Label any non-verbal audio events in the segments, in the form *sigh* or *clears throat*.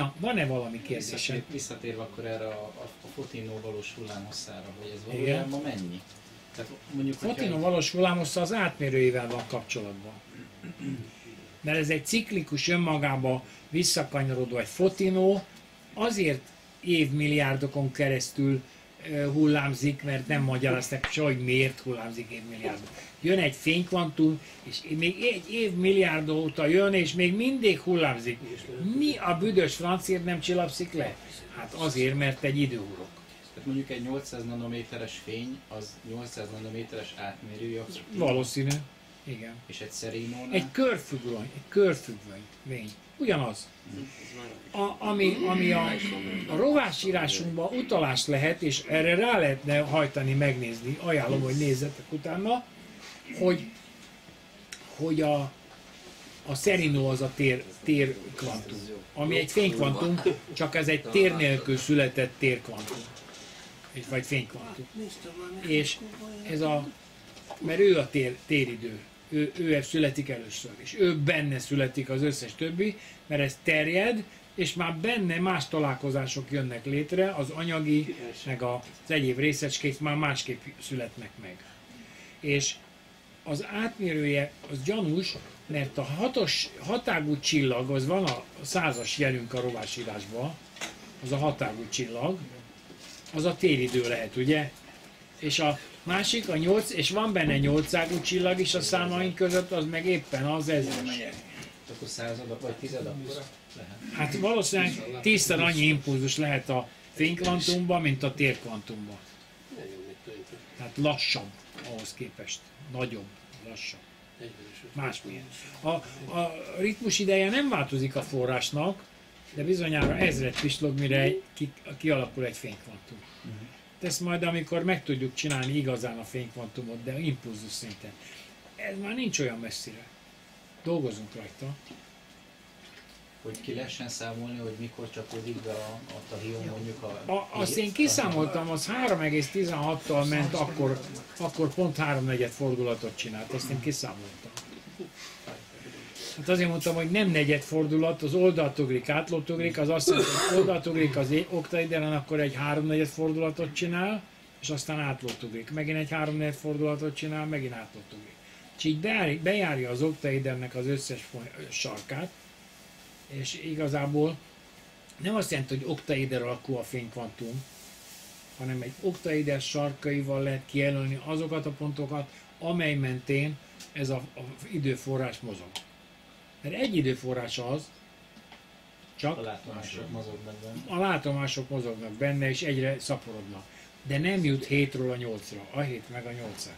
Na, van-e valami kérdésed? Visszatér, visszatérve akkor erre a, a, a Fotino valós hullámhosszára, hogy ez valójában mennyi? Tehát mondjuk, Fotino valós hullámhossza az átmérőjével van kapcsolatban. Mert ez egy ciklikus önmagába visszakanyarodó egy Fotino, azért évmilliárdokon keresztül hullámzik, mert nem magyarázták soha, hogy miért hullámzik évmilliárdok. Jön egy fénykvantum, és még egy évmilliárd óta jön, és még mindig hullámzik. Mi a büdös franciért nem csillapszik le? Hát azért, mert egy időurok. Tehát mondjuk egy 800 nanométeres fény, az 800 nanométeres Fotino. Valószínű. Igen. És egy Serinónál? Egy körfüggöny, egy körfüggöny, vény. Ugyanaz. A, ami, ami a, a rovásírásunkban utalás lehet, és erre rá lehetne hajtani, megnézni, ajánlom, hogy nézzetek utána, hogy, hogy a, a Serino az a tér, térkvantum, ami egy fénykvantum, csak ez egy tér nélkül született térkvantum, vagy fénykvantum. És ez a, mert ő a tér, téridő, ő, ő születik először, és ő benne születik az összes többi, mert ez terjed, és már benne más találkozások jönnek létre, az anyagi, meg az egyéb részecskék már másképp születnek meg. És az átmérője az gyanús, mert a hatos, hatágú csillag, az van a százas jelünk a rovásírásban, az a hatágú csillag, az a téridő lehet, ugye? És a másik, a nyolc, és van benne nyolcágú csillag is a számaink között, az meg éppen az ezres. Akkor század vagy tized akkor lehet. Hát valószínűleg tízszer annyi impulzus lehet a fénykvantumban, mint a térkvantumban. Tehát lassabb ahhoz képest. Nagyobb, lassabb. Másmilyen. A, a ritmus ideje nem változik a forrásnak, de bizonyára ezret pislog, mire ki, kialakul egy fénykvantum. Ezt majd, amikor meg tudjuk csinálni igazán a fénykvantumot, de impulzus szinten. Ez már nincs olyan messzire. Dolgozunk rajta. Hogy ki lehessen számolni, hogy mikor csapódik be a, a tahion mondjuk a... A, azt én kiszámoltam, az 3,16-tal ment, akkor, akkor pont 3 fordulatot csinált, ezt én kiszámoltam. Hát azért mondtam, hogy nem negyed fordulat, az oldalt ugrik, átlót ugrik, az azt jelenti, hogy oldalt ugrik az oktaideren, akkor egy háromnegyed fordulatot csinál, és aztán átlót ugrik. Megint egy háromnegyed fordulatot csinál, megint átlót ugrik. És így bejárja, az oktaidernek az összes sarkát, és igazából nem azt jelenti, hogy oktaider alakú a fénykvantum, hanem egy oktaider sarkaival lehet kijelölni azokat a pontokat, amely mentén ez a, a időforrás mozog. Mert egy időforrás az, csak A látomások mozognak benne. a látomások mozognak benne, és egyre szaporodnak. De nem jut 7-ről a 8-ra, a 7 meg a 8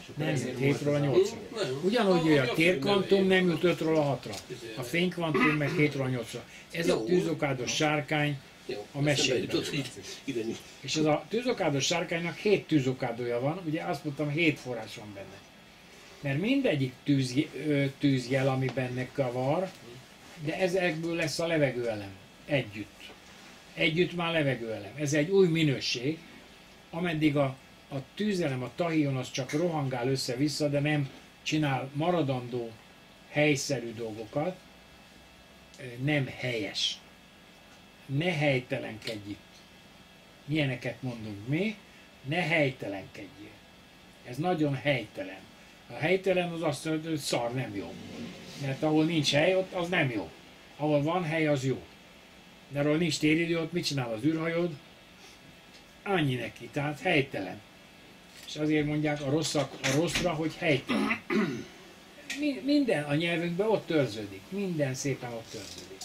És akkor Nem jut volt 7-ről a ez 8-ra. Ugyanúgy, hogy a térkvantum nem jut 5-ről a 6-ra. A fénykvantum meg 7-ről a 8-ra. Ez a tűzokádos sárkány, a nyújt. és ez a tűzokádos sárkánynak 7 tűzokádója van, ugye azt mondtam, 7 forrás van benne. Mert mindegyik tűz, tűzjel, ami benne kavar, de ezekből lesz a levegőelem. Együtt. Együtt már levegőelem. Ez egy új minőség, ameddig a, a tűzelem, a tahion az csak rohangál össze-vissza, de nem csinál maradandó, helyszerű dolgokat, nem helyes. Ne helytelenkedj. Milyeneket mondunk mi? Ne helytelenkedjél. Ez nagyon helytelen. A helytelen az azt jelenti, hogy szar nem jó. Mert ahol nincs hely, ott az nem jó. Ahol van hely, az jó. De ahol nincs téridő, ott mit csinál az űrhajód? Annyi neki, tehát helytelen. És azért mondják a, rosszak, a rosszra, hogy helytelen. Mi- Minden a nyelvünkben ott törződik. Minden szépen ott törződik.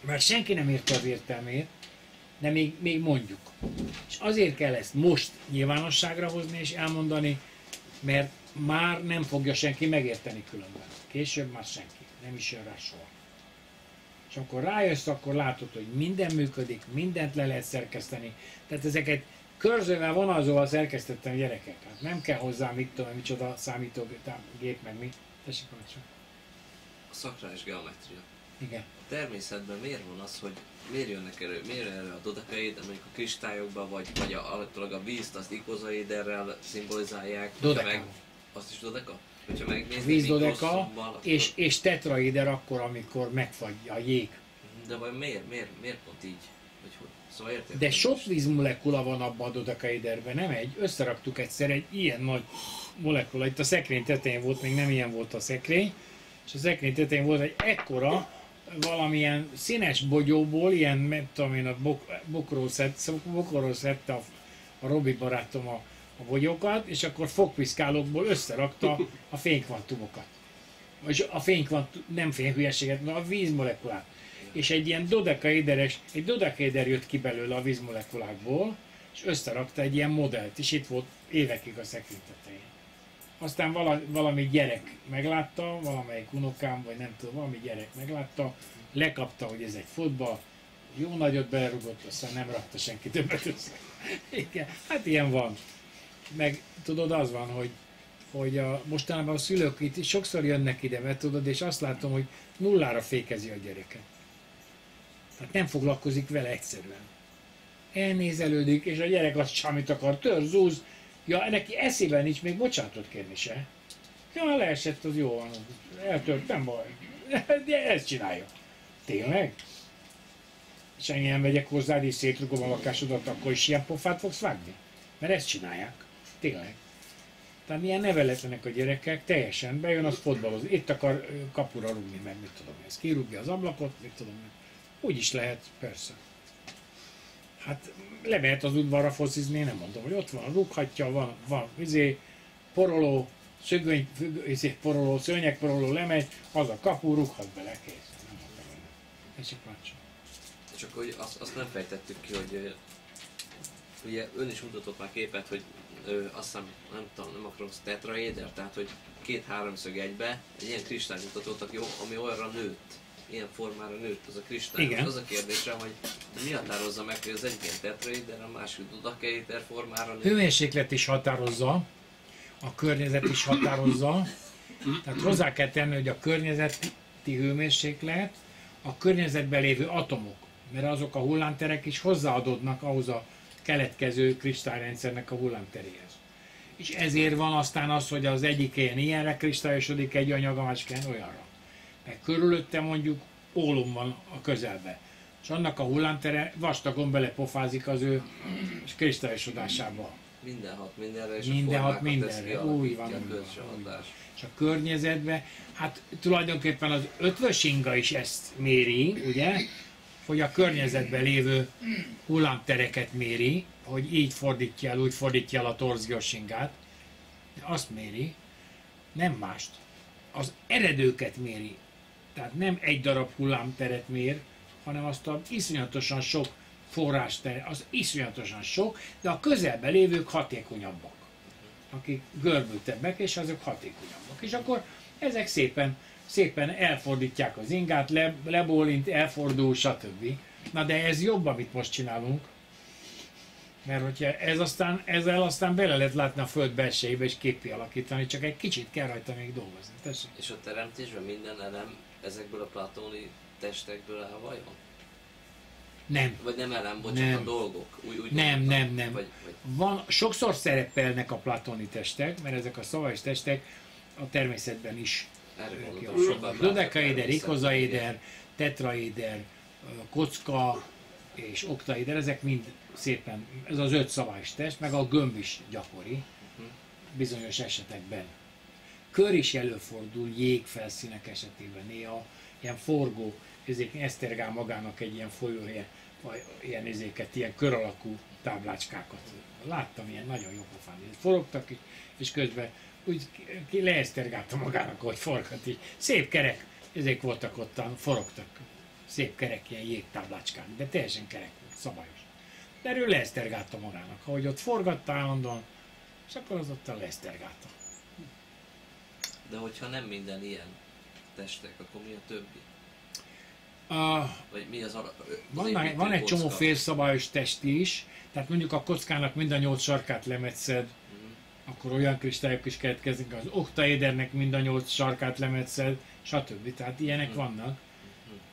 Mert senki nem érte az értelmét, de még, még mondjuk. És azért kell ezt most nyilvánosságra hozni és elmondani, mert már nem fogja senki megérteni különben. Később már senki. Nem is jön rá soha. És amikor rájössz, akkor látod, hogy minden működik, mindent le lehet szerkeszteni. Tehát ezeket körzővel, vonalzóval szerkesztettem gyerekek. Hát nem kell hozzá, mit tudom, micsoda számítógép, meg mi. Tessék, parancsolj. A szakrális geometria. Igen. A természetben miért van az, hogy miért jönnek elő, miért erre a dodekaid, mondjuk a kristályokban, vagy, vagy a, a vízt, azt ikozaéderrel szimbolizálják, Dodeka. meg azt is dodeka? hogyha megnézzük vízdodeka, és, és tetraéder akkor, amikor megfagy a jég. De vagy miért, miért, miért pont így? Vagy hogy? Szóval érted? De sok vízmolekula van abban a dodekaéderben, nem egy. Összeraktuk egyszer egy ilyen nagy molekula. Itt a szekrény tetején volt, még nem ilyen volt a szekrény, és a szekrény tetején volt egy ekkora, valamilyen színes bogyóból, ilyen, nem tudom én, a bok, bokról, szed, bokról szedte a, a Robi barátom a, a bogyókat, és akkor fogpiszkálókból összerakta a fénykvantumokat. Vagy a fénykvantum, nem fényhülyeséget, hanem a vízmolekulát. És egy ilyen dodekaéderes, egy dodekaéder jött ki belőle a vízmolekulákból, és összerakta egy ilyen modellt, és itt volt évekig a szekrény. Aztán vala, valami gyerek meglátta, valamelyik unokám, vagy nem tudom, valami gyerek meglátta, lekapta, hogy ez egy fotball, jó nagyot belerugott, aztán nem rakta senki többet össze. Igen, hát ilyen van. Meg tudod, az van, hogy, hogy a, mostanában a szülők itt sokszor jönnek ide, mert tudod, és azt látom, hogy nullára fékezi a gyereket. Tehát nem foglalkozik vele egyszerűen. Elnézelődik, és a gyerek azt semmit akar, tör, zúz, Ja, neki eszében nincs még bocsánatot kérni se. Ja, leesett, az jó van. Eltört, nem baj. *laughs* De ezt csinálja. Tényleg? És ennyien megyek hozzád és szétrugom a lakásodat, akkor is ilyen pofát fogsz vágni? Mert ezt csinálják. Tényleg. Tehát milyen neveletlenek a gyerekek, teljesen bejön, az fotbaloz. Itt akar kapura rúgni, meg mit tudom, ez kirúgja az ablakot, mit tudom, úgy is lehet, persze. Hát lemehet az udvarra focizni, nem mondom, hogy ott van, rúghatja, van, van, izé, poroló, szögöny, izé, poroló, szőnyek poroló lemegy, az a kapu, rúghat bele, kész. Nem hogy Ez csak macsa. Csak hogy azt, azt nem fejtettük ki, hogy ugye ön is mutatott már képet, hogy ö, azt hiszem, nem tudom, nem akarom, tetraéder, tehát hogy két háromszög egybe egy ilyen kristályt mutatottak, jó, ami olyanra nőtt ilyen formára nőtt az a kristály. Igen. az a kérdésem, hogy mi határozza meg, hogy az egyik ilyen tetraéder, a másik dudakeiter formára nőtt? Hőmérséklet is határozza, a környezet is határozza. Tehát hozzá kell tenni, hogy a környezeti hőmérséklet, a környezetben lévő atomok, mert azok a hullámterek is hozzáadódnak ahhoz a keletkező kristályrendszernek a hullámteréhez. És ezért van aztán az, hogy az egyik ilyen ilyenre kristályosodik egy anyag, a másik olyanra meg körülötte mondjuk ólom van a közelbe. És annak a hullámtere vastagon belepofázik az ő kristályosodásába. Minden hat mindenre, és minden hat mindenre. Úgy van, úgy van. És a környezetbe, hát tulajdonképpen az ötvös inga is ezt méri, ugye? Hogy a környezetben lévő hullámtereket méri, hogy így fordítja el, úgy fordítja el a torziós ingát. De azt méri, nem mást. Az eredőket méri. Tehát nem egy darab hullámteret mér, hanem azt a iszonyatosan sok forráster, az iszonyatosan sok, de a közelben lévők hatékonyabbak. Akik görbültebbek, és azok hatékonyabbak. És akkor ezek szépen, szépen elfordítják az ingát, le, lebólint, elfordul, stb. Na de ez jobb, amit most csinálunk, mert hogyha ez aztán, ezzel aztán bele lehet látni a föld belsejébe és képi alakítani, csak egy kicsit kell rajta még dolgozni. Tessék. És a teremtésben minden elem ezekből a platóni testekből áll vajon? Nem. Vagy nem elem, bocsánat, nem. a dolgok? Úgy, úgy nem, mondtam. nem, nem. Vagy, vagy... Van, sokszor szerepelnek a platóni testek, mert ezek a szavas testek a természetben is. Dodekaéder, ikozaéder, tetraéder, kocka és oktaéder, ezek mind szépen, ez az öt szavás test, meg a gömb is gyakori bizonyos esetekben. Kör is előfordul jégfelszínek esetében, néha ilyen forgó, ezért Esztergál magának egy ilyen folyóhelye, vagy ilyen izéket, ilyen kör alakú táblácskákat. Láttam ilyen nagyon jó pofán, forogtak is, és közben úgy leesztergálta magának, hogy forgat így. Szép kerek, ezek voltak ott, forogtak. Szép kerek, ilyen jégtáblácskák, de teljesen kerek volt, szabályos. De ő leesztergálta magának, ahogy ott forgatta állandóan, és akkor az ott leesztergálta. De hogyha nem minden ilyen testek, akkor mi a többi? Uh, Vagy mi az, az van, van, egy csomó félszabályos test is, tehát mondjuk a kockának mind a nyolc sarkát lemetszed. Akkor olyan kristályok is keletkeznek, az oktaédernek mind a nyolc sarkát lemetszed, stb. Tehát ilyenek vannak,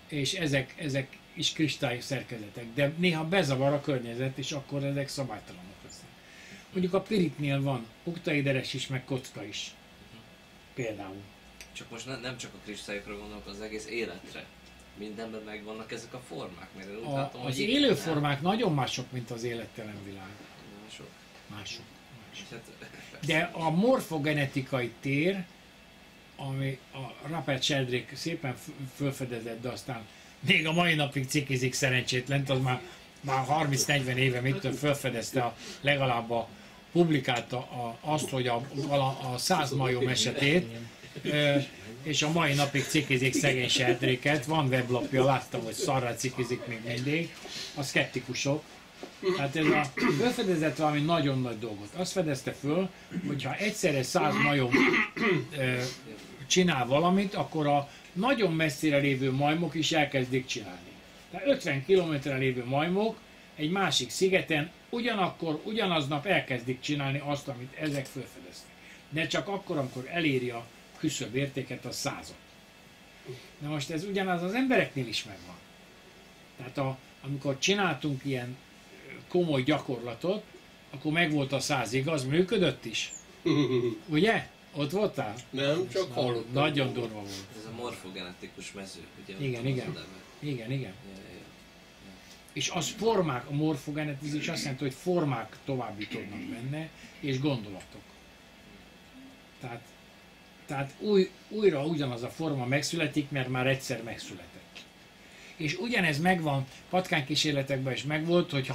és ezek, ezek is kristály szerkezetek, de néha bezavar a környezet, és akkor ezek szabálytalanok lesznek. Mondjuk a piritnél van oktaéderes is, meg kocka is Például. Csak most ne, nem csak a kristályokra gondolok, az egész életre. Mindenben megvannak ezek a formák, mert úgy A, látom, az igen, élő nem? formák nagyon mások, mint az élettelen világ. Mások. Mások. mások. Hát, De a morfogenetikai tér, ami a Rupert Sheldrake szépen fölfedezett, de aztán még a mai napig cikizik szerencsétlen, az már, már 30-40 éve mitől fölfedezte a, legalább a publikálta a, azt, hogy a, a, a száz majom esetét, és a mai napig cikizik szegény Sheldrake-et, van weblapja, láttam, hogy szarra cikizik még mindig, a szkeptikusok, Hát ez a felfedezett valami nagyon nagy dolgot. Azt fedezte föl, hogyha egyszerre száz majom csinál valamit, akkor a nagyon messzire lévő majmok is elkezdik csinálni. Tehát 50 kilométerre lévő majmok egy másik szigeten ugyanakkor, ugyanaznap elkezdik csinálni azt, amit ezek felfedeztek. De csak akkor, amikor eléri a küszöbb értéket, a százat. Na most ez ugyanaz az embereknél is megvan. Tehát a, amikor csináltunk ilyen komoly gyakorlatot, akkor megvolt a száz igaz, működött is. *laughs* Ugye? Ott voltál? Nem, csak hallottam. Nagyon durva volt. ez a morfogenetikus mező, ugye? Igen, az igen. eleme. Igen, igen. Ja, ja, ja. És az formák, a morfogenetizés azt jelenti, hogy formák továbbítódnak benne, és gondolatok. Tehát, tehát új, újra ugyanaz a forma megszületik, mert már egyszer megszületett. És ugyanez megvan, patkánykísérletekben is megvolt, hogy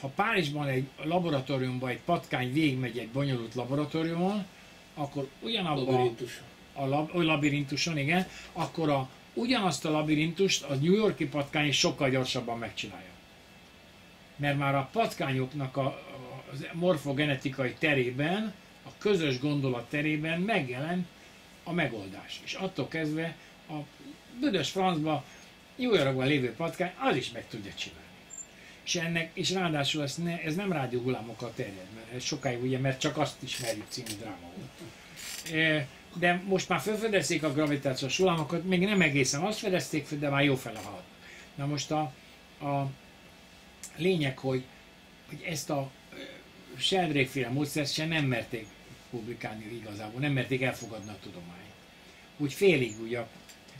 ha, Párizsban egy laboratóriumban egy patkány végigmegy egy bonyolult laboratóriumon, akkor ugyanabban Labirintus. a lab, a labirintuson, igen, akkor a, ugyanazt a labirintust a New Yorki patkány is sokkal gyorsabban megcsinálja. Mert már a patkányoknak a, a morfogenetikai terében, a közös gondolat terében megjelent a megoldás. És attól kezdve a büdös francba, New Yorkban lévő patkány, az is meg tudja csinálni. És, ennek, és ráadásul ez, ne, ez nem rádióhullámokkal terjed, mert ez sokáig ugye, mert csak azt ismerjük című dráma volt. E, de most már felfedezik a gravitációs hullámokat, még nem egészen azt fedezték fel, de már jó fele halad. Na most a, a lényeg, hogy, hogy ezt a Sheldrake-féle módszert se nem merték publikálni igazából, nem merték elfogadni a tudományt. Úgy félig ugye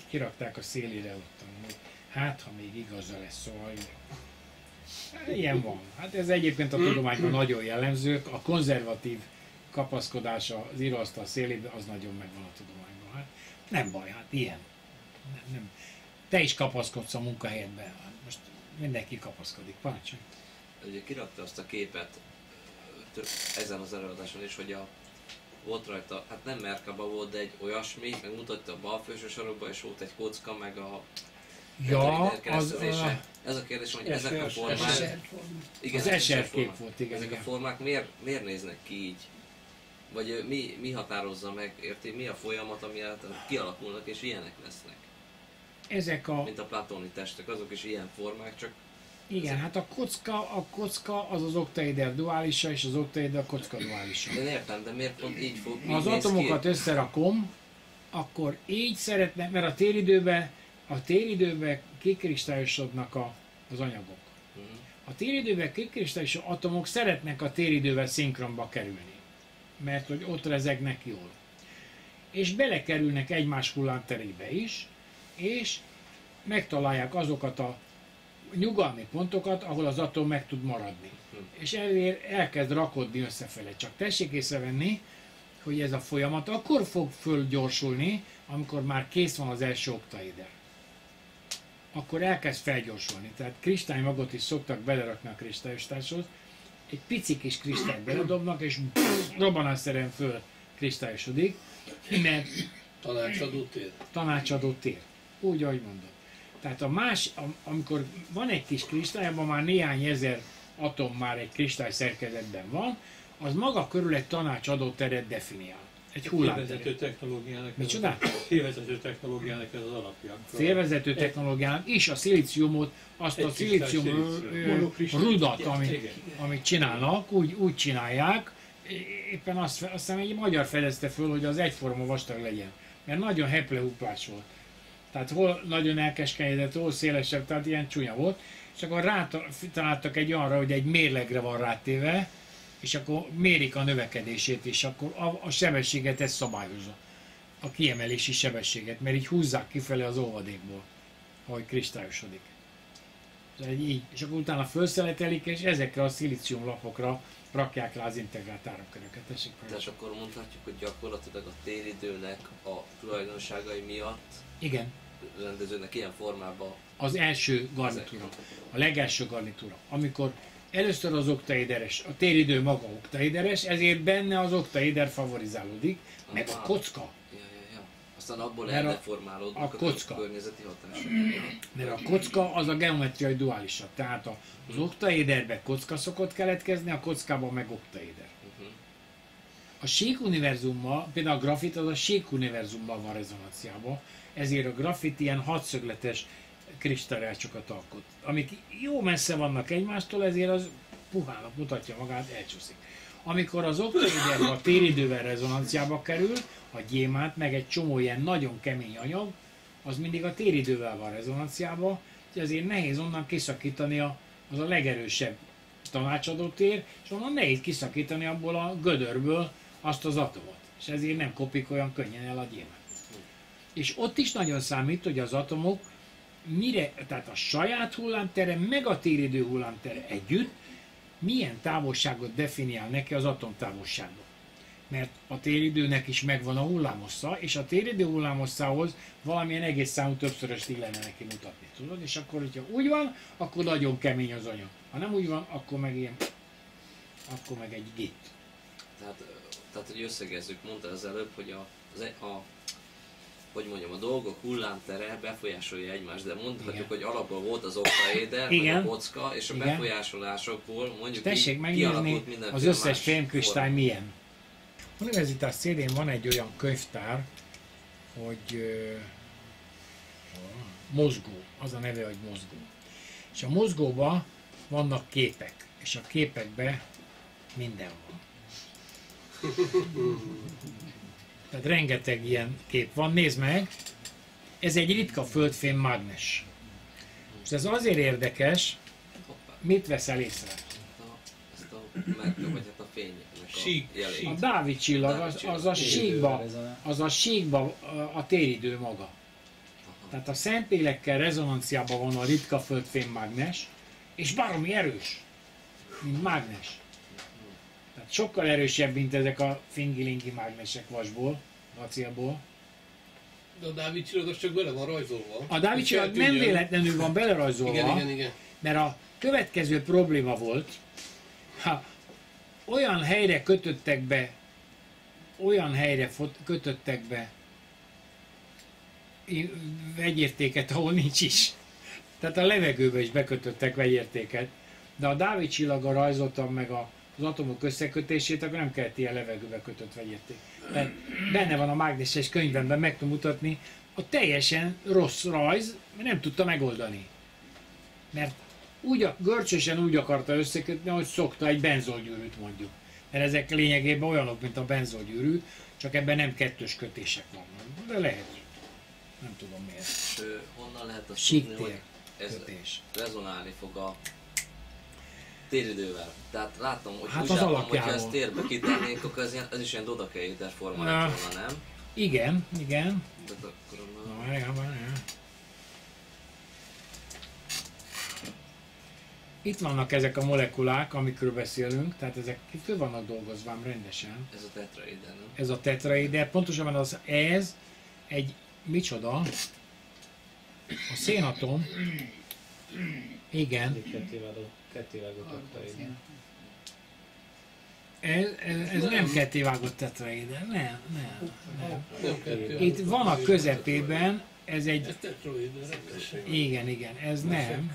kirakták a szélére ott, hogy hát ha még igaza lesz, szóval ilyen van. Hát ez egyébként a tudományban nagyon jellemző, a konzervatív kapaszkodása az íróasztal szélébe, az nagyon megvan a tudományban. Hát nem baj, hát ilyen. Nem, nem. Te is kapaszkodsz a munkahelyedben. Hát most mindenki kapaszkodik. Parancsolj. Ugye kirakta azt a képet ezen az előadáson is, hogy a volt rajta, hát nem Merkaba volt, de egy olyasmi, meg mutatta a bal felső sarokba, és volt egy kocka, meg a Ja, az, a, Ez a kérdés, hogy ezek a formák, igen, az ezek formák. volt, igen, ezek a formák miért, miért néznek ki így? Vagy mi, mi határozza meg, érti, mi a folyamat, ami által kialakulnak és ilyenek lesznek? Ezek a, Mint a platoni testek, azok is ilyen formák, csak igen, hát a kocka, a kocka az az oktaéder duálisa, és az oktaéder a kocka duálisa. én értem, de miért pont így fog, így Ha az atomokat ki? összerakom, akkor így szeretne, mert a téridőben, a téridőben kikristályosodnak a, az anyagok. A téridőben kikristályosodó atomok szeretnek a téridővel szinkronba kerülni, mert hogy ott rezegnek jól. És belekerülnek egymás hullámterébe is, és megtalálják azokat a nyugalmi pontokat, ahol az atom meg tud maradni. És ezért elkezd rakodni összefele. Csak tessék észrevenni, hogy ez a folyamat akkor fog fölgyorsulni, amikor már kész van az első oktaéder. Akkor elkezd felgyorsulni. Tehát kristálymagot is szoktak belerakni a kristályosításhoz, egy pici kis kristályt beledobnak, és robbanásszerűen föl kristályosodik, mert Tanácsadó tér. tanácsadó tér. Úgy, ahogy mondod. Tehát a más, am- amikor van egy kis kristály, abban már néhány ezer atom már egy kristály szerkezetben van, az maga körül egy tanácsadó teret definiál. Egy hullámteret. technológiának ez Micsoda? Félvezető technológiának ez az alapja. Félvezető technológiának is a szilíciumot, azt a Egy szilícium rudat, amit, Igen. amit csinálnak, úgy, úgy csinálják, éppen azt, azt hiszem egy magyar fedezte föl, hogy az egyforma vastag legyen. Mert nagyon heplehuplás volt. Tehát hol nagyon elkeskenyedett, hol szélesebb, tehát ilyen csúnya volt. És akkor rátaláltak egy olyanra, hogy egy mérlegre van rátéve, és akkor mérik a növekedését is, akkor a, a sebességet ez szabályozza. a kiemelési sebességet, mert így húzzák kifele az óvadékból, ahogy kristályosodik. Tehát így, és akkor utána felszeletelik, és ezekre a szilícium lapokra rakják le az integrált áramköröket. Tessék és akkor mondhatjuk, hogy gyakorlatilag a téridőnek a tulajdonságai miatt Igen, rendeződnek ilyen formában. az első garnitúra, a legelső garnitúra, amikor először az oktaéderes, a téridő maga oktaéderes, ezért benne az oktaéder favorizálódik, meg a kocka. Ja, ja, ja. Aztán abból eldeformálódnak a a, kocka. környezeti hatások. Mert a kocka az a geometriai duálisabb, tehát az oktaéderben kocka szokott keletkezni, a kockában meg oktaéder. Mhm. A sík univerzummal, például a grafit az a sík univerzumban van rezonanciában, ezért a grafit ilyen hatszögletes kristályrácsokat alkot, amik jó messze vannak egymástól, ezért az puhának mutatja magát, elcsúszik. Amikor az oktaéderben a téridővel rezonanciába kerül, a gyémánt, meg egy csomó ilyen nagyon kemény anyag, az mindig a téridővel van rezonanciába, úgyhogy ezért nehéz onnan kiszakítani a, az a legerősebb tanácsadó tér, és onnan nehéz kiszakítani abból a gödörből azt az atomot. És ezért nem kopik olyan könnyen el a gyémánt. És ott is nagyon számít, hogy az atomok mire, tehát a saját hullámtere, meg a téridő hullámtere együtt, milyen távolságot definiál neki az atomtávolságot. Mert a téridőnek is megvan a hullámossza, és a téridő hullámosszához valamilyen egész számú többszöröst illene neki mutatni, tudod? És akkor, hogyha úgy van, akkor nagyon kemény az anyag. Ha nem úgy van, akkor meg ilyen, akkor meg egy git. Tehát, tehát, hogy összegezzük, mondta az előbb, hogy a, az, e- a hogy mondjam, a dolgok hullámtere befolyásolja egymást, de mondhatjuk, Igen. hogy alapból volt az oktaéder, Igen. a kocka, és a Igen. befolyásolásokból mondjuk Tessék így megnézni, az összes forma. milyen. A Universitás CD-n van egy olyan könyvtár, hogy ö, mozgó, az a neve, hogy mozgó. És a mozgóban vannak képek, és a képekben minden van. *laughs* Tehát rengeteg ilyen kép van, nézd meg, ez egy ritka földfém mágnes. És ez azért érdekes, mit veszel észre? ezt a, ezt a meg, vagy hát a fénynek a Sík. A Dávid csillag az, az a síkba, az a síkba a- téridő maga. Tehát a szempélekkel rezonanciában van a ritka földfém mágnes, és baromi erős, mint mágnes. Sokkal erősebb, mint ezek a fingilingi mágnesek vasból, acélból. De a Dávid csillag az csak bele van rajzolva. A Dávid csillag nem feltűnjön. véletlenül van belerajzolva, Igen, igen, igen. mert a következő probléma volt, ha olyan helyre kötöttek be, olyan helyre fot- kötöttek be vegyértéket, ahol nincs is. Tehát a levegőbe is bekötöttek vegyértéket. De a Dávid csillaga rajzoltam meg a, az atomok összekötését, akkor nem kellett ilyen levegőbe kötött vegyérték. Tehát benne van a mágneses könyvemben, meg tudom mutatni, a teljesen rossz rajz, mert nem tudta megoldani. Mert úgy, a- görcsösen úgy akarta összekötni, hogy szokta egy benzolgyűrűt mondjuk. Mert ezek lényegében olyanok, mint a benzolgyűrű, csak ebben nem kettős kötések vannak. De lehet. Nem tudom miért. És honnan lehet azt tudni, hogy Síktér ez kötés. rezonálni fog a téridővel. Tehát láttam, hogy Hát az hát hogyha alapjából. ezt térbe kitennénk, akkor ez, ilyen, ez is ilyen dodakeider formája volna, nem? Igen, igen. De akkor Na, onnan... várjál, várjál. Itt vannak ezek a molekulák, amikről beszélünk, tehát ezek föl vannak dolgozva rendesen. Ez a tetraéder, nem? Ez a tetraéder, pontosan az ez egy micsoda? A szénatom. Igen, Kettévágott, oktaid. ez, ez, ez nem kettévágott tetraéder, nem, nem, nem. Nem. Itt van a közepében, ez egy, Ez igen, igen, ez nem.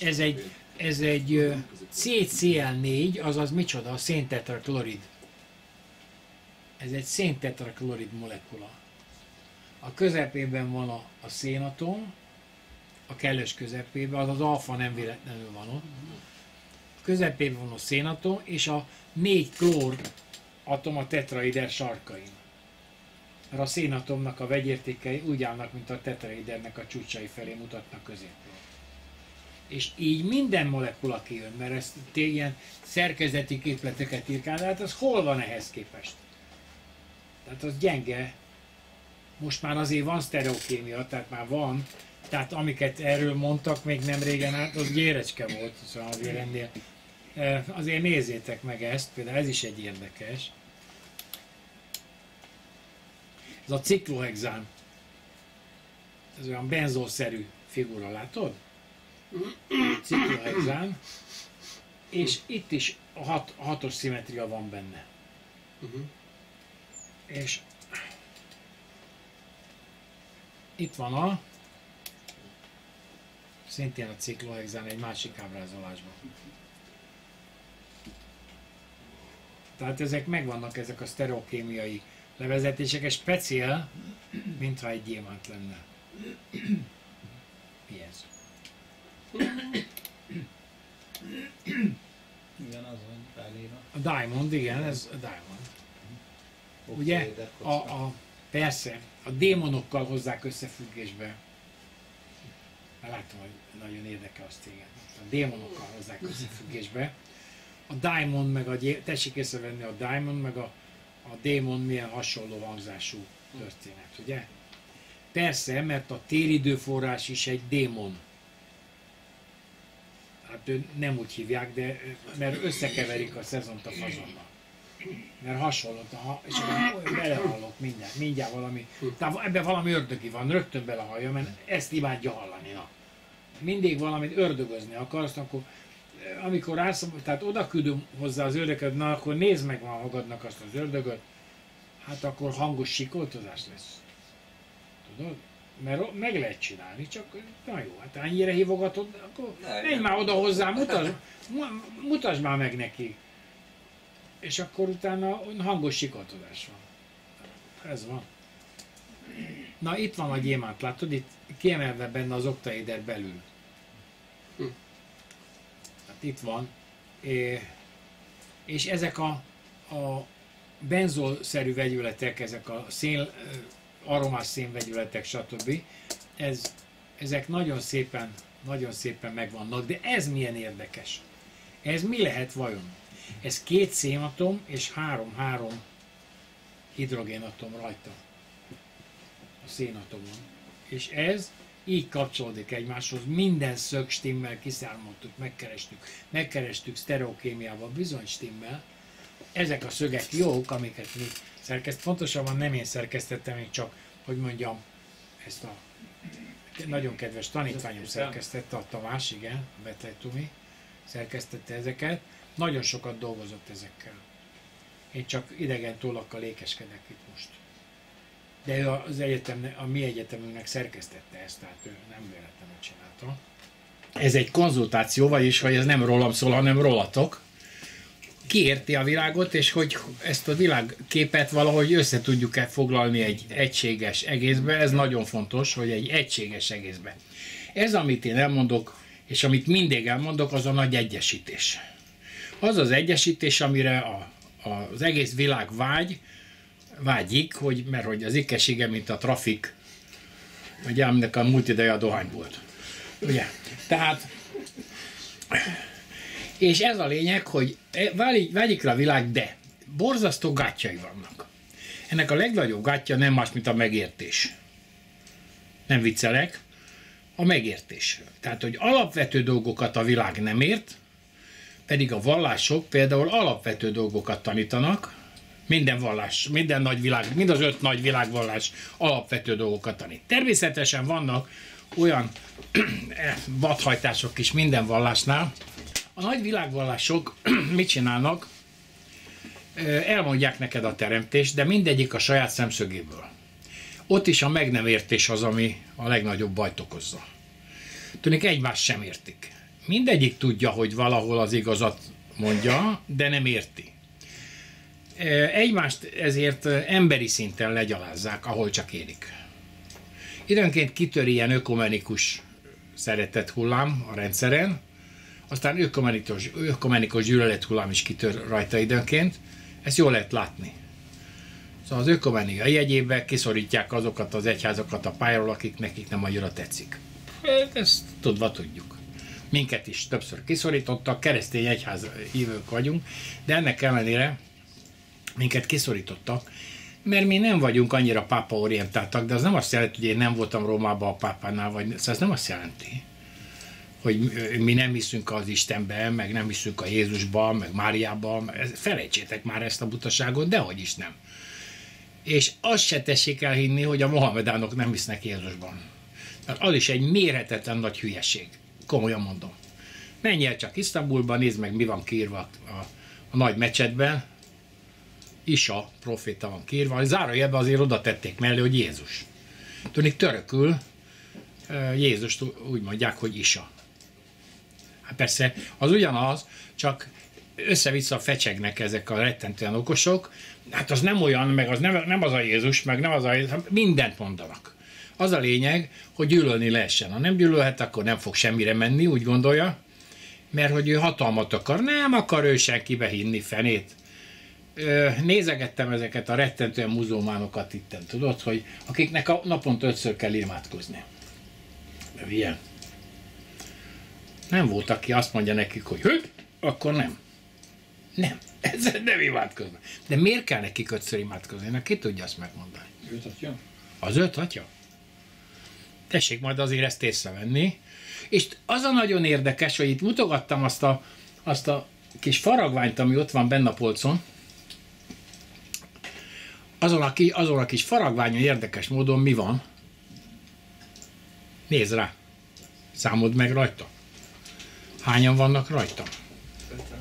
Ez egy, ez egy ö, CCl4, azaz micsoda? Széntetraklorid. Ez egy széntetraklorid molekula. A közepében van a, a szénatom, a kellős közepében, az az alfa nem véletlenül van ott. Közepében van a szénatom, és a négy klór atom a tetraider sarkain. Mert a szénatomnak a vegyértékei úgy állnak, mint a tetraidernek a csúcsai felé mutatnak középről. És így minden molekula kijön, mert té- ilyen szerkezeti képleteket írkál, de hát az hol van ehhez képest? Tehát az gyenge, most már azért van sztereokémia, tehát már van, tehát amiket erről mondtak még nem régen, hát az gyérecske volt, szóval azért ennél. E, Azért nézzétek meg ezt, például ez is egy érdekes. Ez a ciklohexán. Ez olyan benzószerű figura, látod? Ciklohexán. És itt is a, hat, hatos szimmetria van benne. Uh-huh. És itt van a szintén a ciklohexán egy másik ábrázolásban. Tehát ezek megvannak, ezek a sztereokémiai levezetések, és speciál, mintha egy gyémánt lenne. Mi ez? Igen, az van felírva. A Diamond, igen, ez a Diamond. Ugye, A, a, persze, a démonokkal hozzák összefüggésbe. Már látom, hogy nagyon érdekel azt téged. A démonokkal hozzák összefüggésbe. A Diamond meg a, gyé- tessék észrevenni a Diamond meg a, a Démon milyen hasonló hangzású történet, ugye? Persze, mert a téridőforrás is egy démon. Hát ő nem úgy hívják, de mert összekeverik a szezont a fazonnal. Mert hasonló, ha, és akkor belehallok minden, mindjárt valami, tehát ebben valami ördögi van, rögtön belehallja, mert ezt imádja hallani. Na. Mindig valamit ördögözni akarsz, akkor eh, amikor rász, tehát oda küldöm hozzá az ördögöt, na akkor nézd meg van magadnak azt az ördögöt, hát akkor hangos sikoltozás lesz. Tudod? Mert meg lehet csinálni, csak na jó, hát annyira hívogatod, akkor menj már oda hozzá, mutasd, mu- mutasd már meg neki. És akkor utána hangos sikoltozás van. Ez van. Na itt van a gyémánt, látod? Itt kiemelve benne az oktaéder belül. Hm. Hát itt van. É, és ezek a, a benzolszerű vegyületek, ezek a szén, aromás szénvegyületek, stb. Ez, ezek nagyon szépen, nagyon szépen megvannak, de ez milyen érdekes. Ez mi lehet vajon? Ez két szénatom és három-három hidrogénatom rajta. A szénatomon. És ez így kapcsolódik egymáshoz, minden szög stimmel kiszámoltuk, megkerestük, megkerestük sztereokémiával, bizony stimmel. Ezek a szögek jók, amiket mi szerkezt. Pontosabban nem én szerkesztettem, én csak, hogy mondjam, ezt a nagyon kedves tanítványom szerkesztette, a Tamás, igen, a Betlen Tumi szerkesztette ezeket. Nagyon sokat dolgozott ezekkel. Én csak idegen tollakkal lékeskedek itt most. De ő az egyetem, a mi egyetemünknek szerkesztette ezt, tehát ő nem véletlenül csinálta. Ez egy konzultáció, vagyis hogy ez nem rólam szól, hanem rólatok. Kiérti a világot, és hogy ezt a világképet valahogy össze tudjuk-e foglalni egy egységes egészbe, ez nagyon fontos, hogy egy egységes egészbe. Ez, amit én elmondok, és amit mindig elmondok, az a nagy egyesítés. Az az egyesítés, amire a, a, az egész világ vágy, vágyik, hogy, mert hogy az ikkesége, mint a trafik, ugye, aminek a múlt ideje a dohány volt. Ugye? Tehát, és ez a lényeg, hogy e- vágyik, vágyik rá a világ, de borzasztó gátjai vannak. Ennek a legnagyobb gátja nem más, mint a megértés. Nem viccelek, a megértés. Tehát, hogy alapvető dolgokat a világ nem ért, pedig a vallások például alapvető dolgokat tanítanak, minden vallás, minden nagy világ, mind az öt nagy világvallás alapvető dolgokat tanít. Természetesen vannak olyan *clears throat* eh, vadhajtások is minden vallásnál. A nagy világvallások *clears throat* mit csinálnak? Eh, Elmondják neked a teremtést, de mindegyik a saját szemszögéből. Ott is a meg nem értés az, ami a legnagyobb bajt okozza. Tudnék, egymást sem értik. Mindegyik tudja, hogy valahol az igazat mondja, de nem érti. E, Egymást ezért emberi szinten legyalázzák, ahol csak érik. Időnként kitör ilyen ökumenikus szeretet hullám a rendszeren, aztán ökumenikus, ökumenikus gyűlölet hullám is kitör rajta időnként. Ezt jól lehet látni. Szóval az ökumenia jegyében kiszorítják azokat az egyházakat a pályáról, akik nekik nem annyira tetszik. Hát Ezt tudva tudjuk. Minket is többször kiszorítottak, keresztény egyház hívők vagyunk, de ennek ellenére minket kiszorítottak, mert mi nem vagyunk annyira pápa orientáltak, de az nem azt jelenti, hogy én nem voltam Rómában a pápánál, vagy szóval ez nem azt jelenti, hogy mi nem hiszünk az Istenbe, meg nem hiszünk a Jézusba, meg Máriába, felejtsétek már ezt a butaságot, dehogy is nem. És azt se tessék el hinni, hogy a mohamedánok nem hisznek Jézusban. Tehát az is egy mérhetetlen nagy hülyeség. Komolyan mondom. Menj el csak Isztambulba, nézd meg, mi van kiírva a, a nagy mecsetben, Isa proféta van kiírva, zárójelben azért oda tették mellé, hogy Jézus. Tudni törökül Jézust úgy mondják, hogy Isa. Hát persze, az ugyanaz, csak össze-vissza fecsegnek ezek a rettentően okosok, hát az nem olyan, meg az nem, nem az a Jézus, meg nem az a Jézus, mindent mondanak. Az a lényeg, hogy gyűlölni lehessen. Ha nem gyűlölhet, akkor nem fog semmire menni, úgy gondolja, mert hogy ő hatalmat akar. Nem akar ő senkibe hinni fenét nézegettem ezeket a rettentően muzulmánokat itten, tudod, hogy akiknek a naponta ötször kell imádkozni. Ilyen. Nem volt, aki azt mondja nekik, hogy hő, akkor nem. Nem. *laughs* Ezzel nem imádkoznak. De miért kell nekik ötször imádkozni? Na, ki tudja azt megmondani? Öt atya? Az öt atya? Tessék majd azért ezt észrevenni. És az a nagyon érdekes, hogy itt mutogattam azt a, azt a kis faragványt, ami ott van benne a polcon, azon a, ki, azon a kis faragványon érdekes módon mi van? Nézd rá. Számold meg rajta. Hányan vannak rajta? Öten.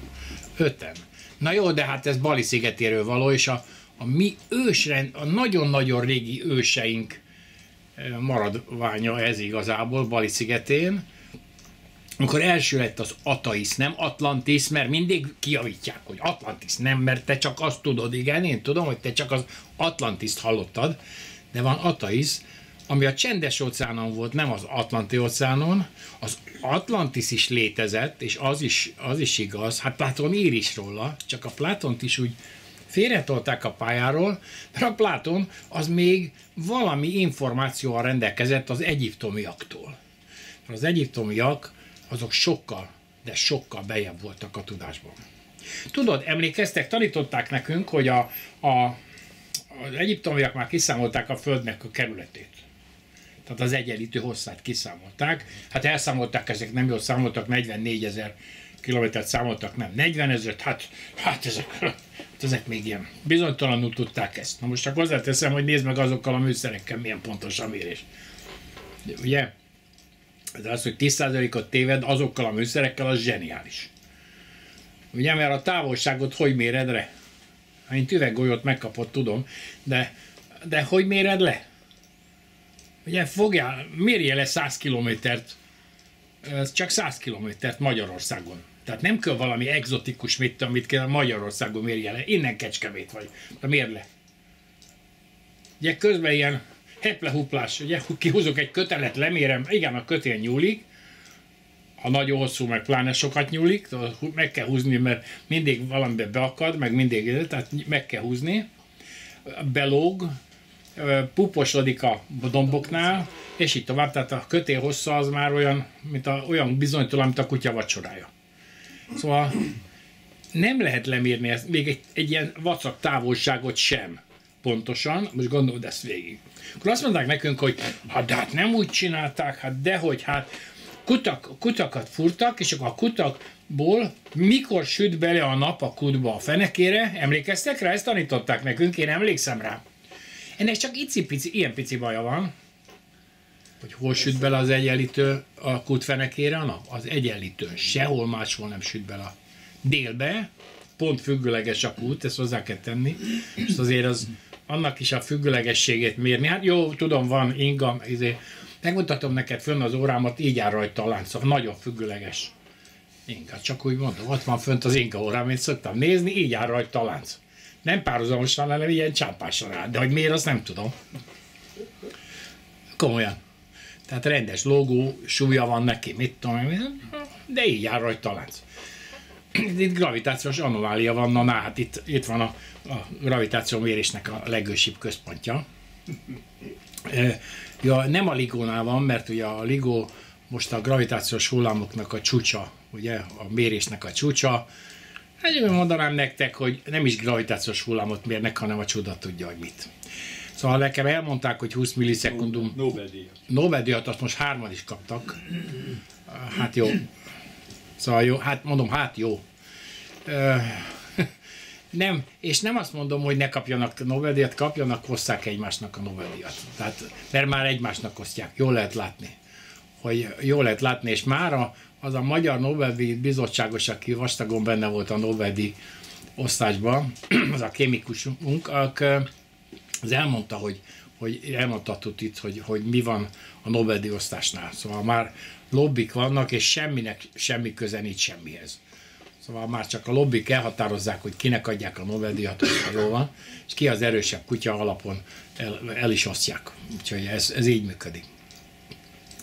Öten. Na jó, de hát ez Bali szigetéről való, és a, a mi ősrend, a nagyon-nagyon régi őseink maradványa ez igazából Bali szigetén, amikor első lett az Ataisz, nem Atlantis, mert mindig kiavítják, hogy Atlantis, nem, mert te csak azt tudod, igen, én tudom, hogy te csak az Atlantiszt hallottad, de van Ataisz, ami a csendes óceánon volt, nem az Atlanti óceánon, az Atlantis is létezett, és az is, az is igaz, hát Platon ír is róla, csak a Platont is úgy félretolták a pályáról, mert a Platon az még valami információval rendelkezett az egyiptomiaktól. Az egyiptomiak azok sokkal, de sokkal bejebb voltak a tudásban. Tudod, emlékeztek, tanították nekünk, hogy a, a, az egyiptomiak már kiszámolták a Földnek a kerületét. Tehát az egyenlítő hosszát kiszámolták. Hát elszámolták, ezek nem jól számoltak, 44 ezer kilométert számoltak, nem 40 ezer, hát, hát ezek, ezek még ilyen bizonytalanul tudták ezt. Na most csak hozzáteszem, hogy nézd meg azokkal a műszerekkel milyen pontos a mérés. Ugye? De az, hogy 10%-ot téved azokkal a műszerekkel, az zseniális. Ugye, mert a távolságot hogy méred le? Én üveggolyót megkapott, tudom, de, de hogy méred le? Ugye fogjál, mérje le 100 kilométert, csak 100 kilométert Magyarországon. Tehát nem kell valami exotikus, mit, amit kell Magyarországon mérje le. Innen kecskemét vagy. De miért le? Ugye közben ilyen heplehuplás, ugye, kihúzok egy kötelet, lemérem, igen, a kötél nyúlik, ha nagyon hosszú, meg pláne sokat nyúlik, meg kell húzni, mert mindig valamibe beakad, meg mindig, tehát meg kell húzni, belóg, puposodik a domboknál, és így tovább, tehát a kötél hossza az már olyan, mint a, olyan bizonytalan, mint a kutya vacsorája. Szóval nem lehet lemérni ezt, még egy, egy ilyen vacak távolságot sem pontosan, most gondold ezt végig. Akkor azt mondták nekünk, hogy hát, de hát nem úgy csinálták, hát dehogy, hát kutak, kutakat furtak, és akkor a kutakból mikor süt bele a nap a kutba a fenekére, emlékeztek rá? Ezt tanították nekünk, én emlékszem rá. Ennek csak icipici, ilyen pici baja van, hogy hol süt bele az egyenlítő a kút fenekére a nap. Az egyenlítő sehol máshol nem süt bele délbe, pont függőleges a kút, ezt hozzá kell tenni, és azért az annak is a függőlegességét mérni. Hát jó, tudom, van inga, izé, megmutatom neked fönn az órámat, így áll rajta a lánc, szóval nagyon függőleges. Inga, csak úgy mondom, ott van fönt az inga órám, amit szoktam nézni, így áll rajta a lánc. Nem párhuzamosan, hanem ilyen csápással áll, de hogy miért, azt nem tudom. Komolyan. Tehát rendes logó, súlya van neki, mit tudom, de így áll rajta a lánc. Itt gravitációs anomália van, na, na hát itt, itt van a a gravitáció mérésnek a legősibb központja. Ja, nem a ligónál van, mert ugye a ligó most a gravitációs hullámoknak a csúcsa, ugye a mérésnek a csúcsa, Hát én mondanám nektek, hogy nem is gravitációs hullámot mérnek, hanem a csoda tudja, hogy mit. Szóval nekem elmondták, hogy 20 millisekundum Nobel-díjat. Nobel-díjat, azt most hárman is kaptak. Hát jó. Szóval jó, hát mondom, hát jó. *laughs* Nem, és nem azt mondom, hogy ne kapjanak Nobel-díjat, kapjanak, hozzák egymásnak a Nobel-díjat. Tehát, mert már egymásnak osztják, jól lehet látni. Hogy jól lehet látni, és már az a Magyar Nobel-díj bizottságos, aki vastagon benne volt a Nobel-díj osztásban, *clears throat* az a kémikusunk, az elmondta, hogy, hogy elmondhatott itt, hogy, hogy mi van a Nobel-díj osztásnál. Szóval már lobbik vannak, és semminek semmi köze nincs semmihez. Szóval már csak a lobbik elhatározzák, hogy kinek adják a Nobel-díjat, jól van, és ki az erősebb kutya alapon el, el is osztják. Úgyhogy ez, ez így működik.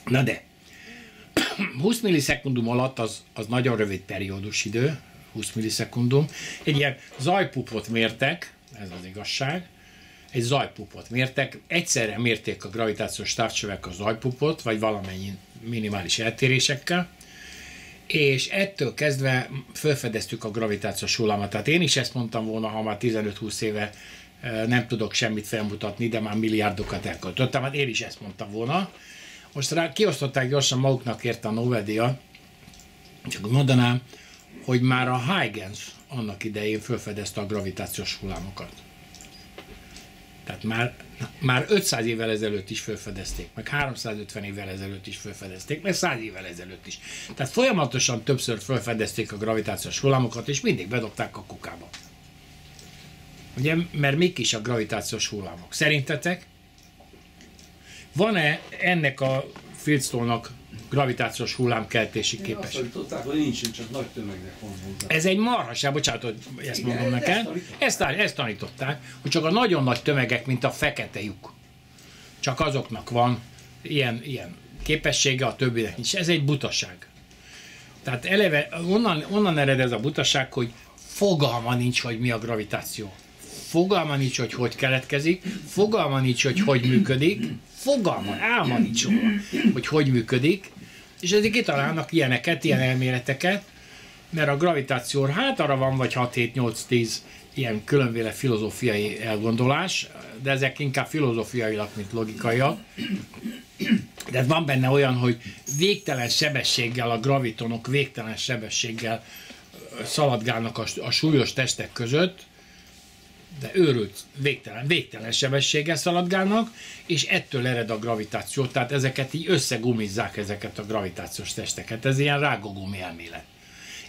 Na de, 20 millisekundum alatt az, az nagyon rövid periódus idő, 20 millisekundum. Egy ilyen zajpupot mértek, ez az igazság, egy zajpupot mértek, egyszerre mérték a gravitációs távcsövek a zajpupot, vagy valamennyi minimális eltérésekkel, és ettől kezdve felfedeztük a gravitációs hullámot. Tehát én is ezt mondtam volna, ha már 15-20 éve e, nem tudok semmit felmutatni, de már milliárdokat elköltöttem, hát én is ezt mondtam volna. Most rá kiosztották gyorsan maguknak érte a Nobel-díjat, csak mondanám, hogy már a Huygens annak idején felfedezte a gravitációs hullámokat. Tehát már, már 500 évvel ezelőtt is felfedezték, meg 350 évvel ezelőtt is felfedezték, meg 100 évvel ezelőtt is. Tehát folyamatosan többször felfedezték a gravitációs hullámokat, és mindig bedobták a kukába. Ugye, mert mik is a gravitációs hullámok? Szerintetek van-e ennek a Fieldstone-nak gravitációs hullámkeltési képes. Azt tudták, hogy nincs, csak nagy tömegnek van hozzá. Ez egy marhaság, bocsánat, hogy ezt Igen, mondom neked. Ezt, ezt, ezt tanították, hogy csak a nagyon nagy tömegek, mint a fekete lyuk. Csak azoknak van ilyen, ilyen képessége, a többinek nincs. Ez egy butaság. Tehát eleve onnan, onnan ered ez a butaság, hogy fogalma nincs, hogy mi a gravitáció. Fogalma nincs, hogy hogy keletkezik, fogalma nincs, hogy hogy működik, fogalma, álma nincs róla, hogy hogy működik, és ezért kitalálnak ilyeneket, ilyen elméleteket, mert a gravitáció hát arra van vagy 6-7-8-10 ilyen különféle filozófiai elgondolás, de ezek inkább filozófiaiak, mint logikaiak. De van benne olyan, hogy végtelen sebességgel a gravitonok végtelen sebességgel szaladgálnak a, a súlyos testek között, de őrült, végtelen, végtelen sebességgel szaladgálnak, és ettől ered a gravitáció, tehát ezeket így összegumizzák ezeket a gravitációs testeket, ez ilyen rágogumi elmélet.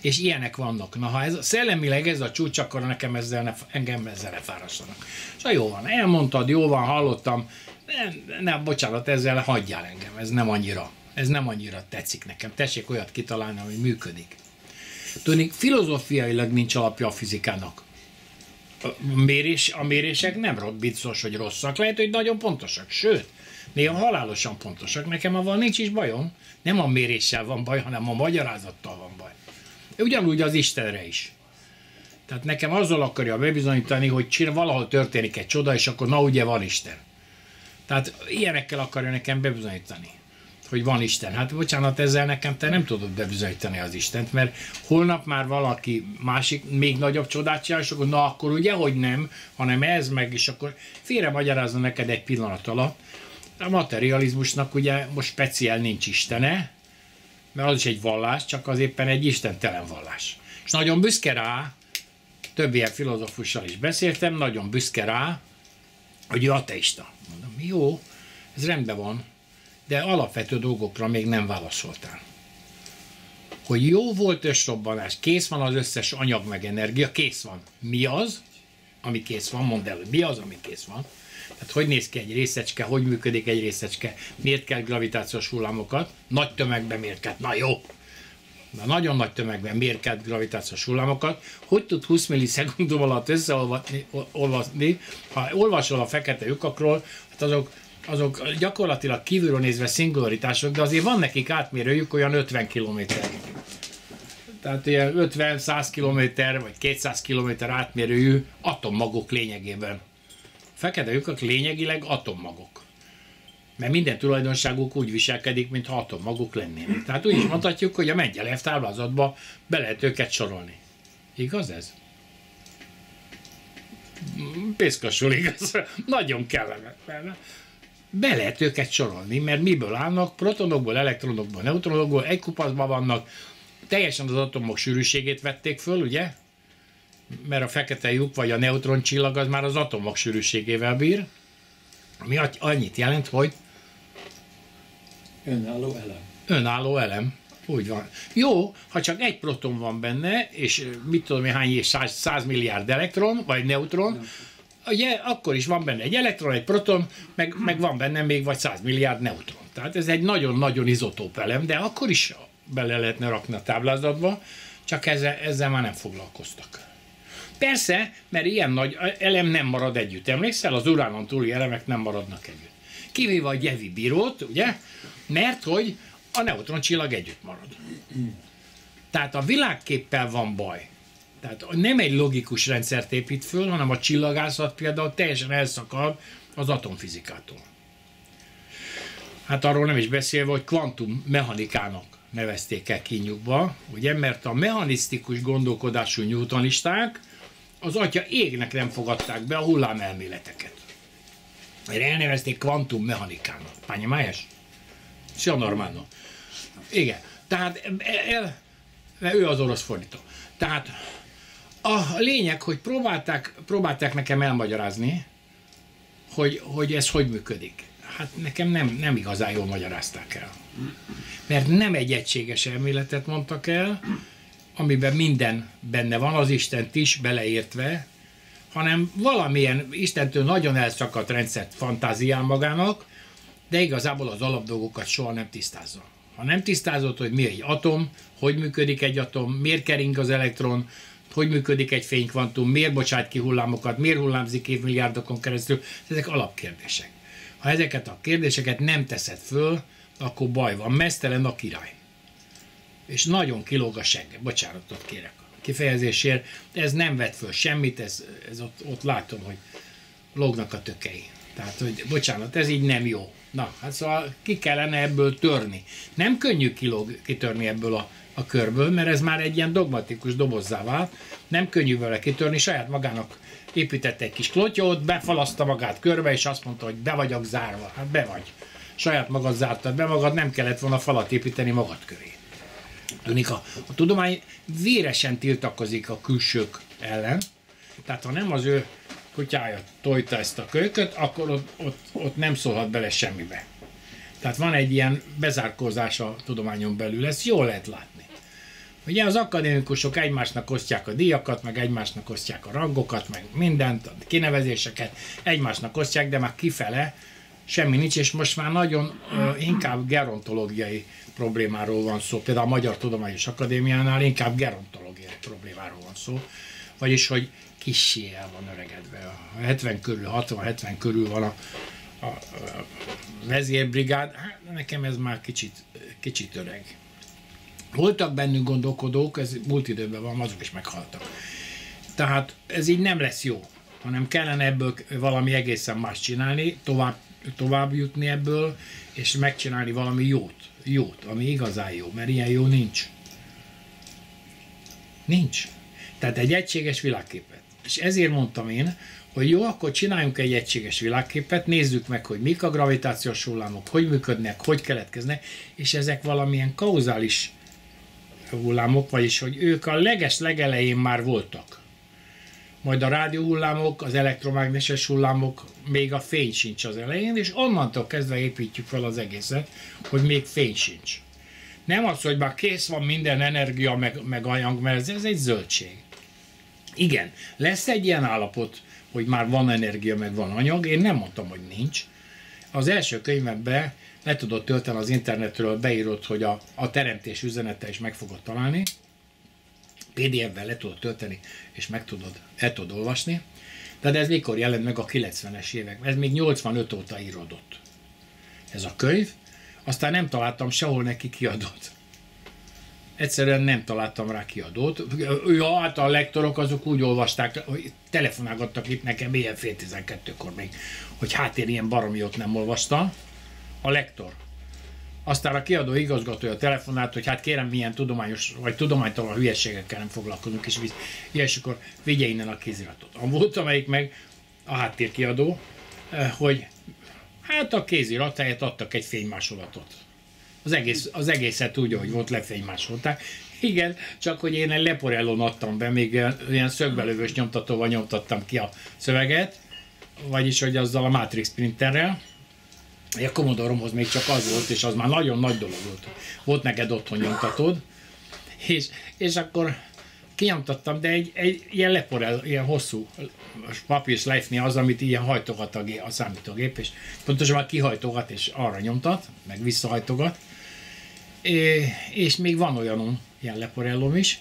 És ilyenek vannak. Na, ha ez szellemileg ez a csúcs, akkor nekem ezzel ne, engem ezzel ne fárassanak. Szóval jó van, elmondtad, jó van, hallottam, ne, ne, bocsánat, ezzel hagyjál engem, ez nem annyira, ez nem annyira tetszik nekem. Tessék olyat kitalálni, ami működik. Tudni, filozófiailag nincs alapja a fizikának a, mérés, a mérések nem biztos, hogy rosszak, lehet, hogy nagyon pontosak, sőt, néha halálosan pontosak. Nekem avval nincs is bajom, nem a méréssel van baj, hanem a magyarázattal van baj. Ugyanúgy az Istenre is. Tehát nekem azzal akarja bebizonyítani, hogy csinál, valahol történik egy csoda, és akkor na ugye van Isten. Tehát ilyenekkel akarja nekem bebizonyítani hogy van Isten. Hát bocsánat, ezzel nekem te nem tudod bebizonyítani az Istent, mert holnap már valaki másik, még nagyobb csodát csinál, és akkor na akkor ugye, hogy nem, hanem ez meg, és akkor félre magyarázza neked egy pillanat alatt. A materializmusnak ugye most speciál nincs Istene, mert az is egy vallás, csak az éppen egy istentelen vallás. És nagyon büszke rá, több ilyen filozófussal is beszéltem, nagyon büszke rá, hogy ő ateista. Mondom, jó, ez rendben van, de alapvető dolgokra még nem válaszoltál. Hogy jó volt összrobbanás, kész van az összes anyag meg energia, kész van. Mi az, ami kész van? Mondd el, mi az, ami kész van. Tehát hogy néz ki egy részecske, hogy működik egy részecske, miért kell gravitációs hullámokat, nagy tömegben miért kell, na jó, de nagyon nagy tömegben miért kell gravitációs hullámokat, hogy tud 20 millisekundum alatt összeolvasni, ha olvasol a fekete lyukakról, hát azok azok gyakorlatilag kívülről nézve szingularitások, de azért van nekik átmérőjük olyan 50 km. Tehát ilyen 50-100 km vagy 200 km átmérőjű atommagok lényegében. Fekete lyukak lényegileg atommagok. Mert minden tulajdonságuk úgy viselkedik, mintha atommagok lennének. Tehát úgy is mondhatjuk, hogy a Mengyelev táblázatba be lehet őket sorolni. Igaz ez? Piszkosul igaz. Nagyon kellemetlen. Be lehet őket sorolni, mert miből állnak? Protonokból, elektronokból, neutronokból, egy kupacban vannak, teljesen az atomok sűrűségét vették föl, ugye? Mert a fekete lyuk vagy a neutron csillag az már az atomok sűrűségével bír. Ami annyit jelent, hogy Önálló elem. önálló elem. Úgy van. Jó, ha csak egy proton van benne, és mit tudom én hány és 100, 100 milliárd elektron, vagy neutron, ugye akkor is van benne egy elektron, egy proton, meg, meg van benne még vagy 100 milliárd neutron. Tehát ez egy nagyon-nagyon izotóp elem, de akkor is bele lehetne rakni a táblázatba, csak ezzel, ezzel már nem foglalkoztak. Persze, mert ilyen nagy elem nem marad együtt. Emlékszel, az uránon túli elemek nem maradnak együtt. Kivéve a Jevi bírót, ugye? Mert hogy a neutroncsillag együtt marad. Tehát a világképpel van baj. Tehát nem egy logikus rendszert épít föl, hanem a csillagászat például teljesen elszakad az atomfizikától. Hát arról nem is beszélve, hogy kvantum mechanikának nevezték el kinyugba, ugye, mert a mechanisztikus gondolkodású newtonisták az atya égnek nem fogadták be a hullámelméleteket. Mert elnevezték kvantum mechanikának. Pányi Májes? Sia normálno. Igen. Tehát el, el, ő az orosz fordító. Tehát a lényeg, hogy próbálták, próbálták nekem elmagyarázni, hogy, hogy ez hogy működik. Hát nekem nem, nem igazán jól magyarázták el. Mert nem egy egységes elméletet mondtak el, amiben minden benne van, az Istent is beleértve, hanem valamilyen Istentől nagyon elszakadt rendszert fantáziál magának, de igazából az alapdolgokat soha nem tisztázza. Ha nem tisztázott, hogy mi egy atom, hogy működik egy atom, miért kering az elektron, hogy működik egy fénykvantum, miért bocsát ki hullámokat, miért hullámzik évmilliárdokon keresztül, ezek alapkérdések. Ha ezeket a kérdéseket nem teszed föl, akkor baj van, mesztelen a király. És nagyon kilóg a segge, bocsánatot kérek a kifejezésért, ez nem vet föl semmit, ez, ez ott, ott látom, hogy lógnak a tökei. Tehát, hogy bocsánat, ez így nem jó. Na, hát szóval ki kellene ebből törni. Nem könnyű kilóg, kitörni ebből a, a körből, mert ez már egy ilyen dogmatikus dobozzá vált. Nem könnyű vele kitörni, saját magának épített egy kis klotyót, befalaszta magát körbe, és azt mondta, hogy be vagyok zárva. Hát be vagy. Saját magad zártad be magad, nem kellett volna falat építeni magad köré. Tudnik, a, a tudomány véresen tiltakozik a külsők ellen, tehát ha nem az ő kutyája tojta ezt a kölyköt, akkor ott, ott, ott nem szólhat bele semmibe. Tehát van egy ilyen bezárkózás a tudományon belül, ezt jól lehet látni. Ugye az akadémikusok egymásnak osztják a díjakat, meg egymásnak osztják a rangokat, meg mindent, a kinevezéseket, egymásnak osztják, de már kifele semmi nincs, és most már nagyon uh, inkább gerontológiai problémáról van szó. Például a Magyar Tudományos Akadémiánál inkább gerontológiai problémáról van szó. Vagyis, hogy kissé el van öregedve. A 70 körül, 60-70 körül van a, a, a vezérbrigád. Hát nekem ez már kicsit, kicsit öreg. Voltak bennünk gondolkodók, ez múlt időben van, azok is meghaltak. Tehát ez így nem lesz jó, hanem kellene ebből valami egészen más csinálni, tovább, tovább jutni ebből, és megcsinálni valami jót, jót, ami igazán jó, mert ilyen jó nincs. Nincs. Tehát egy egységes világképet. És ezért mondtam én, hogy jó, akkor csináljunk egy egységes világképet, nézzük meg, hogy mik a gravitációs hullámok, hogy működnek, hogy keletkeznek, és ezek valamilyen kauzális hullámok, vagyis hogy ők a leges legelején már voltak. Majd a rádióhullámok, az elektromágneses hullámok, még a fény sincs az elején, és onnantól kezdve építjük fel az egészet, hogy még fény sincs. Nem az, hogy már kész van minden energia, meg, meg anyag, mert ez, ez egy zöldség. Igen, lesz egy ilyen állapot, hogy már van energia, meg van anyag, én nem mondtam, hogy nincs. Az első könyvemben le tudod tölteni az internetről, beírod, hogy a, a teremtés üzenete is meg fogod találni, PDF-vel le tudod tölteni, és meg tudod, el tudod olvasni. De ez mikor jelent meg a 90-es évek? Ez még 85 óta írodott. Ez a könyv. Aztán nem találtam sehol neki kiadót. Egyszerűen nem találtam rá kiadót. Ja, hát a lektorok azok úgy olvasták, hogy telefonálgattak itt nekem ilyen fél 12-kor még, hogy hát én ilyen baromiót nem olvastam. A lektor. Aztán a kiadó igazgatója telefonált, hogy hát kérem, milyen tudományos, vagy tudománytalan hülyeségekkel nem foglalkozunk, és, akkor vigye innen a kéziratot. A volt, amelyik meg a háttérkiadó, eh, hogy hát a kézirat helyett adtak egy fénymásolatot. Az, egész, az egészet úgy, hogy volt lefénymásolták. Igen, csak hogy én egy Leporellon adtam be, még ilyen szögbelövős nyomtatóval nyomtattam ki a szöveget, vagyis hogy azzal a Matrix printerrel, a Commodore-omhoz még csak az volt, és az már nagyon nagy dolog volt. Volt neked otthon nyomtatod, és, és akkor kinyomtattam, de egy, egy ilyen leporel, ilyen hosszú papír szlejfni az, amit ilyen hajtogat a, gé, a számítógép, és pontosan kihajtogat, és arra nyomtat, meg visszahajtogat. És még van olyanom, ilyen leporellom is,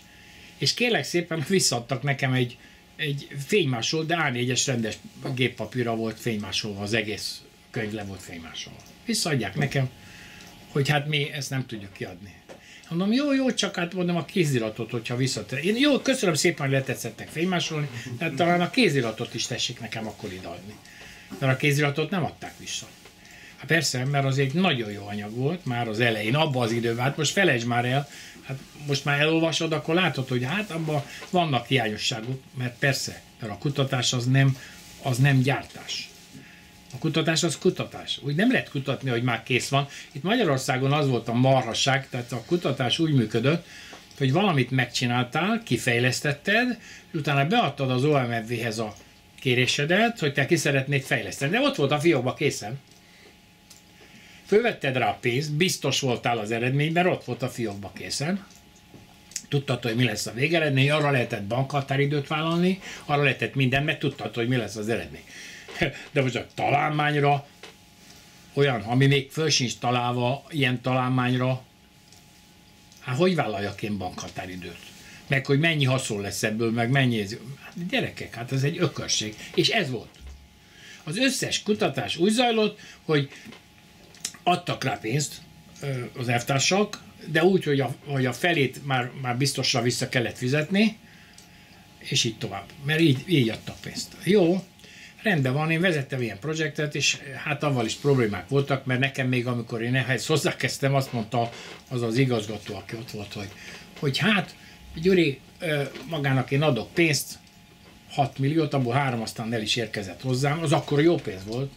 és kérlek szépen visszadtak nekem egy, egy fénymásol, de A4-es rendes géppapírra volt fénymásolva, az egész könyv le volt fénymásolva. Visszaadják nekem, hogy hát mi ezt nem tudjuk kiadni. Mondom, jó, jó, csak hát mondom a kéziratot, hogyha visszatér. Én jó, köszönöm szépen, hogy letetszettek fénymásolni, de talán a kéziratot is tessék nekem akkor ideadni. Mert a kéziratot nem adták vissza. Hát persze, mert az egy nagyon jó anyag volt már az elején, abban az időben. Hát most felejtsd már el, hát most már elolvasod, akkor látod, hogy hát abban vannak hiányosságok, mert persze, mert a kutatás az nem, az nem gyártás. A kutatás az kutatás. Úgy nem lehet kutatni, hogy már kész van. Itt Magyarországon az volt a marhasság, tehát a kutatás úgy működött, hogy valamit megcsináltál, kifejlesztetted, utána beadtad az OMFV-hez a kérésedet, hogy te ki szeretnéd fejleszteni. De ott volt a fiókba készen. Fölvetted rá a pénzt, biztos voltál az eredményben, ott volt a fiókba készen. Tudtad, hogy mi lesz a végeredmény, arra lehetett bankhatáridőt vállalni, arra lehetett minden, mert tudtad, hogy mi lesz az eredmény. De most a találmányra, olyan, ami még föl sincs találva, ilyen találmányra, hát hogy vállaljak én bankhatáridőt? Meg hogy mennyi haszon lesz ebből, meg mennyi ez... Hát gyerekek, hát ez egy ökörség. És ez volt. Az összes kutatás úgy zajlott, hogy adtak rá pénzt az elvtársak, de úgy, hogy a, hogy a felét már, már biztosra vissza kellett fizetni, és így tovább. Mert így, így adtak pénzt. Jó, rendben van, én vezettem ilyen projektet, és hát avval is problémák voltak, mert nekem még amikor én ehhez hozzákezdtem, azt mondta az az igazgató, aki ott volt, hogy, hogy hát, Gyuri, magának én adok pénzt, 6 milliót, abból három aztán el is érkezett hozzám, az akkor jó pénz volt,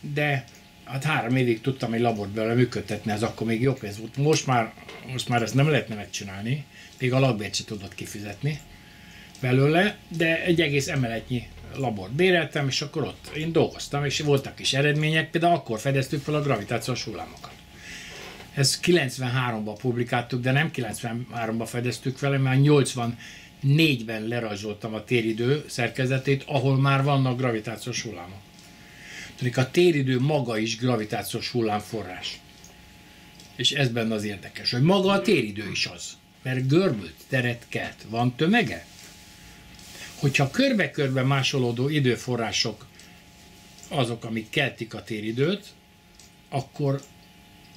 de hát három évig tudtam egy labort belőle működtetni, ez akkor még jó pénz volt. Most már, most már ezt nem lehetne megcsinálni, még a lakbért sem tudott kifizetni belőle, de egy egész emeletnyi labort béreltem, és akkor ott én dolgoztam, és voltak is eredmények, például akkor fedeztük fel a gravitációs hullámokat. Ez 93-ban publikáltuk, de nem 93-ban fedeztük fel, mert 84-ben lerajzoltam a téridő szerkezetét, ahol már vannak gravitációs hullámok. Tudjuk, a téridő maga is gravitációs hullámforrás. És ez benne az érdekes, hogy maga a téridő is az. Mert görbült teret kelt. Van tömege? Hogyha körbe-körbe másolódó időforrások azok, amik keltik a téridőt, akkor,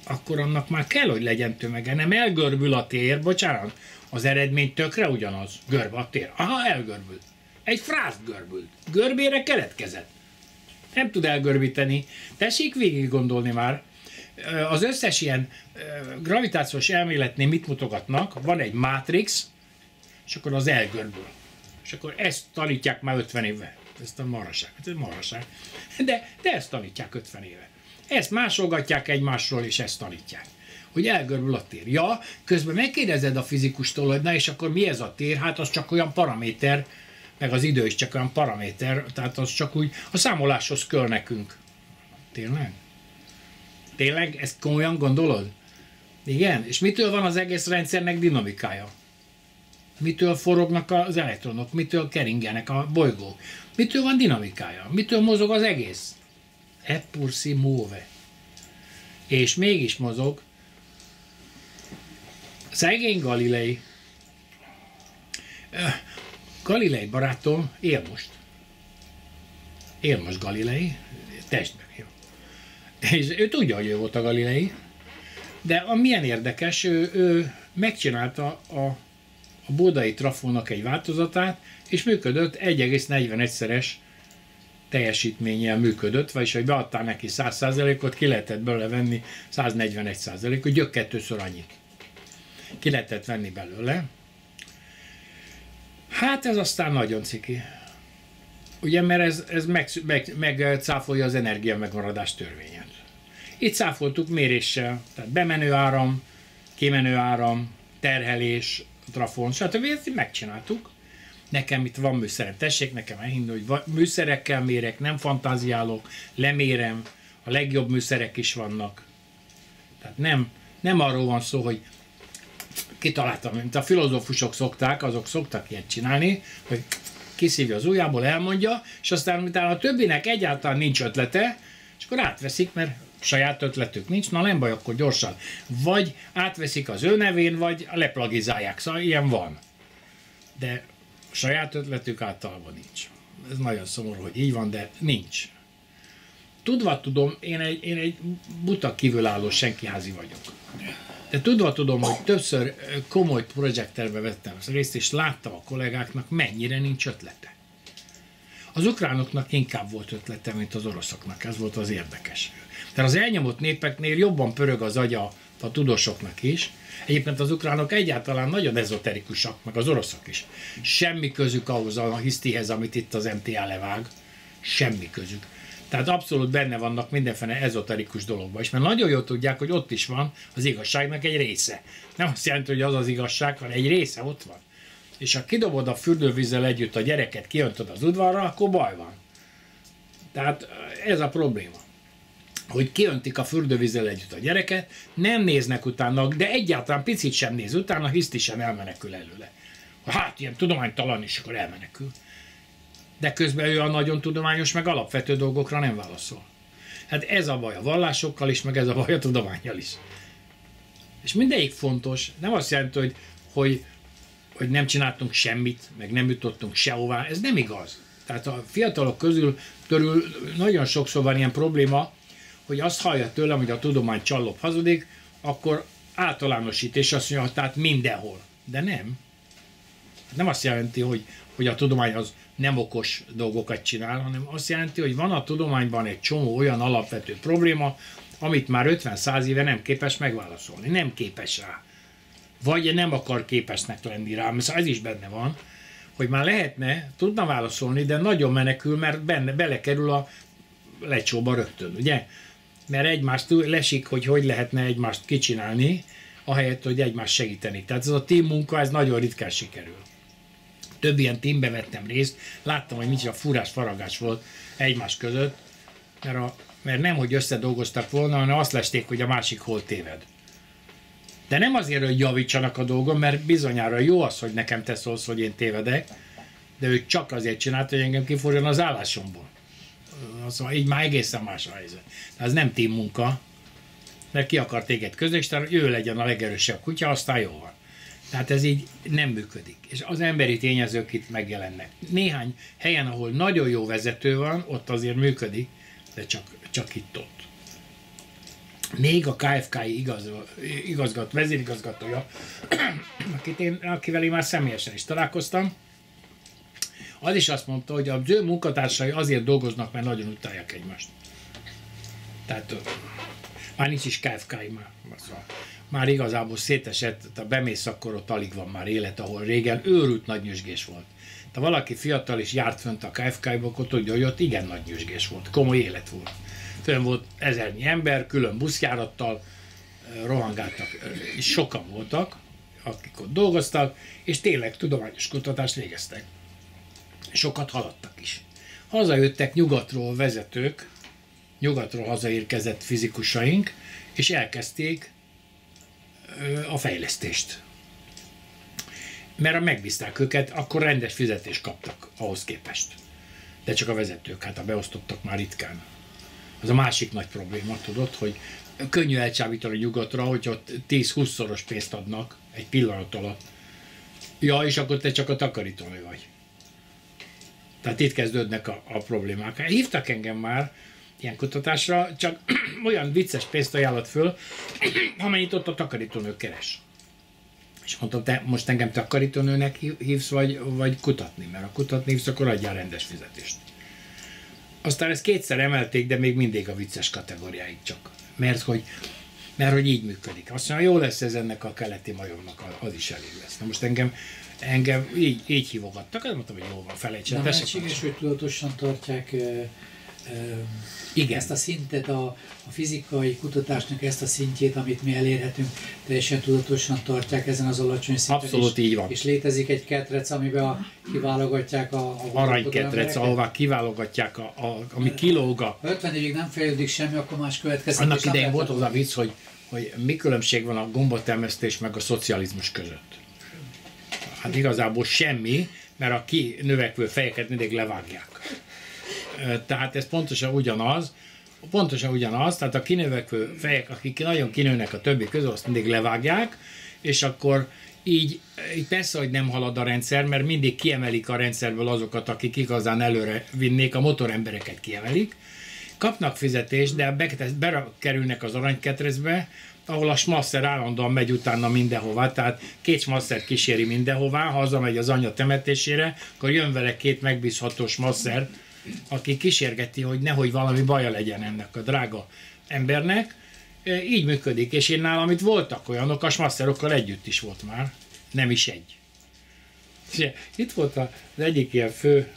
akkor annak már kell, hogy legyen tömege. Nem elgörbül a tér, bocsánat, az eredmény tökre ugyanaz. Görbe a tér. Aha, elgörbült. Egy frászt görbült. Görbére keletkezett nem tud elgörbíteni. Tessék végig gondolni már. Az összes ilyen gravitációs elméletnél mit mutogatnak? Van egy mátrix, és akkor az elgörbül. És akkor ezt tanítják már 50 éve. Ezt a maraság. Ez maraság. De, de ezt tanítják 50 éve. Ezt másolgatják egymásról, és ezt tanítják. Hogy elgörbül a tér. Ja, közben megkérdezed a fizikustól, hogy na és akkor mi ez a tér? Hát az csak olyan paraméter, meg az idő is csak olyan paraméter, tehát az csak úgy a számoláshoz kell nekünk. Tényleg? Tényleg? Ezt komolyan gondolod? Igen? És mitől van az egész rendszernek dinamikája? Mitől forognak az elektronok? Mitől keringenek a bolygók? Mitől van dinamikája? Mitől mozog az egész? Si muove. És mégis mozog. Szegény Galilei Galilei barátom él most. Él most Galilei, testben él. És ő tudja, hogy ő volt a Galilei, de a milyen érdekes, ő, ő megcsinálta a, a Bodai trafónak egy változatát, és működött 1,41-szeres teljesítménnyel működött, vagyis hogy beadtál neki 100%-ot, ki lehetett belőle venni 141%-ot, gyök kettőször annyit. Ki lehetett venni belőle. Hát ez aztán nagyon ciki. Ugye, mert ez, ez megcáfolja meg, meg az energia megmaradás törvényet. Itt cáfoltuk méréssel, tehát bemenő áram, kimenő áram, terhelés, trafon, stb. Ezt megcsináltuk. Nekem itt van műszerem. Tessék nekem elhinni, hogy va- műszerekkel mérek, nem fantáziálok, lemérem, a legjobb műszerek is vannak. Tehát nem, nem arról van szó, hogy kitaláltam, mint a filozófusok szokták, azok szoktak ilyet csinálni, hogy kiszívja az ujjából, elmondja, és aztán utána a többinek egyáltalán nincs ötlete, és akkor átveszik, mert saját ötletük nincs, na nem baj, akkor gyorsan. Vagy átveszik az ő nevén, vagy leplagizálják, szóval ilyen van. De saját ötletük általában nincs. Ez nagyon szomorú, hogy így van, de nincs. Tudva tudom, én egy, én egy buta kívülálló senkiházi vagyok. De tudva tudom, hogy többször komoly projekterbe vettem részt, és láttam a kollégáknak, mennyire nincs ötlete. Az ukránoknak inkább volt ötlete, mint az oroszoknak. Ez volt az érdekes. Tehát az elnyomott népeknél jobban pörög az agya a tudósoknak is. Egyébként az ukránok egyáltalán nagyon ezoterikusak, meg az oroszok is. Semmi közük ahhoz a hisztihez, amit itt az MTA levág. Semmi közük. Tehát abszolút benne vannak mindenféle ezoterikus dologban is, mert nagyon jól tudják, hogy ott is van az igazságnak egy része. Nem azt jelenti, hogy az az igazság, hanem egy része ott van. És ha kidobod a fürdővízzel együtt a gyereket, kiöntöd az udvarra, akkor baj van. Tehát ez a probléma hogy kiöntik a fürdővízzel együtt a gyereket, nem néznek utána, de egyáltalán picit sem néz utána, hisztisen elmenekül előle. Hát ilyen tudománytalan is, akkor elmenekül. De közben ő a nagyon tudományos, meg alapvető dolgokra nem válaszol. Hát ez a baj a vallásokkal is, meg ez a baj a tudományjal is. És mindegyik fontos, nem azt jelenti, hogy, hogy, hogy nem csináltunk semmit, meg nem jutottunk sehová, ez nem igaz. Tehát a fiatalok közül körül nagyon sokszor van ilyen probléma, hogy azt hallja tőlem, hogy a tudomány csallop hazudik, akkor általánosít, és azt mondja, tehát mindenhol. De nem. Nem azt jelenti, hogy, hogy a tudomány az nem okos dolgokat csinál, hanem azt jelenti, hogy van a tudományban egy csomó olyan alapvető probléma, amit már 50-100 éve nem képes megválaszolni. Nem képes rá. Vagy nem akar képesnek lenni rá, mert ez is benne van, hogy már lehetne, tudna válaszolni, de nagyon menekül, mert benne belekerül a lecsóba rögtön, ugye? mert egymást lesik, hogy hogy lehetne egymást kicsinálni, ahelyett, hogy egymást segíteni. Tehát ez a team munka, ez nagyon ritkán sikerül. Több ilyen teambe vettem részt, láttam, hogy micsoda furás faragás volt egymás között, mert, a, mert nem, hogy összedolgoztak volna, hanem azt lesték, hogy a másik hol téved. De nem azért, hogy javítsanak a dolgon, mert bizonyára jó az, hogy nekem te szólsz, hogy én tévedek, de ő csak azért csinált, hogy engem kiforjon az állásomból az, így már egészen más a helyzet. Ez nem team munka, mert ki akar téged közösen, ő legyen a legerősebb kutya, aztán jó van. Tehát ez így nem működik. És az emberi tényezők itt megjelennek. Néhány helyen, ahol nagyon jó vezető van, ott azért működik, de csak, csak itt ott. Még a KFK igaz, igazgat, vezérigazgatója, *clears throat* akit én, akivel én már személyesen is találkoztam, az is azt mondta, hogy a ő munkatársai azért dolgoznak, mert nagyon utálják egymást. Tehát már nincs is KFK már. Szóval már igazából szétesett, a bemész, akkor ott alig van már élet, ahol régen őrült nagy nyüzsgés volt. Ha valaki fiatal és járt fönt a KFK-ba, akkor tudja, hogy ott igen nagy nyüzsgés volt, komoly élet volt. Fönn volt ezernyi ember, külön buszjárattal rohangáltak, és sokan voltak, akik ott dolgoztak, és tényleg tudományos kutatást végeztek sokat haladtak is. Hazajöttek nyugatról vezetők, nyugatról hazaérkezett fizikusaink, és elkezdték a fejlesztést. Mert megbízták őket, akkor rendes fizetést kaptak ahhoz képest. De csak a vezetők, hát a beosztottak már ritkán. Az a másik nagy probléma, tudod, hogy könnyű elcsábítani nyugatra, hogy ott 10-20-szoros pénzt adnak egy pillanat alatt. Ja, és akkor te csak a takarítónő vagy. Tehát itt kezdődnek a, a problémák. Hívtak engem már ilyen kutatásra, csak *clears throat* olyan vicces pénzt ajánlott föl, *clears throat* amennyit ott a takarítónő keres. És mondtam, te most engem takarítónőnek hívsz, vagy, vagy kutatni? Mert ha kutatni hívsz, akkor adjál rendes fizetést. Aztán ezt kétszer emelték, de még mindig a vicces kategóriáig csak. Mert hogy, mert hogy így működik. Azt mondja, jó lesz ez ennek a keleti majomnak, az is elég lesz. Na most engem, engem így, így hívogattak, azt mondtam, hogy jó van, felejtsen. Nem lehetséges, hogy tudatosan tartják Igen. ezt a szintet, a, a fizikai kutatásnak ezt a szintjét, amit mi elérhetünk, teljesen tudatosan tartják ezen az alacsony szinten. Abszolút és, így van. És létezik egy ketrec, amiben a, kiválogatják a, a Aranyketrec, ahová kiválogatják, a, a, ami kilóg a, Ha 50 évig nem fejlődik semmi, akkor más következik. Annak idején volt az a vicc, hogy, hogy mi különbség van a gombatermesztés meg a szocializmus között. Hát igazából semmi, mert a kinövekvő fejeket mindig levágják. Tehát ez pontosan ugyanaz, pontosan ugyanaz, tehát a kinövekvő fejek, akik nagyon kinőnek a többi közül, azt mindig levágják, és akkor így, így persze, hogy nem halad a rendszer, mert mindig kiemelik a rendszerből azokat, akik igazán előre vinnék, a motorembereket kiemelik, kapnak fizetést, de be- bekerülnek az aranyketrecbe, ahol a smasszer állandóan megy utána mindenhová, tehát két smasszer kíséri mindenhová, ha hazamegy az anya temetésére, akkor jön vele két megbízható smasszer, aki kísérgeti, hogy nehogy valami baja legyen ennek a drága embernek. E, Így működik, és én nálam itt voltak olyanok, a smasszerokkal együtt is volt már, nem is egy. Itt volt az egyik ilyen fő,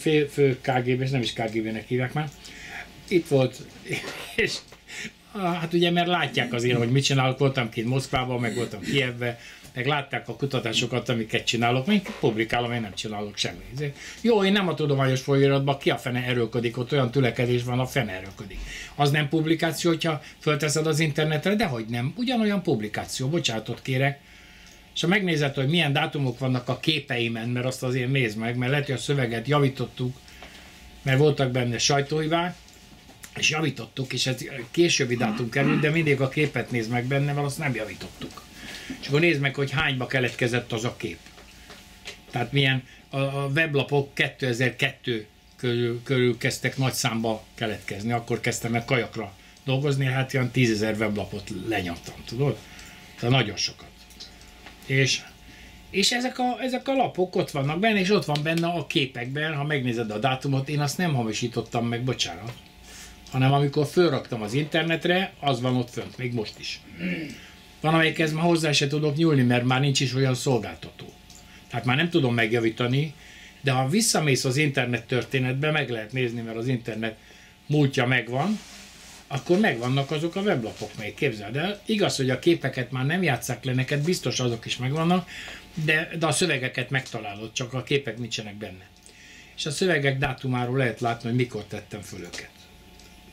fő, fő KGB, és nem is KGB-nek hívják már, itt volt, *laughs* és hát ugye, mert látják azért, hogy mit csinálok, voltam kint Moszkvában, meg voltam Kievbe, meg látták a kutatásokat, amiket csinálok, még publikálom, én nem csinálok semmi. Ezért, Jó, én nem a tudományos folyóiratban, ki a fene erőködik, ott olyan tülekedés van, a fene erőködik. Az nem publikáció, hogyha fölteszed az internetre, de hogy nem, ugyanolyan publikáció, bocsánatot kérek. És ha megnézed, hogy milyen dátumok vannak a képeimen, mert azt azért nézd meg, mert lehet, hogy a szöveget javítottuk, mert voltak benne sajtóhibák, és javítottuk, és ez későbbi dátum került, de mindig a képet néz meg benne, mert azt nem javítottuk. És akkor nézd meg, hogy hányba keletkezett az a kép. Tehát milyen a, a weblapok 2002 körül, körül kezdtek nagy számba keletkezni, akkor kezdtem el kajakra dolgozni, hát olyan tízezer weblapot lenyomtam, tudod? Tehát nagyon sokat. És, és ezek, a, ezek a lapok ott vannak benne, és ott van benne a képekben, ha megnézed a dátumot, én azt nem hamisítottam meg, bocsánat hanem amikor fölraktam az internetre, az van ott fönt, még most is. Van, amelyikhez már hozzá se tudok nyúlni, mert már nincs is olyan szolgáltató. Tehát már nem tudom megjavítani, de ha visszamész az internet történetbe, meg lehet nézni, mert az internet múltja megvan, akkor megvannak azok a weblapok még, képzeld el. Igaz, hogy a képeket már nem játsszák le neked, biztos azok is megvannak, de, de a szövegeket megtalálod, csak a képek nincsenek benne. És a szövegek dátumáról lehet látni, hogy mikor tettem föl őket.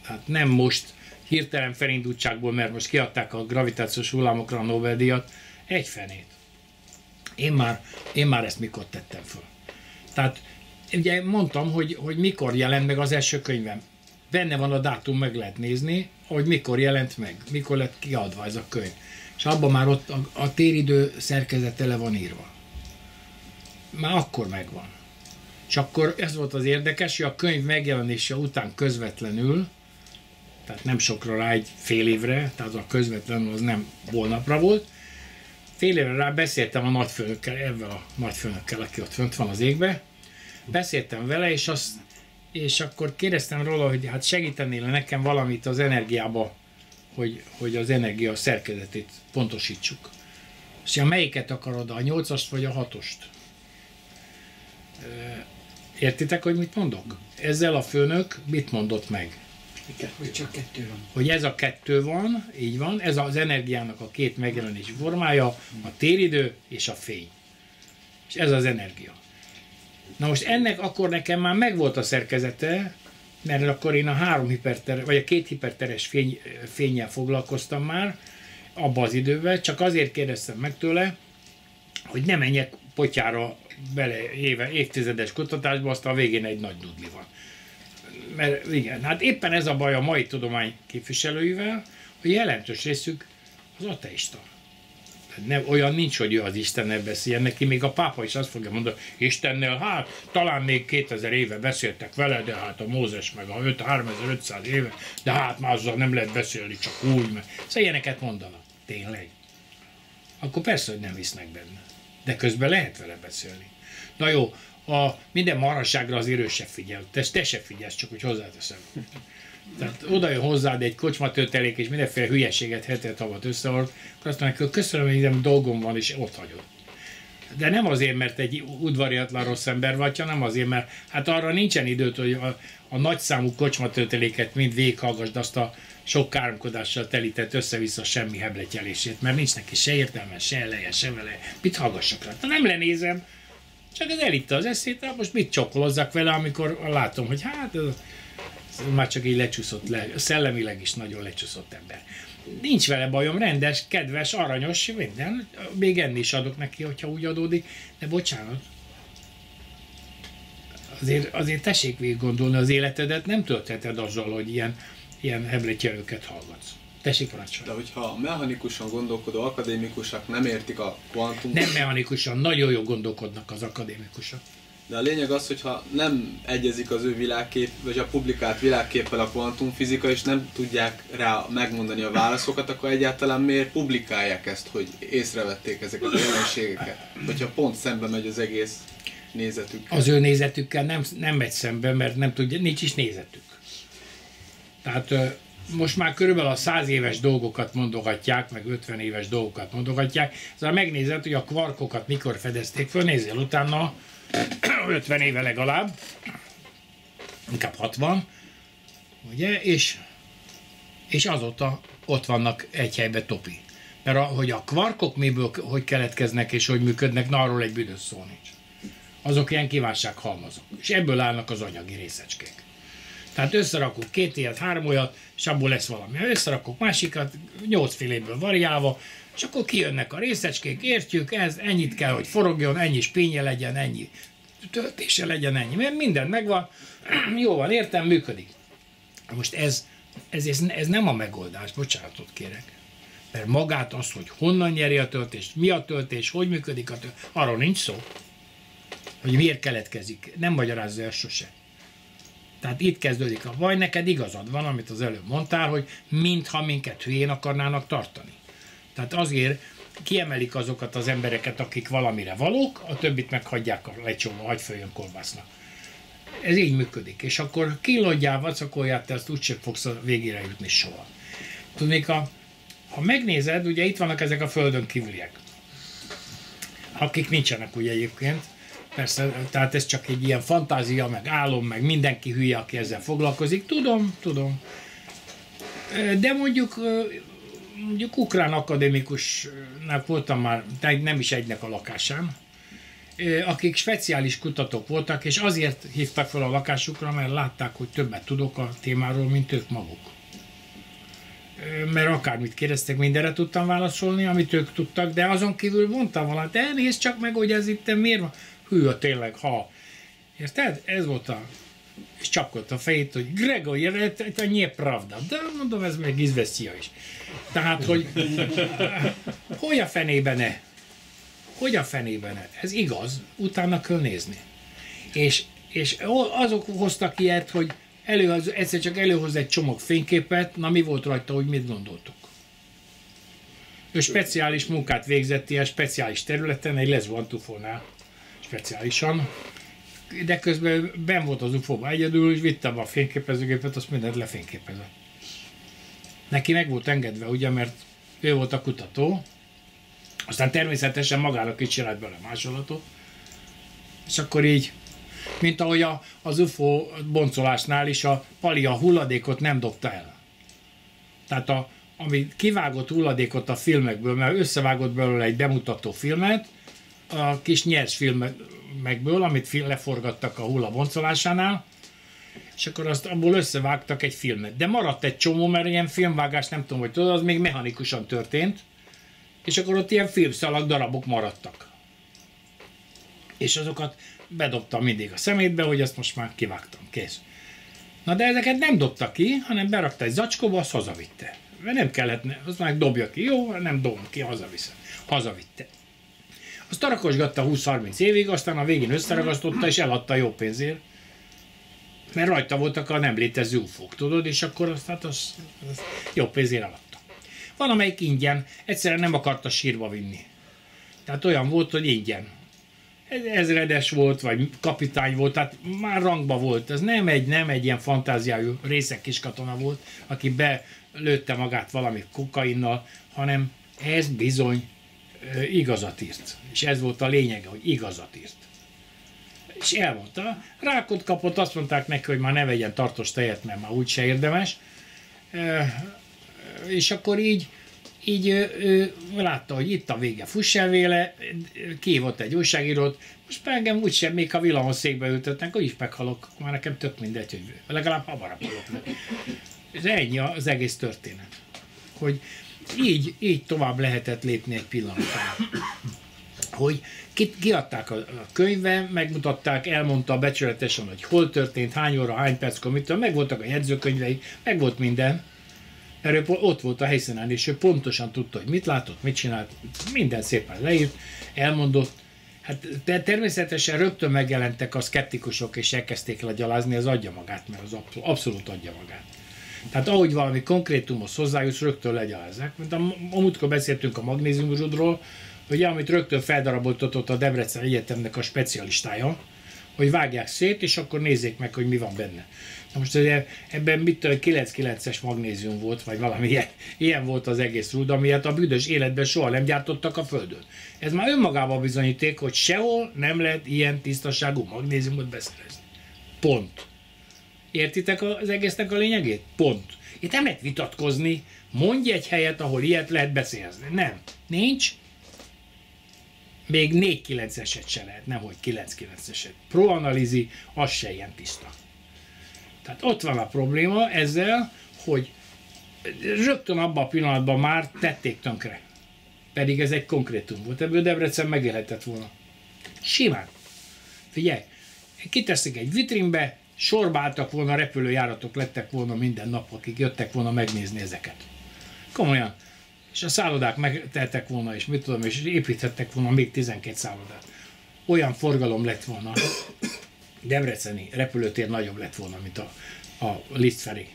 Tehát nem most hirtelen felindultságból, mert most kiadták a gravitációs hullámokra a Nobel-díjat, egy fenét. Én már, én már ezt mikor tettem föl. Tehát ugye mondtam, hogy, hogy mikor jelent meg az első könyvem. Benne van a dátum, meg lehet nézni, hogy mikor jelent meg, mikor lett kiadva ez a könyv. És abban már ott a, a téridő szerkezete le van írva. Már akkor megvan. És akkor ez volt az érdekes, hogy a könyv megjelenése után közvetlenül, tehát nem sokra rá, egy fél évre, tehát a közvetlenül az nem holnapra volt, fél évre rá beszéltem a nagyfőnökkel, ebben a nagyfőnökkel, aki ott fönt van az égbe, beszéltem vele, és, azt, és akkor kérdeztem róla, hogy hát segítenél nekem valamit az energiába, hogy, hogy az energia szerkezetét pontosítsuk. És ja, melyiket akarod, a 8-ast vagy a 6-ost? Értitek, hogy mit mondok? Ezzel a főnök mit mondott meg? Hogy csak kettő van. hogy ez a kettő van, így van, ez az energiának a két megjelenési formája, a téridő és a fény. És ez az energia. Na most ennek akkor nekem már megvolt a szerkezete, mert akkor én a három hiperter, vagy a két hiperteres fény, fényjel foglalkoztam már abban az időben, csak azért kérdeztem meg tőle, hogy ne menjek potyára bele éve, évtizedes kutatásba, aztán a végén egy nagy dudli van mert igen, hát éppen ez a baj a mai tudomány képviselőivel, hogy jelentős részük az ateista. Nem, olyan nincs, hogy ő az Istennel beszéljen, neki még a pápa is azt fogja mondani, Istennel, hát talán még 2000 éve beszéltek vele, de hát a Mózes meg a 5, 3500 éve, de hát már azzal nem lehet beszélni, csak úgy, mert szóval ilyeneket mondanak. Tényleg. Akkor persze, hogy nem hisznek benne. De közben lehet vele beszélni. Na jó, a minden marhaságra azért ő se figyel. Te, te se figyelsz, csak hogy hozzáteszem. Tehát oda jön hozzád egy kocsmatöltelék, és mindenféle hülyeséget hetet havat összehord, akkor azt mondják, köszönöm, hogy nem dolgom van, és ott hagyod. De nem azért, mert egy udvariatlan rossz ember vagy, hanem azért, mert hát arra nincsen időt, hogy a, a nagyszámú kocsmatölteléket mind végighallgassd azt a sok káromkodással telített össze-vissza semmi hebletyelését, mert nincs neki se értelme, se eleje, se vele. Mit hallgassak rá? Nem lenézem, csak az elitta az eszét, hát most mit csokolozzak vele, amikor látom, hogy hát ez, ez már csak így lecsúszott le, szellemileg is nagyon lecsúszott ember. Nincs vele bajom, rendes, kedves, aranyos, minden. Még enni is adok neki, hogyha úgy adódik, de bocsánat. Azért, azért tessék végig gondolni az életedet, nem töltheted azzal, hogy ilyen, ilyen hebletyelőket hallgatsz. Tessék parancsolni. De hogyha mechanikusan gondolkodó akadémikusok nem értik a kvantum... Nem mechanikusan, nagyon jól gondolkodnak az akadémikusok. De a lényeg az, hogyha nem egyezik az ő világkép, vagy a publikált világképpel a kvantumfizika, és nem tudják rá megmondani a válaszokat, akkor egyáltalán miért publikálják ezt, hogy észrevették ezeket a jelenségeket? Hogyha pont szembe megy az egész nézetük. Az ő nézetükkel nem, nem megy szembe, mert nem tudja, nincs is nézetük. Tehát most már körülbelül a 100 éves dolgokat mondogatják, meg 50 éves dolgokat mondogatják. Szóval megnézed, hogy a kvarkokat mikor fedezték föl, nézzél utána *clears throat* 50 éve legalább, inkább 60, ugye, és, és azóta ott vannak egy helybe topi. Mert a, hogy a kvarkok miből, hogy keletkeznek és hogy működnek, na arról egy büdös szó nincs. Azok ilyen kívánsághalmazok. És ebből állnak az anyagi részecskék. Tehát összerakunk két ilyet, három olyat, és abból lesz valami. Ha összerakok másikat, nyolc féléből variálva, és akkor kijönnek a részecskék, értjük, ez ennyit kell, hogy forogjon, ennyi spénye legyen, ennyi töltése legyen, ennyi. Mert minden megvan, *clears throat* jó van, értem, működik. Most ez, ez, ez, ez nem a megoldás, bocsánatot kérek. Mert magát az, hogy honnan nyeri a töltést, mi a töltés, hogy működik a töltés, arról nincs szó. Hogy miért keletkezik. Nem magyarázza el sose. Tehát itt kezdődik a baj, neked igazad van, amit az előbb mondtál, hogy mintha minket hülyén akarnának tartani. Tehát azért kiemelik azokat az embereket, akik valamire valók, a többit meghagyják a lecsóba, hagy följön kolbásznak. Ez így működik. És akkor kilodjál, vacakoljál, te azt úgyse fogsz a végére jutni soha. Tudnék, a, ha megnézed, ugye itt vannak ezek a földön kívüliek, akik nincsenek ugye egyébként, Persze, tehát ez csak egy ilyen fantázia, meg álom, meg mindenki hülye, aki ezzel foglalkozik. Tudom, tudom. De mondjuk, mondjuk ukrán akadémikusnak voltam már, nem is egynek a lakásán, akik speciális kutatók voltak, és azért hívtak fel a lakásukra, mert látták, hogy többet tudok a témáról, mint ők maguk. Mert akármit kérdeztek, mindenre tudtam válaszolni, amit ők tudtak, de azon kívül mondtam valamit, de nézd csak meg, hogy ez itt miért van hű a tényleg, ha. Érted? Ez volt a... És csapkodta a fejét, hogy Gregor, ez nie pravda. De mondom, ez még izvesztia is. Tehát, hogy hogy a fenében ne? Hogy a fenében ne? Ez igaz, utána kell nézni. És, és azok hoztak ilyet, hogy elő, egyszer csak előhoz egy csomag fényképet, na mi volt rajta, hogy mit gondoltuk. Ő speciális munkát végzett ilyen speciális területen, egy Les Vantufónál speciálisan, de közben ben volt az ufo egyedül, és vittem a fényképezőgépet, azt mindent lefényképezett. Neki meg volt engedve, ugye, mert ő volt a kutató, aztán természetesen magának is csinált bele másolatot, és akkor így, mint ahogy a, az UFO boncolásnál is a Pali a hulladékot nem dobta el. Tehát a, ami kivágott hulladékot a filmekből, mert összevágott belőle egy bemutató filmet, a kis nyers filmekből, amit leforgattak a hulla boncolásánál, és akkor azt abból összevágtak egy filmet. De maradt egy csomó, mert ilyen filmvágás, nem tudom, hogy tudod, az még mechanikusan történt, és akkor ott ilyen filmszalag darabok maradtak. És azokat bedobtam mindig a szemétbe, hogy ezt most már kivágtam, kész. Na de ezeket nem dobta ki, hanem berakta egy zacskóba, azt hazavitte. Mert nem kellett, azt már dobja ki, jó, nem dobom ki, hazavisze. Hazavitte. Azt tarakosgatta 20-30 évig, aztán a végén összeragasztotta és eladta jó pénzért. Mert rajta voltak a nem létező ufók, tudod, és akkor azt, hát az, az jó pénzért eladta. Van, amelyik ingyen, egyszerűen nem akarta sírva vinni. Tehát olyan volt, hogy ingyen. ezredes volt, vagy kapitány volt, tehát már rangba volt. Ez nem egy, nem egy ilyen fantáziájú részek kis katona volt, aki belőtte magát valami kokainnal, hanem ez bizony igazat írt. És ez volt a lényege, hogy igazat írt. És elmondta, rákot kapott, azt mondták neki, hogy már ne vegyen tartós tejet, mert már úgyse érdemes. És akkor így, így ő, ő látta, hogy itt a vége, fuss el véle, kihívott egy újságírót, most már engem úgysem, még ha villamosszékbe ültetnek, is meghalok, már nekem tök mindegy, hogy legalább hamarabb halok meg. Ez ennyi az egész történet. Hogy így, így tovább lehetett lépni egy pillanatra. Hogy ki, kiadták a, a könyve, megmutatták, elmondta becsületesen, hogy hol történt, hány óra, hány perckor, mitől, meg voltak a jegyzőkönyvei, meg volt minden. Erről ott volt a helyszínen, és ő pontosan tudta, hogy mit látott, mit csinált, minden szépen leírt, elmondott. Hát de természetesen rögtön megjelentek a szkeptikusok, és elkezdték legyalázni, az adja magát, mert az abszolút, adja magát. Tehát ahogy valami konkrétumhoz hozzájutsz, rögtön legyalázzák. Mint a, amúgykor beszéltünk a magnéziumzsudról, ugye, amit rögtön feldaraboltatott a Debrecen Egyetemnek a specialistája, hogy vágják szét, és akkor nézzék meg, hogy mi van benne. Na most ugye ebben mit tudom, 9-9-es magnézium volt, vagy valami ilyen, ilyen volt az egész rúd, amilyet a büdös életben soha nem gyártottak a Földön. Ez már önmagában bizonyíték, hogy sehol nem lehet ilyen tisztaságú magnéziumot beszerezni. Pont. Értitek az egésznek a lényegét? Pont. Itt nem lehet vitatkozni, mondj egy helyet, ahol ilyet lehet beszerezni. Nem. Nincs. Még 4-9-eset se lehet, nehogy 9-9-eset. Proanalízi, az se ilyen tiszta. Tehát ott van a probléma ezzel, hogy rögtön abban a pillanatban már tették tönkre. Pedig ez egy konkrétum volt. Ebből Debrecen megélhetett volna. Simán. Figyelj, kiteszik egy vitrínbe, sorba álltak volna, repülőjáratok lettek volna minden nap, akik jöttek volna megnézni ezeket. Komolyan. És a szállodák megteltek volna, és mit tudom, és építhettek volna még 12 szállodát. Olyan forgalom lett volna. Debreceni repülőtér nagyobb lett volna, mint a, a Liszt felé.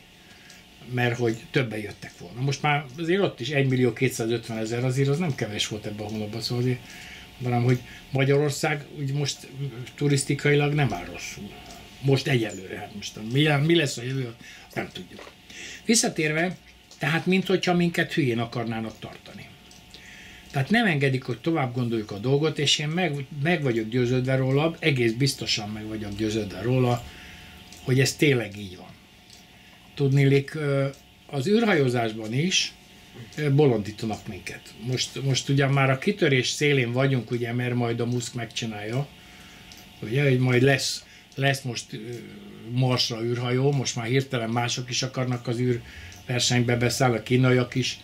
Mert hogy többen jöttek volna. Most már azért ott is 1 millió 250 ezer, azért az nem kevés volt ebben a hónapban, szóval azért mondanám, hogy Magyarország úgy most turisztikailag nem áll rosszul. Most egyelőre, hát most mi, mi lesz a jövő, azt nem tudjuk. Visszatérve, tehát minthogyha minket hülyén akarnának tartani. Tehát nem engedik, hogy tovább gondoljuk a dolgot, és én meg, meg vagyok győződve róla, egész biztosan meg vagyok győződve róla, hogy ez tényleg így van. Tudnélik, az űrhajózásban is bolondítanak minket. Most, most ugyan már a kitörés szélén vagyunk, ugye, mert majd a Musk megcsinálja, ugye, hogy majd lesz, lesz most Marsra űrhajó, most már hirtelen mások is akarnak az űr versenybe beszáll, a kínaiak is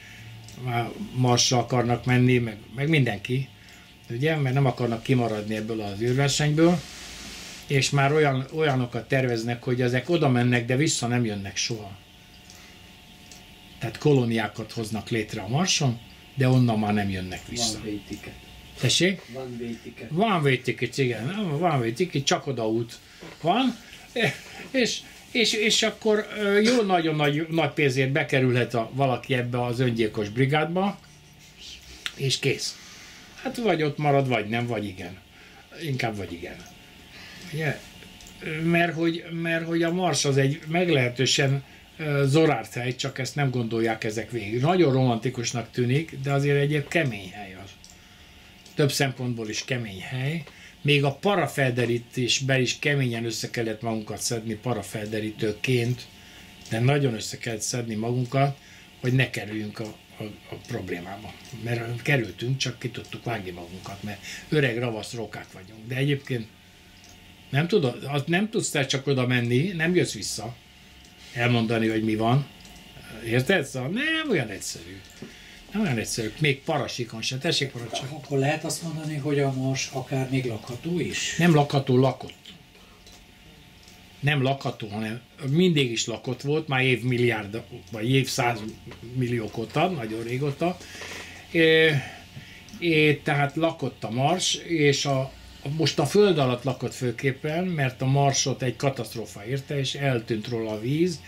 már Marsra akarnak menni, meg, meg mindenki, ugye, mert nem akarnak kimaradni ebből az űrversenyből, és már olyan, olyanokat terveznek, hogy ezek oda mennek, de vissza nem jönnek soha. Tehát kolóniákat hoznak létre a Marson, de onnan már nem jönnek vissza. Van. Tessék? Van way ticket. Van way ticket, igen. Van way ticket, csak oda út van. És, és, és akkor jó nagyon nagy, nagy pénzért bekerülhet a, valaki ebbe az öngyilkos brigádba, és kész. Hát vagy ott marad, vagy nem, vagy igen. Inkább vagy igen. Ugye? Mert hogy, mert hogy a Mars az egy meglehetősen zorárt hely, csak ezt nem gondolják ezek végig. Nagyon romantikusnak tűnik, de azért egy kemény hely az. Több szempontból is kemény hely. Még a parafelderítésben is keményen össze kellett magunkat szedni parafelderítőként, de nagyon össze kellett szedni magunkat, hogy ne kerüljünk a, a, a problémába. Mert kerültünk, csak ki tudtuk vágni magunkat, mert öreg ravasz rókák vagyunk. De egyébként nem, tudod, nem tudsz te csak oda menni, nem jössz vissza elmondani, hogy mi van. Érted? Szóval nem olyan egyszerű. Nem olyan egyszerű. Még parasikon sem. Tessék parancsolni. Akkor lehet azt mondani, hogy a Mars akár még lakható is? Nem lakható, lakott. Nem lakható, hanem mindig is lakott volt, már évmilliárd, vagy évszáz milliók óta, nagyon régóta. É, é, tehát lakott a Mars, és a, most a Föld alatt lakott főképpen, mert a Marsot egy katasztrófa érte, és eltűnt róla a víz,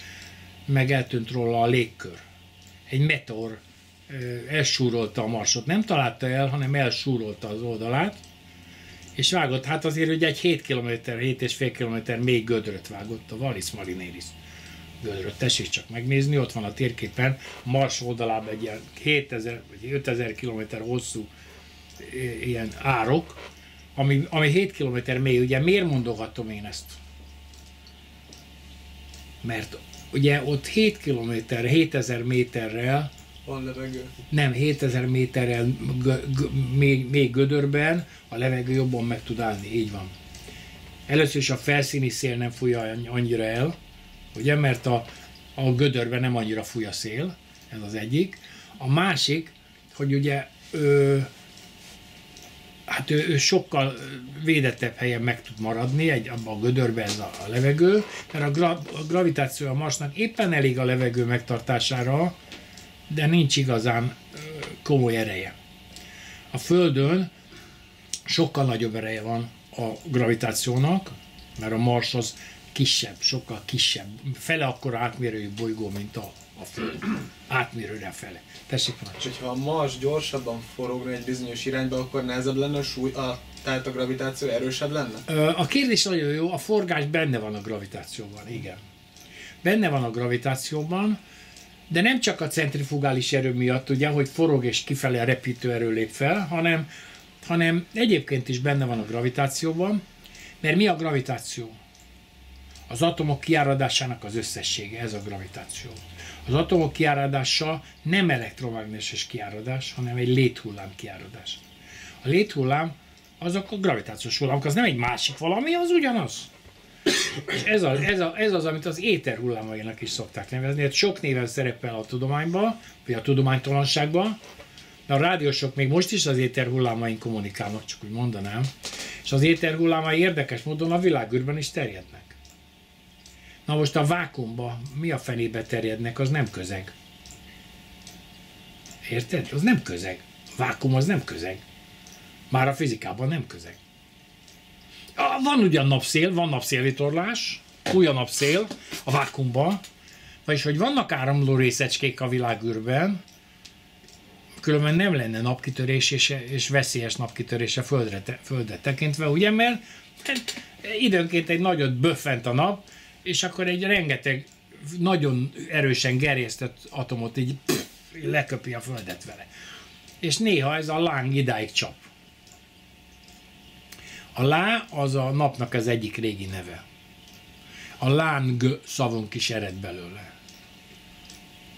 meg eltűnt róla a légkör. Egy meteor elsúrolta a Marsot. Nem találta el, hanem elsúrolta az oldalát, És vágott, hát azért ugye egy 7 km, 7,5 km még gödröt vágott, a Wallis Marineris gödröt. Tessék csak megnézni, ott van a térképen, Mars oldalában egy ilyen 7000 vagy 5000 km hosszú ilyen árok, ami, ami 7 km mély. Ugye miért mondogatom én ezt? Mert ugye ott 7 km, 7000 méterrel Van levegő. nem, 7000 méterrel még, még gödörben a levegő jobban meg tud állni, így van. Először is a felszíni szél nem fúj anny- annyira el, ugye, mert a, a gödörben nem annyira fúj a szél, ez az egyik. A másik, hogy ugye ö, hát ő, ő sokkal védettebb helyen meg tud maradni, egy, abban a gödörben ez a, a levegő, mert a, gra, a gravitáció a Marsnak éppen elég a levegő megtartására, de nincs igazán komoly ereje. A Földön sokkal nagyobb ereje van a gravitációnak, mert a Mars az kisebb, sokkal kisebb, fele akkora átmérőjű bolygó, mint a, a Föld. Átmérőre fele. Tessék, És parancsolj. hogyha a Mars gyorsabban forogna egy bizonyos irányba, akkor nehezebb lenne a súly, a, tehát a gravitáció erősebb lenne? A kérdés nagyon jó, a forgás benne van a gravitációban, igen. Benne van a gravitációban, de nem csak a centrifugális erő miatt, ugye, hogy forog és kifele a repítő erő lép fel, hanem, hanem egyébként is benne van a gravitációban, mert mi a gravitáció? Az atomok kiáradásának az összessége, ez a gravitáció. Az atomok kiáradása nem elektromágneses kiáradás, hanem egy léthullám kiáradás. A léthullám azok a gravitációs hullámok, az nem egy másik valami, az ugyanaz. És ez, a, ez, a, ez az, amit az éter hullámainak is szokták nevezni. Ez sok néven szerepel a tudományban, vagy a tudománytalanságban, de a rádiósok még most is az éter hullámain kommunikálnak, csak úgy mondanám. És az éter hullámai érdekes módon a világűrben is terjednek. Na most a vákumba mi a fenébe terjednek, az nem közeg. Érted? Az nem közeg. Vákum az nem közeg. Már a fizikában nem közeg. Van ugyan napszél, van napszélvitorlás, fúj a napszél a vákumban, vagyis hogy vannak áramló részecskék a világűrben, különben nem lenne napkitörés és, és veszélyes napkitörés a földre, te, földre tekintve, ugye, mert hát időnként egy nagyot böffent a nap, és akkor egy rengeteg nagyon erősen gerjesztett atomot így pff, leköpi a földet vele. És néha ez a láng idáig csap. A lá az a napnak az egyik régi neve. A láng szavunk is ered belőle.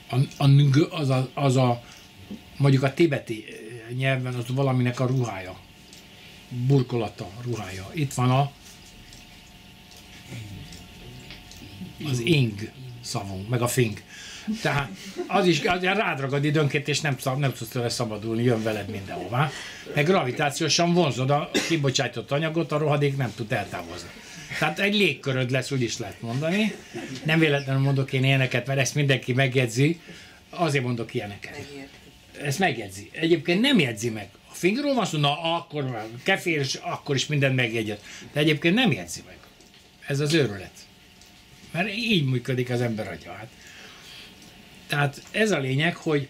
A, a ng az a, az a, mondjuk a tibeti eh, nyelven az valaminek a ruhája. Burkolata, ruhája. Itt van a az ing szavunk, meg a fing. Tehát az is az rád ragad időnként, és nem, szab- nem tudsz tőle szabadulni, jön veled mindenhová. Meg gravitációsan vonzod a kibocsátott anyagot, a rohadék nem tud eltávozni. Tehát egy légköröd lesz, úgy is lehet mondani. Nem véletlenül mondok én ilyeneket, mert ezt mindenki megjegyzi. Azért mondok ilyeneket. Ezt megjegyzi. Egyébként nem jegyzi meg. A fingerról van szó, na akkor kefér, és akkor is mindent megjegyez. De egyébként nem jegyzi meg. Ez az őrület. Mert így működik az ember agya. Hát. Tehát ez a lényeg, hogy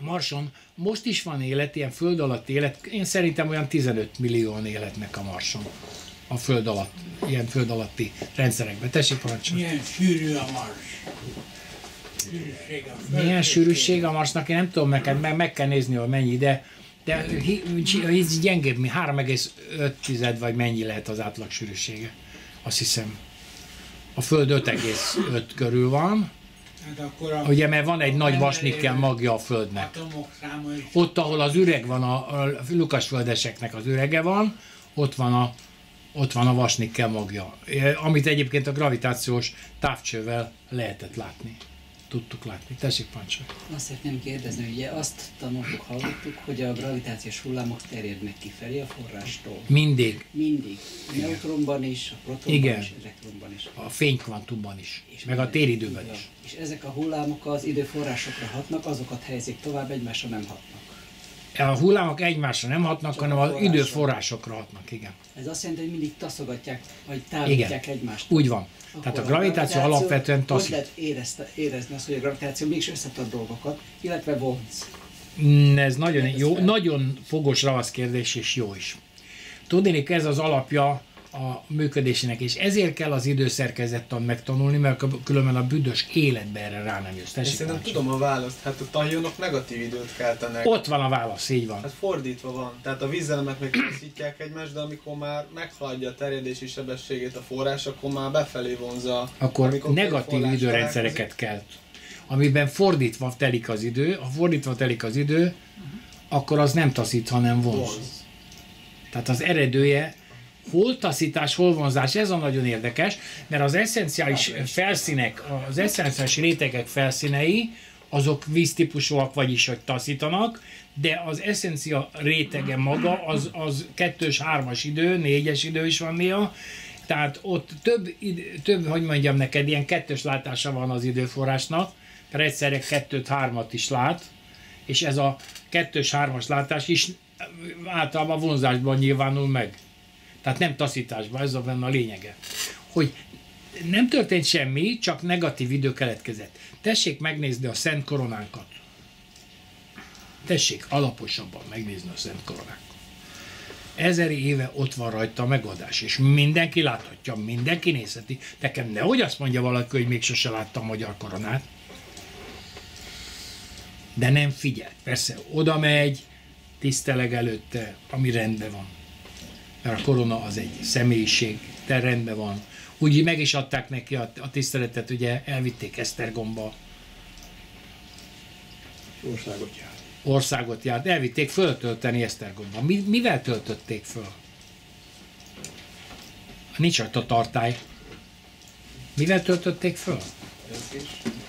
Marson most is van élet, ilyen föld alatt élet, én szerintem olyan 15 millió életnek a Marson. A föld alatt, ilyen föld alatti rendszerekben. Tessék parancsolni. Milyen sűrű a mars. Sűrűség a föld. Milyen sűrűség a Marsnak, én nem tudom neked, meg, meg kell nézni, hogy mennyi, de de hi- hi- gyengébb, mi 3,5 vagy mennyi lehet az átlag sűrűsége. Azt hiszem. A Föld 5,5 körül van, Hát ugye mert van egy nagy vasnikkel magja a Földnek. Ott, ahol az üreg van, a, a Lukasföldeseknek az ürege van, ott van a, ott van a vasnikkel magja. Amit egyébként a gravitációs távcsővel lehetett látni. Tudtuk látni. Tessék, Pancsa. Azt szeretném kérdezni, ugye azt tanultuk, hallottuk, hogy a gravitációs hullámok terjednek kifelé a forrástól. Mindig. Mindig. A neutronban is, a protonban Igen. is, elektronban is. A fénykvantumban is. És meg a téridőben is. És ezek a hullámok az időforrásokra hatnak, azokat helyezik tovább, egymásra nem hatnak. A hullámok egymásra nem hatnak, Csak hanem az időforrásokra hatnak, igen. Ez azt jelenti, hogy mindig taszogatják, vagy távolítják egymást. Úgy van. Tehát a gravitáció alapvetően Hogy taszít. lehet érezte, érezni azt, hogy a gravitáció mégis összetart dolgokat, illetve vonz. Mm, Ez nagyon ez jó, fel. nagyon fogos ravasz kérdés, és jó is. tudnék ez az alapja a működésének, és ezért kell az időszerkezettan megtanulni, mert különben a büdös életbe erre rá nem jössz. Én Tessék, szerintem Balázs. tudom a választ. Hát a tahionok negatív időt keltenek. Ott van a válasz, így van. Hát fordítva van. Tehát a vízelemek még feszítják egymást, de amikor már meghaladja a terjedési sebességét a forrás, akkor már befelé vonza. Akkor Amikor negatív időrendszereket kell. Amiben fordítva telik az idő, ha fordítva telik az idő, akkor az nem taszít, hanem vonz. Vonz. Tehát az eredője hol taszítás, hol vonzás, ez a nagyon érdekes, mert az eszenciális felszínek, az eszenciális rétegek felszínei, azok víztípusúak, vagyis hogy taszítanak, de az eszencia rétege maga, az, az kettős, hármas idő, négyes idő is van néha, tehát ott több, több, hogy mondjam neked, ilyen kettős látása van az időforrásnak, mert egyszerre kettőt, hármat is lát, és ez a kettős, hármas látás is általában vonzásban nyilvánul meg. Tehát nem taszításban, ez a benne a lényege. Hogy nem történt semmi, csak negatív idő keletkezett. Tessék megnézni a Szent Koronánkat. Tessék alaposabban megnézni a Szent Koronánkat. Ezeri éve ott van rajta a megoldás, és mindenki láthatja, mindenki nézheti. Nekem nehogy azt mondja valaki, hogy még sose látta a magyar koronát. De nem figyel. Persze oda megy, tiszteleg előtte, ami rendben van. Mert a korona az egy személyiség, de rendben van. Úgy meg is adták neki a, a tiszteletet, ugye elvitték Esztergomba, Országot jár. országot járt, elvitték föltölteni Esztergomba. Mi, mivel töltötték föl? Nincs ott tartály. Mivel töltötték föl?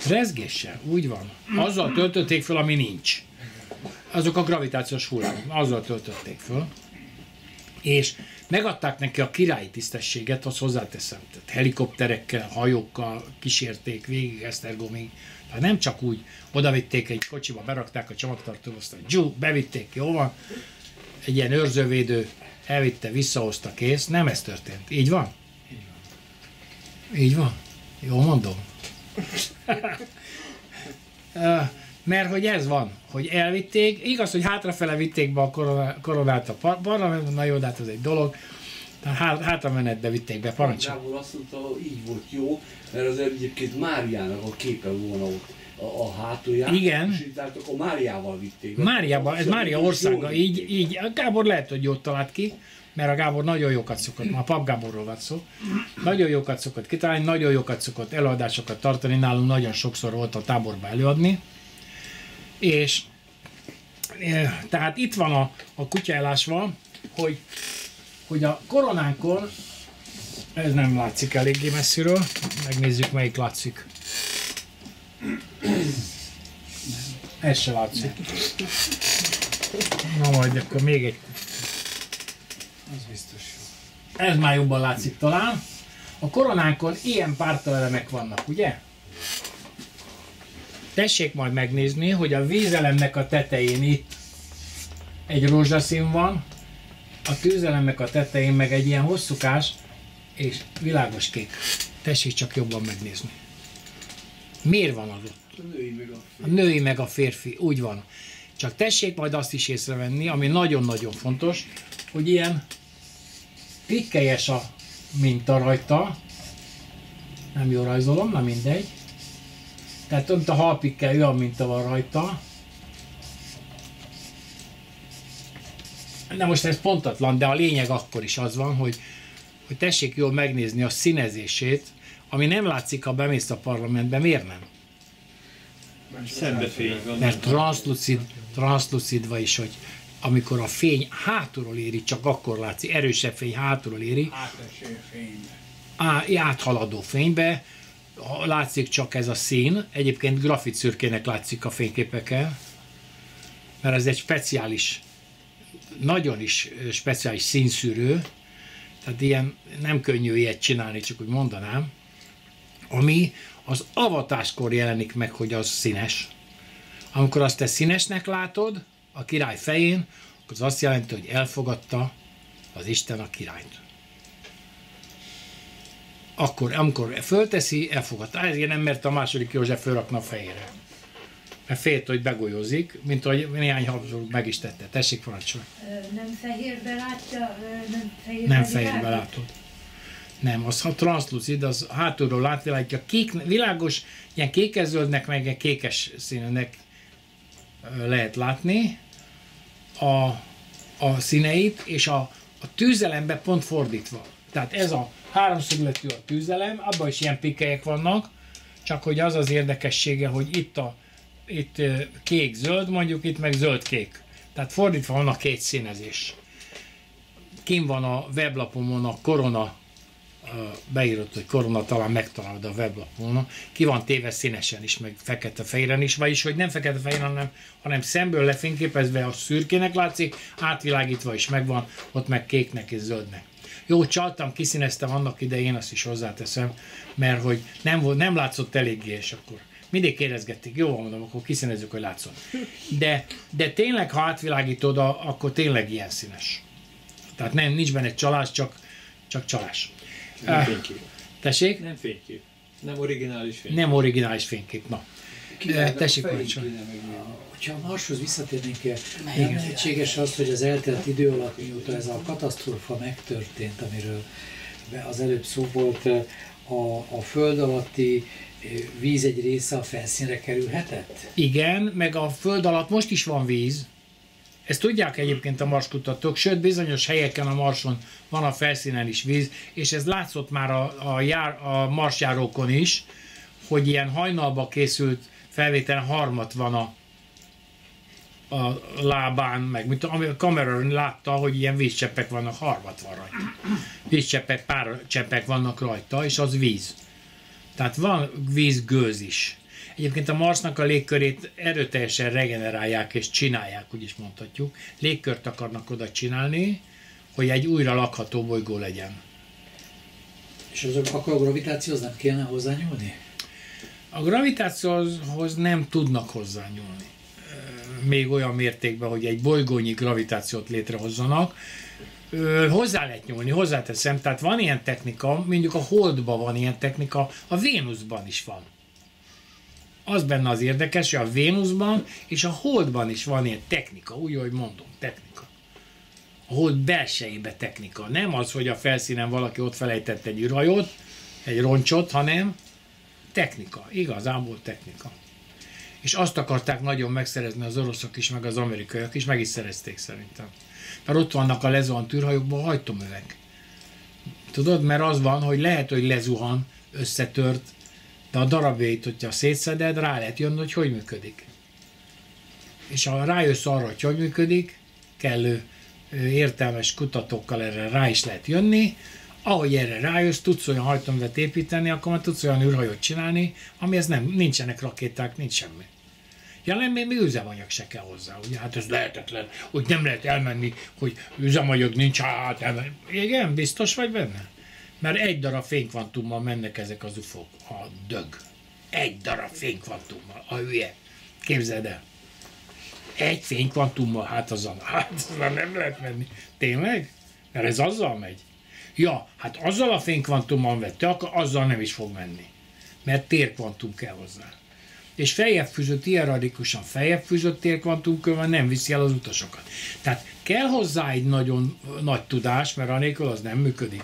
Rezgéssel, úgy van. Azzal töltötték föl, ami nincs. Azok a gravitációs hullámok, azzal töltötték föl. És megadták neki a királyi tisztességet, azt hozzáteszem. Tehát helikopterekkel, hajókkal kísérték végig Esztergomig. Tehát nem csak úgy odavitték egy kocsiba, berakták a csomagtartóba, aztán dzsú, bevitték, jó van. Egy ilyen őrzővédő elvitte, visszahozta, kész. Nem ez történt. Így van? Így van. Jó mondom. *laughs* Mert hogy ez van, hogy elvitték, igaz, hogy hátrafele vitték be a koronát a par- parlamentben, na jó, de hát ez egy dolog, tehát há- hátramenetbe vitték be, parancsol. Gábor azt mondta, így volt jó, mert az egyébként Máriának a képe volna ott a, a hátulján. Igen. És hát akkor Máriával vitték. be. Máriában, ez Mária országa, így, így, a Gábor lehet, hogy jót talált ki, mert a Gábor nagyon jókat szokott, ma a Pap Gáborról van szó, nagyon jókat szokott kitalálni, nagyon jókat szokott előadásokat tartani, nálunk nagyon sokszor volt a táborba előadni, és e, tehát itt van a, a kutyaelásva, hogy, hogy a koronánkon, ez nem látszik eléggé messziről, megnézzük melyik látszik. Ez se látszik. Na majd akkor még egy. Az biztos jó. Ez már jobban látszik talán. A koronánkon ilyen pártaelemek vannak, ugye? Tessék majd megnézni, hogy a vízelemnek a tetején itt egy rózsaszín van, a tűzelemnek a tetején meg egy ilyen hosszúkás és világos kék. Tessék csak jobban megnézni. Miért van az ott? A női meg a A női meg a férfi, úgy van. Csak tessék majd azt is észrevenni, ami nagyon-nagyon fontos, hogy ilyen pikkelyes a minta rajta. Nem jól rajzolom, na mindegy. Tehát mint a halpikkely olyan minta van rajta. Na most ez pontatlan, de a lényeg akkor is az van, hogy, hogy tessék jól megnézni a színezését, ami nem látszik, ha bemész a parlamentbe, miért nem? Szembefény van. Mert transzlucid, transzlucidva is, hogy amikor a fény hátulról éri, csak akkor látszik, erősebb fény hátulról éri, Áteső fénybe. á, áthaladó fénybe, látszik csak ez a szín, egyébként grafit szürkének látszik a fényképeken, mert ez egy speciális, nagyon is speciális színszűrő, tehát ilyen nem könnyű ilyet csinálni, csak úgy mondanám, ami az avatáskor jelenik meg, hogy az színes. Amikor azt te színesnek látod, a király fején, akkor az azt jelenti, hogy elfogadta az Isten a királyt. Akkor, amikor fölteszi, elfogadta. Ezért nem mert a második József fölrakna a fejére. mert félt, hogy begolyózik, mint ahogy néhány hallgató meg is tette. Tessék, parancsolj. Nem fehérbe látja, nem fehérbe Nem fehérbe látod. Nem, az ha transzlucid, az hátulról látvilágítja, kék, világos, ilyen kékezöldnek, meg ilyen kékes színűnek lehet látni a, a színeit, és a, a tűzelembe pont fordítva. Tehát ez a háromszögletű a tűzelem, abban is ilyen pikkelyek vannak, csak hogy az az érdekessége, hogy itt a itt kék-zöld, mondjuk itt meg zöld-kék. Tehát fordítva van a két színezés. Kim van a weblapomon a korona, beírott, hogy korona, talán megtalálod a weblapomon, ki van téve színesen is, meg fekete-fehéren is, vagyis, hogy nem fekete-fehéren, hanem, hanem szemből lefényképezve a szürkének látszik, átvilágítva is megvan, ott meg kéknek és zöldnek. Jó, csaltam, kiszíneztem annak idején, azt is hozzáteszem, mert hogy nem, volt, nem látszott eléggé, és akkor mindig kérdezgették, jó, mondom, akkor kiszínezzük, hogy látszon. De, de tényleg, ha átvilágítod, akkor tényleg ilyen színes. Tehát nem, nincs benne csalás, csak, csak csalás. Nem fénykép. Tessék? Nem fénykép. Nem originális fénykép. Nem originális fénykép, na. Királynak Eh, Tessék, a fejét parancsolj. kéne megnyomni. Ha a Marshoz visszatérnénk, nem lehetséges az, hogy az eltelt idő alatt, mióta ez a katasztrófa megtörtént, amiről az előbb szó volt, a, a föld alatti víz egy része a felszínre kerülhetett? Igen, meg a föld alatt most is van víz. Ezt tudják egyébként a marskutatók, sőt bizonyos helyeken a Marson van a felszínen is víz, és ez látszott már a, a, jár, a marsjárókon is, hogy ilyen hajnalba készült felvétel harmat van a, a lábán, meg mint ami a kamera látta, hogy ilyen vízcseppek vannak, harmat van rajta. Vízcseppek, pár cseppek vannak rajta, és az víz. Tehát van vízgőz is. Egyébként a Marsnak a légkörét erőteljesen regenerálják és csinálják, úgy is mondhatjuk. Légkört akarnak oda csinálni, hogy egy újra lakható bolygó legyen. És azok, akkor a gravitációhoz nem kellene hozzányúlni? A gravitációhoz nem tudnak hozzányúlni. Még olyan mértékben, hogy egy bolygónyi gravitációt létrehozzanak. Hozzá lehet nyúlni, hozzáteszem, tehát van ilyen technika, mondjuk a Holdban van ilyen technika, a Vénuszban is van. Az benne az érdekes, hogy a Vénuszban és a Holdban is van ilyen technika, úgy, ahogy mondom, technika. A Hold belsejébe technika. Nem az, hogy a felszínen valaki ott felejtett egy űrhajót, egy roncsot, hanem technika, igazából technika. És azt akarták nagyon megszerezni az oroszok is, meg az amerikaiak is, meg is szerezték szerintem. Mert ott vannak a lezuhant űrhajókban hajtóművek. Tudod, mert az van, hogy lehet, hogy lezuhan, összetört, de a darabjait, hogyha szétszeded, rá lehet jönni, hogy hogy működik. És ha rájössz arra, hogy hogy működik, kellő értelmes kutatókkal erre rá is lehet jönni, ahogy erre rájössz, tudsz olyan hajtóművet építeni, akkor már tudsz olyan űrhajót csinálni, amihez nem, nincsenek rakéták, nincs semmi. Jelen még még üzemanyag se kell hozzá, ugye? Hát ez lehetetlen, hogy nem lehet elmenni, hogy üzemanyag nincs, hát elmenni. Igen, biztos vagy benne? Mert egy darab fénykvantummal mennek ezek az ufók, a dög. Egy darab fénykvantummal, a hülye. Képzeld el. Egy fénykvantummal, hát azon, hát azon nem lehet menni. Tényleg? Mert ez azzal megy. Ja, hát azzal a fénykvantummal vette, akkor azzal nem is fog menni. Mert térkvantum kell hozzá. És feljebb fűzött, hierarchikusan feljebb fűzött térkvantumkörben nem viszi el az utasokat. Tehát kell hozzá egy nagyon nagy tudás, mert anélkül az nem működik.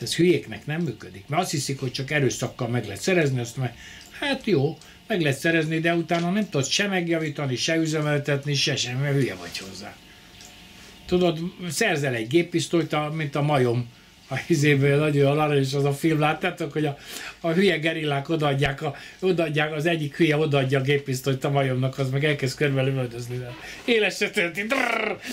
Ez hülyéknek nem működik. Mert azt hiszik, hogy csak erőszakkal meg lehet szerezni, azt meg, hát jó, meg lehet szerezni, de utána nem tudod se megjavítani, se üzemeltetni, se mert hülye vagy hozzá. Tudod, szerzel egy géppisztolyt, mint a majom a izéből nagyon arra is az a film, láttátok, hogy a, a hülye gerillák odaadják, a, odaadják, az egyik hülye odaadja a géppisztolyt a majomnak, az meg elkezd körbe lövöldözni. vele. Élesre tölti,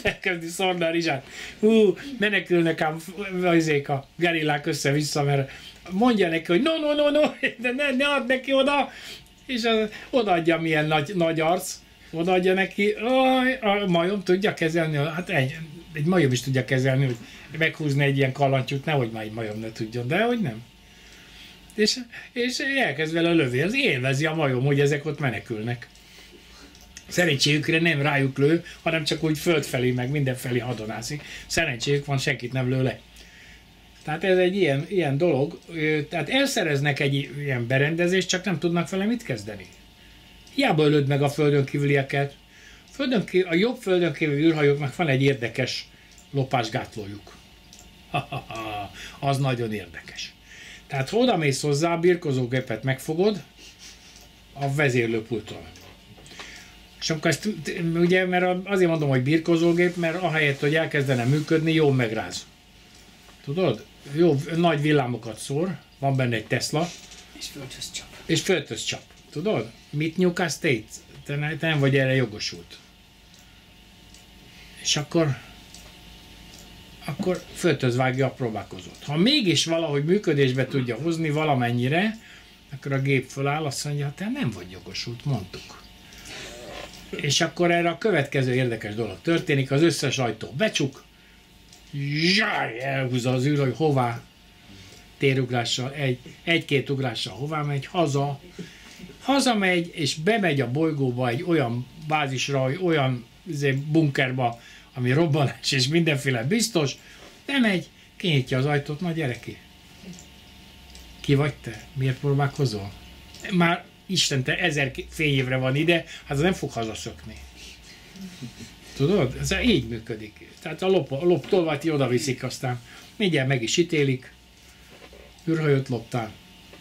elkezdi szórni a rizsát. Hú, menekülnek ám azék a gerillák össze-vissza, mert mondja neki, hogy no, no, no, no, de ne, ne add neki oda, és az, odaadja milyen nagy, nagy arc, odaadja neki, a majom tudja kezelni, hát egy, egy majom is tudja kezelni, hogy meghúzni egy ilyen kalantyút, nehogy már egy majom ne tudjon, de hogy nem. És, és elkezd vele lövni, az élvezi a majom, hogy ezek ott menekülnek. Szerencséjükre nem rájuk lő, hanem csak úgy földfelé, meg mindenfelé hadonászik. Szerencséjük van, senkit nem lő le. Tehát ez egy ilyen, ilyen dolog, tehát elszereznek egy ilyen berendezést, csak nem tudnak vele mit kezdeni. Hiába ölöd meg a földön kívülieket. Földön kívül, a jobb földön kívüli űrhajóknak van egy érdekes lopásgátlójuk. *laughs* az nagyon érdekes. Tehát ha oda mész hozzá, a birkozógépet megfogod a vezérlőpultról. És akkor ezt, ugye, mert azért mondom, hogy birkozógép, mert ahelyett, hogy elkezdene működni, jó megráz. Tudod? Jó, nagy villámokat szór, van benne egy Tesla, És földhöz csap. és földhöz csap. Tudod? Mit Newcastle Te, ne- te nem vagy erre jogosult. És akkor akkor földhöz vágja a próbálkozót. Ha mégis valahogy működésbe tudja hozni valamennyire, akkor a gép föláll, azt mondja, te nem vagy jogosult, mondtuk. És akkor erre a következő érdekes dolog történik, az összes ajtó becsuk, zsáj, elhúzza az űr, hogy hová térugrással, egy, egy-két ugrással hová megy, haza, hazamegy, és bemegy a bolygóba egy olyan bázisra, olyan bunkerba, ami robbanás és mindenféle biztos, bemegy, kinyitja az ajtót, na gyere ki. Ki vagy te? Miért próbálkozol? Már Isten, te ezer ki- fényévre van ide, hát az nem fog hazaszökni. Tudod? Ez így működik. Tehát a lop, a lop tolvati oda viszik, aztán mindjárt meg is ítélik. űrhajót loptál.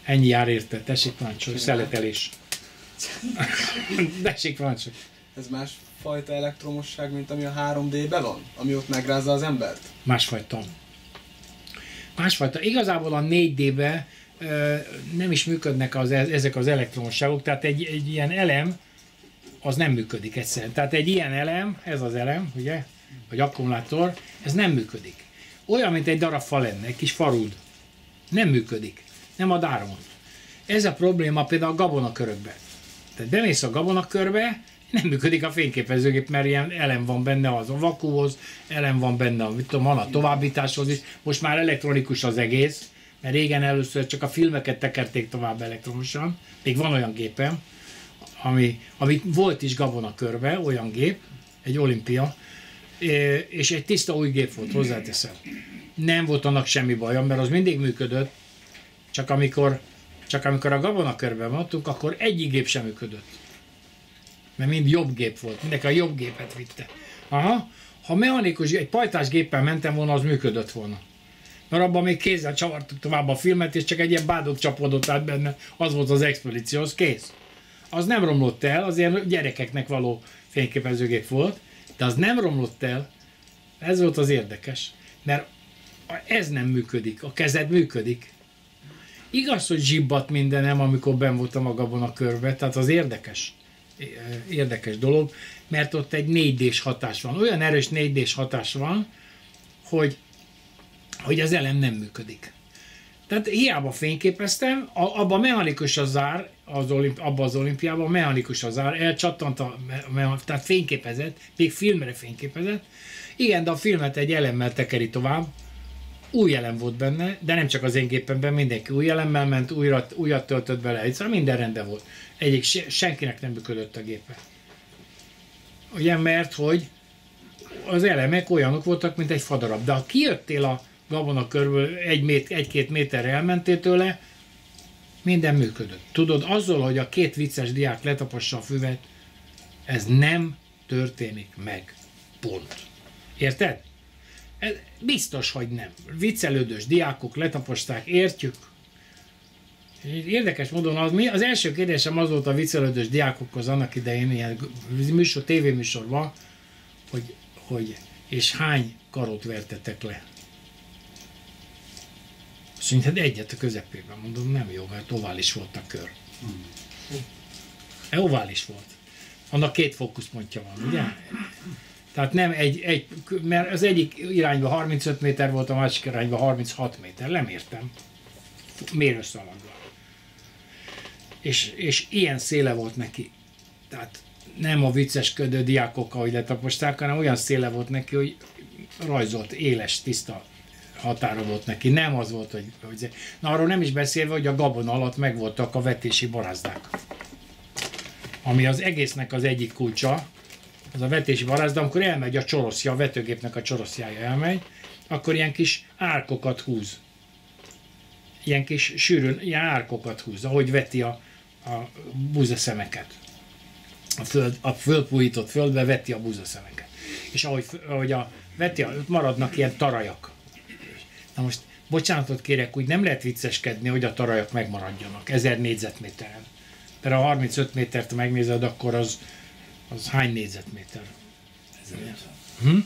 Ennyi jár érte, tessék parancsolj, szeletelés. *laughs* tessék parancsolj. Ez másfajta elektromosság, mint ami a 3D-ben van? Ami ott megrázza az embert? Másfajta. Másfajta. Igazából a 4D-be ö, nem is működnek az, ezek az elektromosságok, tehát egy, egy ilyen elem az nem működik egyszerűen. Tehát egy ilyen elem, ez az elem, ugye, vagy akkumulátor, ez nem működik. Olyan, mint egy darab fa lenne, egy kis farud. Nem működik. Nem ad áramot. Ez a probléma például a gabonakörökben. Tehát bemész a gabonakörbe, nem működik a fényképezőgép, mert ilyen elem van benne az a vakúhoz, elem van benne a, mit tudom, van a továbbításhoz is. Most már elektronikus az egész, mert régen először csak a filmeket tekerték tovább elektromosan. Még van olyan gépem, ami, ami volt is gabonakörbe, olyan gép, egy olimpia, és egy tiszta új gép volt, hozzáteszem. Nem volt annak semmi baja, mert az mindig működött, csak amikor, csak amikor a gabonakörben voltunk, akkor egyik gép sem működött. Mert mind jobb gép volt, mindenki a jobb gépet vitte. Aha, ha mechanikus, egy pajtás géppel mentem volna, az működött volna. Mert abban még kézzel csavartuk tovább a filmet, és csak egy ilyen bádog csapódott át benne, az volt az expedíció, az kész. Az nem romlott el, az ilyen gyerekeknek való fényképezőgép volt, de az nem romlott el, ez volt az érdekes, mert ez nem működik, a kezed működik. Igaz, hogy zsibbat mindenem, amikor ben voltam a gabona körbe, tehát az érdekes, érdekes dolog, mert ott egy 4D-s hatás van. Olyan erős 4D-s hatás van, hogy, hogy az elem nem működik. Tehát hiába fényképeztem, a- abban mechanikus a zár, az olimp, abban az olimpiában mechanikus a zár, elcsattant a, me, tehát fényképezett, még filmre fényképezett. Igen, de a filmet egy elemmel tekeri tovább, új elem volt benne, de nem csak az én gépemben, mindenki új elemmel ment, újra, újat töltött bele, egyszerűen minden rendben volt. Egyik se- senkinek nem működött a gépe. Ugye, mert hogy az elemek olyanok voltak, mint egy fadarab. De ha kijöttél a gabona körből egy mét, egy-két méterre elmentél tőle, minden működött. Tudod, azzal, hogy a két vicces diák letapossa a füvet, ez nem történik meg. Pont. Érted? Ez biztos, hogy nem. Viccelődős diákok letaposták, értjük? Érdekes módon az, mi, az első kérdésem az volt a viccelődős diákokhoz annak idején, ilyen műsor, tévéműsorban, hogy, hogy és hány karót vertetek le? Azt mondja, hát egyet a közepében. Mondom, nem jó, mert ovális volt a kör. E, ovális volt. Annak két fókuszpontja van, ugye? Tehát nem egy, egy, mert az egyik irányba 35 méter volt, a másik irányba 36 méter. Nem értem. Mérőszalaggal. És, és ilyen széle volt neki. Tehát nem a viccesködő diákok, ahogy letaposták, hanem olyan széle volt neki, hogy rajzolt, éles, tiszta határa volt neki. Nem az volt, hogy, hogy... Na arról nem is beszélve, hogy a gabon alatt megvoltak a vetési barázdák. Ami az egésznek az egyik kulcsa, az a vetési barázda, amikor elmegy a csoroszja, a vetőgépnek a csoroszjája elmegy, akkor ilyen kis árkokat húz. Ilyen kis sűrűn, ilyen árkokat húz, ahogy veti a, a búzaszemeket. a, föld, a földpuhított földbe veti a búzaszemeket. És ahogy, ahogy a, veti, ott maradnak ilyen tarajak. Na most, bocsánatot kérek, úgy nem lehet vicceskedni, hogy a tarajak megmaradjanak, 1000 négyzetméteren. Mert ha 35 métert megnézed, akkor az, az hány négyzetméter? Hm?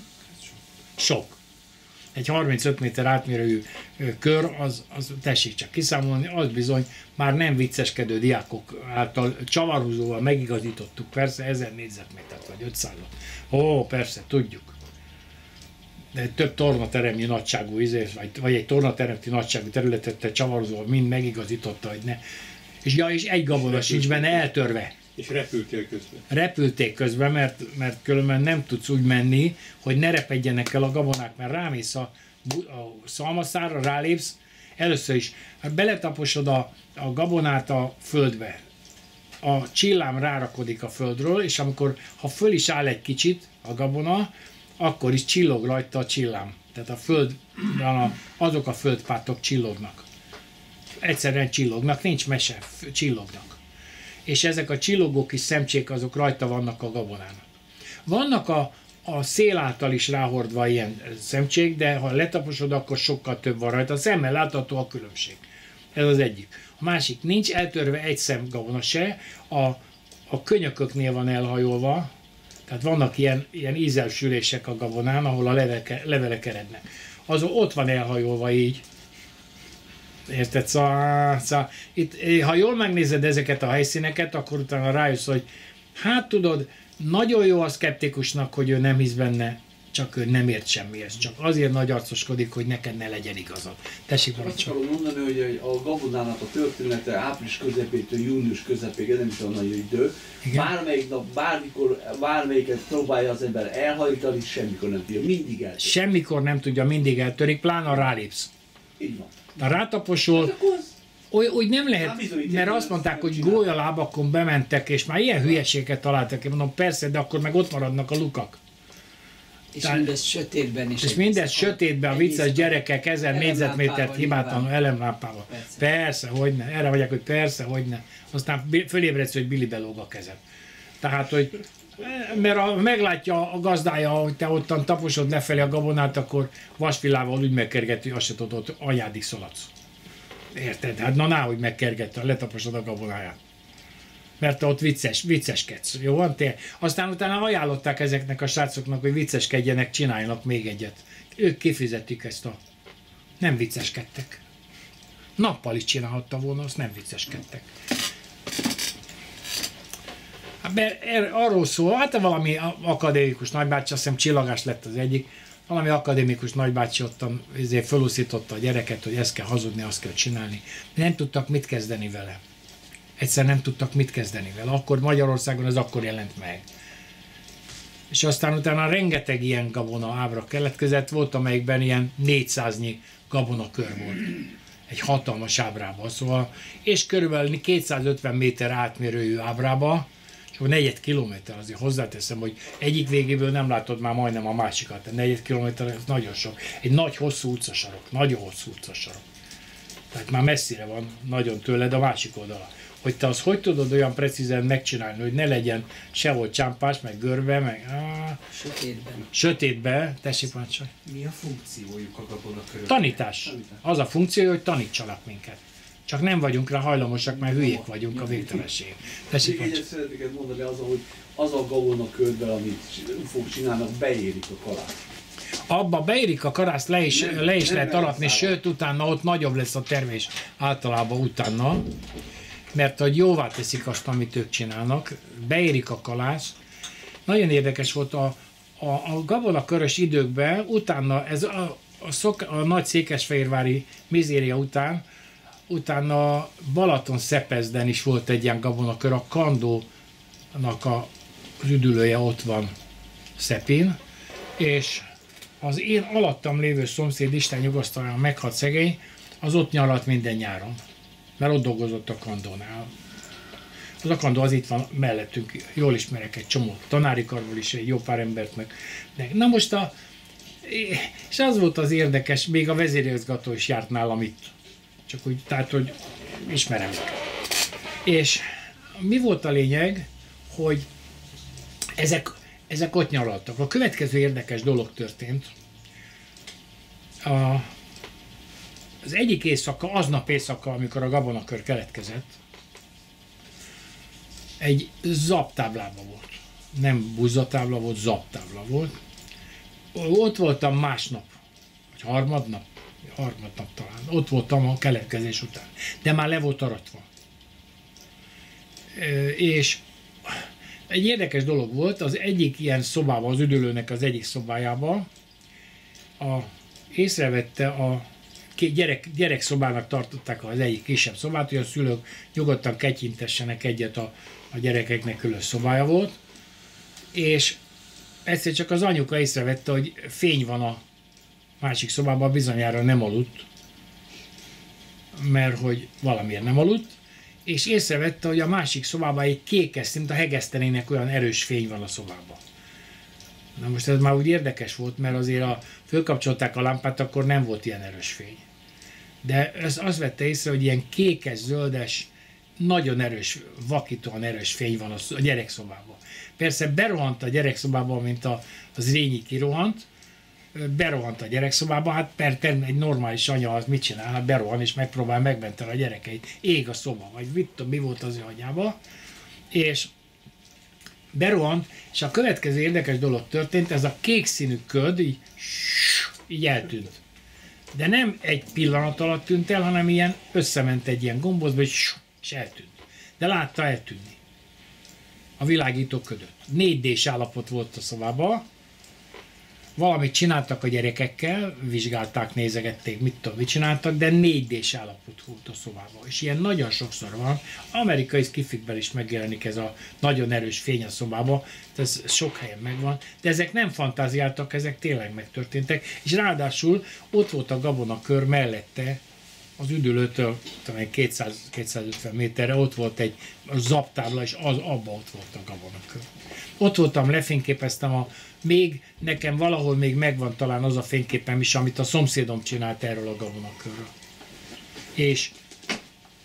Sok. Egy 35 méter átmérőjű kör, az, az tessék csak kiszámolni, az bizony már nem vicceskedő diákok által csavarhúzóval megigazítottuk, persze 1000 négyzetmétert vagy 500 Ó, persze, tudjuk. De több tornateremnyi nagyságú izé, vagy, vagy egy tornateremti nagyságú területet te csavarhúzóval mind megigazította, hogy ne. És, ja, és egy gabona sincs benne eltörve És repültél közben. repülték közben, mert, mert különben nem tudsz úgy menni, hogy ne repedjenek el a gabonák, mert rámész a, a szalmaszára, rálépsz, először is hát beletaposod a, a gabonát a földbe. A csillám rárakodik a földről, és amikor, ha föl is áll egy kicsit a gabona, akkor is csillog rajta a csillám. Tehát a föld, azok a földpártok csillognak. Egyszerűen csillognak, nincs mese, csillognak és ezek a csillogó kis szemcsék azok rajta vannak a gabonán. Vannak a, a szél által is ráhordva ilyen szemcsék, de ha letaposod, akkor sokkal több van rajta. A szemmel látható a különbség. Ez az egyik. A másik, nincs eltörve egy szemgabona se, a, a könyököknél van elhajolva, tehát vannak ilyen, ilyen ízelsülések a gabonán, ahol a leveleke, levelek erednek. Az ott van elhajolva így, Érted? Szóval, szóval itt, ha jól megnézed ezeket a helyszíneket, akkor utána rájössz, hogy hát tudod, nagyon jó a szkeptikusnak, hogy ő nem hisz benne, csak ő nem ért semmihez. Csak azért nagy arcoskodik, hogy neked ne legyen igazad. Tessék, Azt parancsolj. akarom mondani, hogy a gabonának a története április közepétől június közepéig, nem is olyan nagy idő. Igen. Bármelyik nap, bármikor, bármelyiket próbálja az ember elhajtani, semmikor nem tudja. Mindig el. Semmikor nem tudja, mindig eltörik, pláne rálépsz. Így van. Ha rátaposol, úgy, úgy nem Hát lehet, bizony, mert azt mondták, hogy gólyalábakon bementek, és már ilyen hülyeséget találtak. Én mondom, persze, de akkor meg ott maradnak a lukak. És Tehát- mindez sötétben is. És mindez sötétben, a vicces gyerekek ezer Elemlámpával négyzetmétert hibátlanul elemlámpával. Persze. Persze, hogy ne. Erre vagyok, hogy persze, hogy ne. Aztán fölébredsz, hogy Billy belóg a kezed. Tehát, hogy mert ha meglátja a gazdája, hogy te ottan taposod lefelé a gabonát, akkor vasvilával úgy megkergeti, hogy azt se tudod, hogy anyádig szaladsz. Érted? Hát na, náhogy megkergette, letaposod a gabonáját. Mert te ott vicces, vicceskedsz. Jó van? Te? Aztán utána ajánlották ezeknek a srácoknak, hogy vicceskedjenek, csináljanak még egyet. Ők kifizetik ezt a... Nem vicceskedtek. Nappal is csinálhatta volna, azt nem vicceskedtek. Mert er- arról szól, hát valami akadémikus nagybácsi, azt hiszem csillagás lett az egyik, valami akadémikus nagybácsi ottan ezért felúszította a gyereket, hogy ezt kell hazudni, azt kell csinálni. Nem tudtak mit kezdeni vele. Egyszer nem tudtak mit kezdeni vele. Akkor Magyarországon ez akkor jelent meg. És aztán utána rengeteg ilyen gabona ábra keletkezett, volt amelyikben ilyen 400-nyi gabona kör volt. Egy hatalmas ábrában, szóval, és körülbelül 250 méter átmérőjű ábrába, negyed kilométer, azért hozzáteszem, hogy egyik végéből nem látod már majdnem a másikat, a negyed kilométer, ez nagyon sok. Egy nagy hosszú utcasarok, nagyon hosszú utcasarok. Tehát már messzire van nagyon tőled a másik oldala. Hogy te azt hogy tudod olyan precízen megcsinálni, hogy ne legyen sehol csámpás, meg görbe, meg á, Sötétben. sötétbe, tessék parancsolj. Mi a funkciójuk a gabonakörök? Tanítás. Az a funkció, hogy tanítsanak minket. Csak nem vagyunk rá hajlamosak, mert hülyék vagyunk a végtelenség. Tessék parancsolj. egyet szeretnék mondani, az, hogy az a gabona körben, amit ufók csinálnak, beérik a kalát. Abba beérik a karászt, le is, Nem, le is nem lehet aratni, sőt, utána ott nagyobb lesz a termés általában utána, mert hogy jóvá teszik azt, amit ők csinálnak, beérik a kalász. Nagyon érdekes volt a, a, a gabonakörös időkben, utána ez a, a, szok, a nagy székesfehérvári mizéria után, utána Balaton Szepezden is volt egy ilyen gabonakör, a Kandónak a üdülője ott van Szepin, és az én alattam lévő szomszéd, Isten nyugosztalán meghalt szegény, az ott nyaralt minden nyáron, mert ott dolgozott a kandónál. Az a kandó az itt van mellettünk, jól ismerek egy csomó tanári karból is, egy jó pár embert meg. De, na most a, és az volt az érdekes, még a vezérigazgató is járt nálam itt. Csak úgy, tehát, hogy ismerem őket. És mi volt a lényeg, hogy ezek, ezek ott nyaraltak. A következő érdekes dolog történt. A, az egyik éjszaka, aznap éjszaka, amikor a gabonakör keletkezett, egy zaptáblában volt. Nem buzzatábla volt, zaptábla volt. Ott voltam másnap, vagy harmadnap, harmadnap talán. Ott voltam a keletkezés után. De már le volt aratva. És egy érdekes dolog volt, az egyik ilyen szobában, az üdülőnek az egyik szobájában a, észrevette a két gyerek, gyerekszobának tartották az egyik kisebb szobát, hogy a szülők nyugodtan ketyintessenek egyet a, a gyerekeknek külön szobája volt, és egyszer csak az anyuka észrevette, hogy fény van a másik szobában, bizonyára nem aludt, mert hogy valamiért nem aludt, és észrevette, hogy a másik szobában egy kékes, mint a hegesztenének olyan erős fény van a szobában. Na most ez már úgy érdekes volt, mert azért a fölkapcsolták a lámpát, akkor nem volt ilyen erős fény. De ez azt vette észre, hogy ilyen kékes, zöldes, nagyon erős, vakítóan erős fény van a sz- a gyerekszobában. Persze berohant a gyerekszobába, mint a, az Rényi kirohant, berohant a gyerekszobába, hát per egy normális anya az mit csinál? Hát berohan és megpróbál megmenteni a gyerekeit. Ég a szoba, vagy mit tudom, mi volt az ő anyába. És berohant, és a következő érdekes dolog történt, ez a kék színű köd így, így eltűnt. De nem egy pillanat alatt tűnt el, hanem ilyen összement egy ilyen gombozba, és, és eltűnt. De látta eltűnni. A világító ködött. 4D-s állapot volt a szobában. Valamit csináltak a gyerekekkel, vizsgálták, nézegették, mit tudom, mit csináltak, de 4D-s állapot volt a szobában. És ilyen nagyon sokszor van. Amerikai skifikben is megjelenik ez a nagyon erős fény a szobába, ez sok helyen megvan, de ezek nem fantáziáltak, ezek tényleg megtörténtek, és ráadásul ott volt a gabonakör mellette, az üdülőtől talán 200-250 méterre ott volt egy zaptábla, és az, abba ott volt a gabonakör. Ott voltam, lefényképeztem a, még nekem valahol még megvan talán az a fényképem is, amit a szomszédom csinált erről a gabonakörről. És,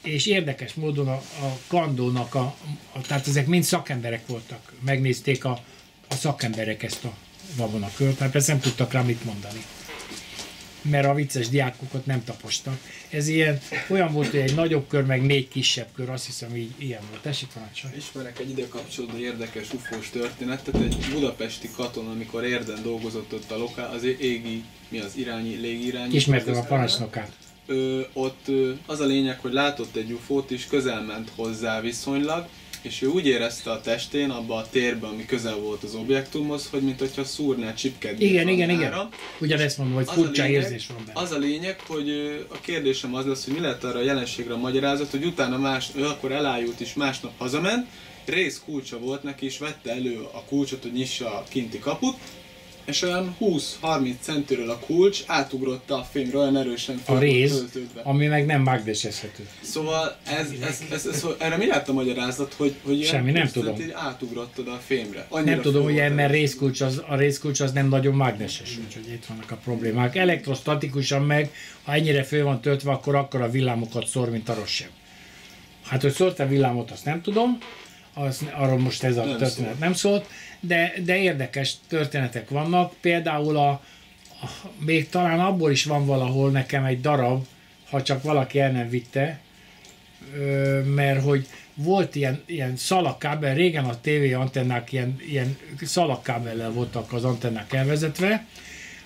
és érdekes módon a, a kandónak, a, a, tehát ezek mind szakemberek voltak, megnézték a, a szakemberek ezt a gabonakört, hát persze nem tudtak rá mit mondani mert a vicces diákokat nem tapostak. Ez ilyen, olyan volt, hogy egy nagyobb kör, meg négy kisebb kör, azt hiszem így ilyen volt. Tessék parancsolni. Ismerek egy ide kapcsolódó érdekes ufós történetet, egy budapesti katona, amikor Érden dolgozott ott a lokál, az égi, mi az irányi, légirányi. Ismertem a parancsnokát. Ö, ott ö, az a lényeg, hogy látott egy ufót, és közel ment hozzá viszonylag, és ő úgy érezte a testén, abba a térben, ami közel volt az objektumhoz, hogy mint hogyha szúrná, csipkedni Igen, igen, igen. Ugyanezt mondom, hogy furcsa lényeg- érzés van benne. Az a lényeg, hogy a kérdésem az lesz, hogy mi lett arra a jelenségre a magyarázat, hogy utána más, ő akkor elájult és másnap hazament, rész kulcsa volt neki, és vette elő a kulcsot, hogy nyissa a kinti kaput, és olyan 20-30 centiről a kulcs átugrott a fémre, olyan erősen fel A rész, töltődve. ami meg nem mágnesezhető. Szóval ez, ez, ez, ez, erre mi lett a magyarázat, hogy, hogy ilyen Semmi, nem 20 tudom. centi átugrott oda a fémre? nem tudom, volt mert részkulcs az, a részkulcs az nem nagyon mágneses, úgyhogy itt vannak a problémák. Elektrostatikusan meg, ha ennyire föl van töltve, akkor akkor a villámokat szór, mint a rosszabb. Hát, hogy szólt a villámot, azt nem tudom, az, arról most ez a nem történet szólt. nem szólt, de, de érdekes történetek vannak. Például a, a, még talán abból is van valahol nekem egy darab, ha csak valaki el nem vitte, ö, mert hogy volt ilyen, ilyen szalagkábel, régen a TV antennák ilyen, ilyen szalagkábellel voltak az antennák elvezetve,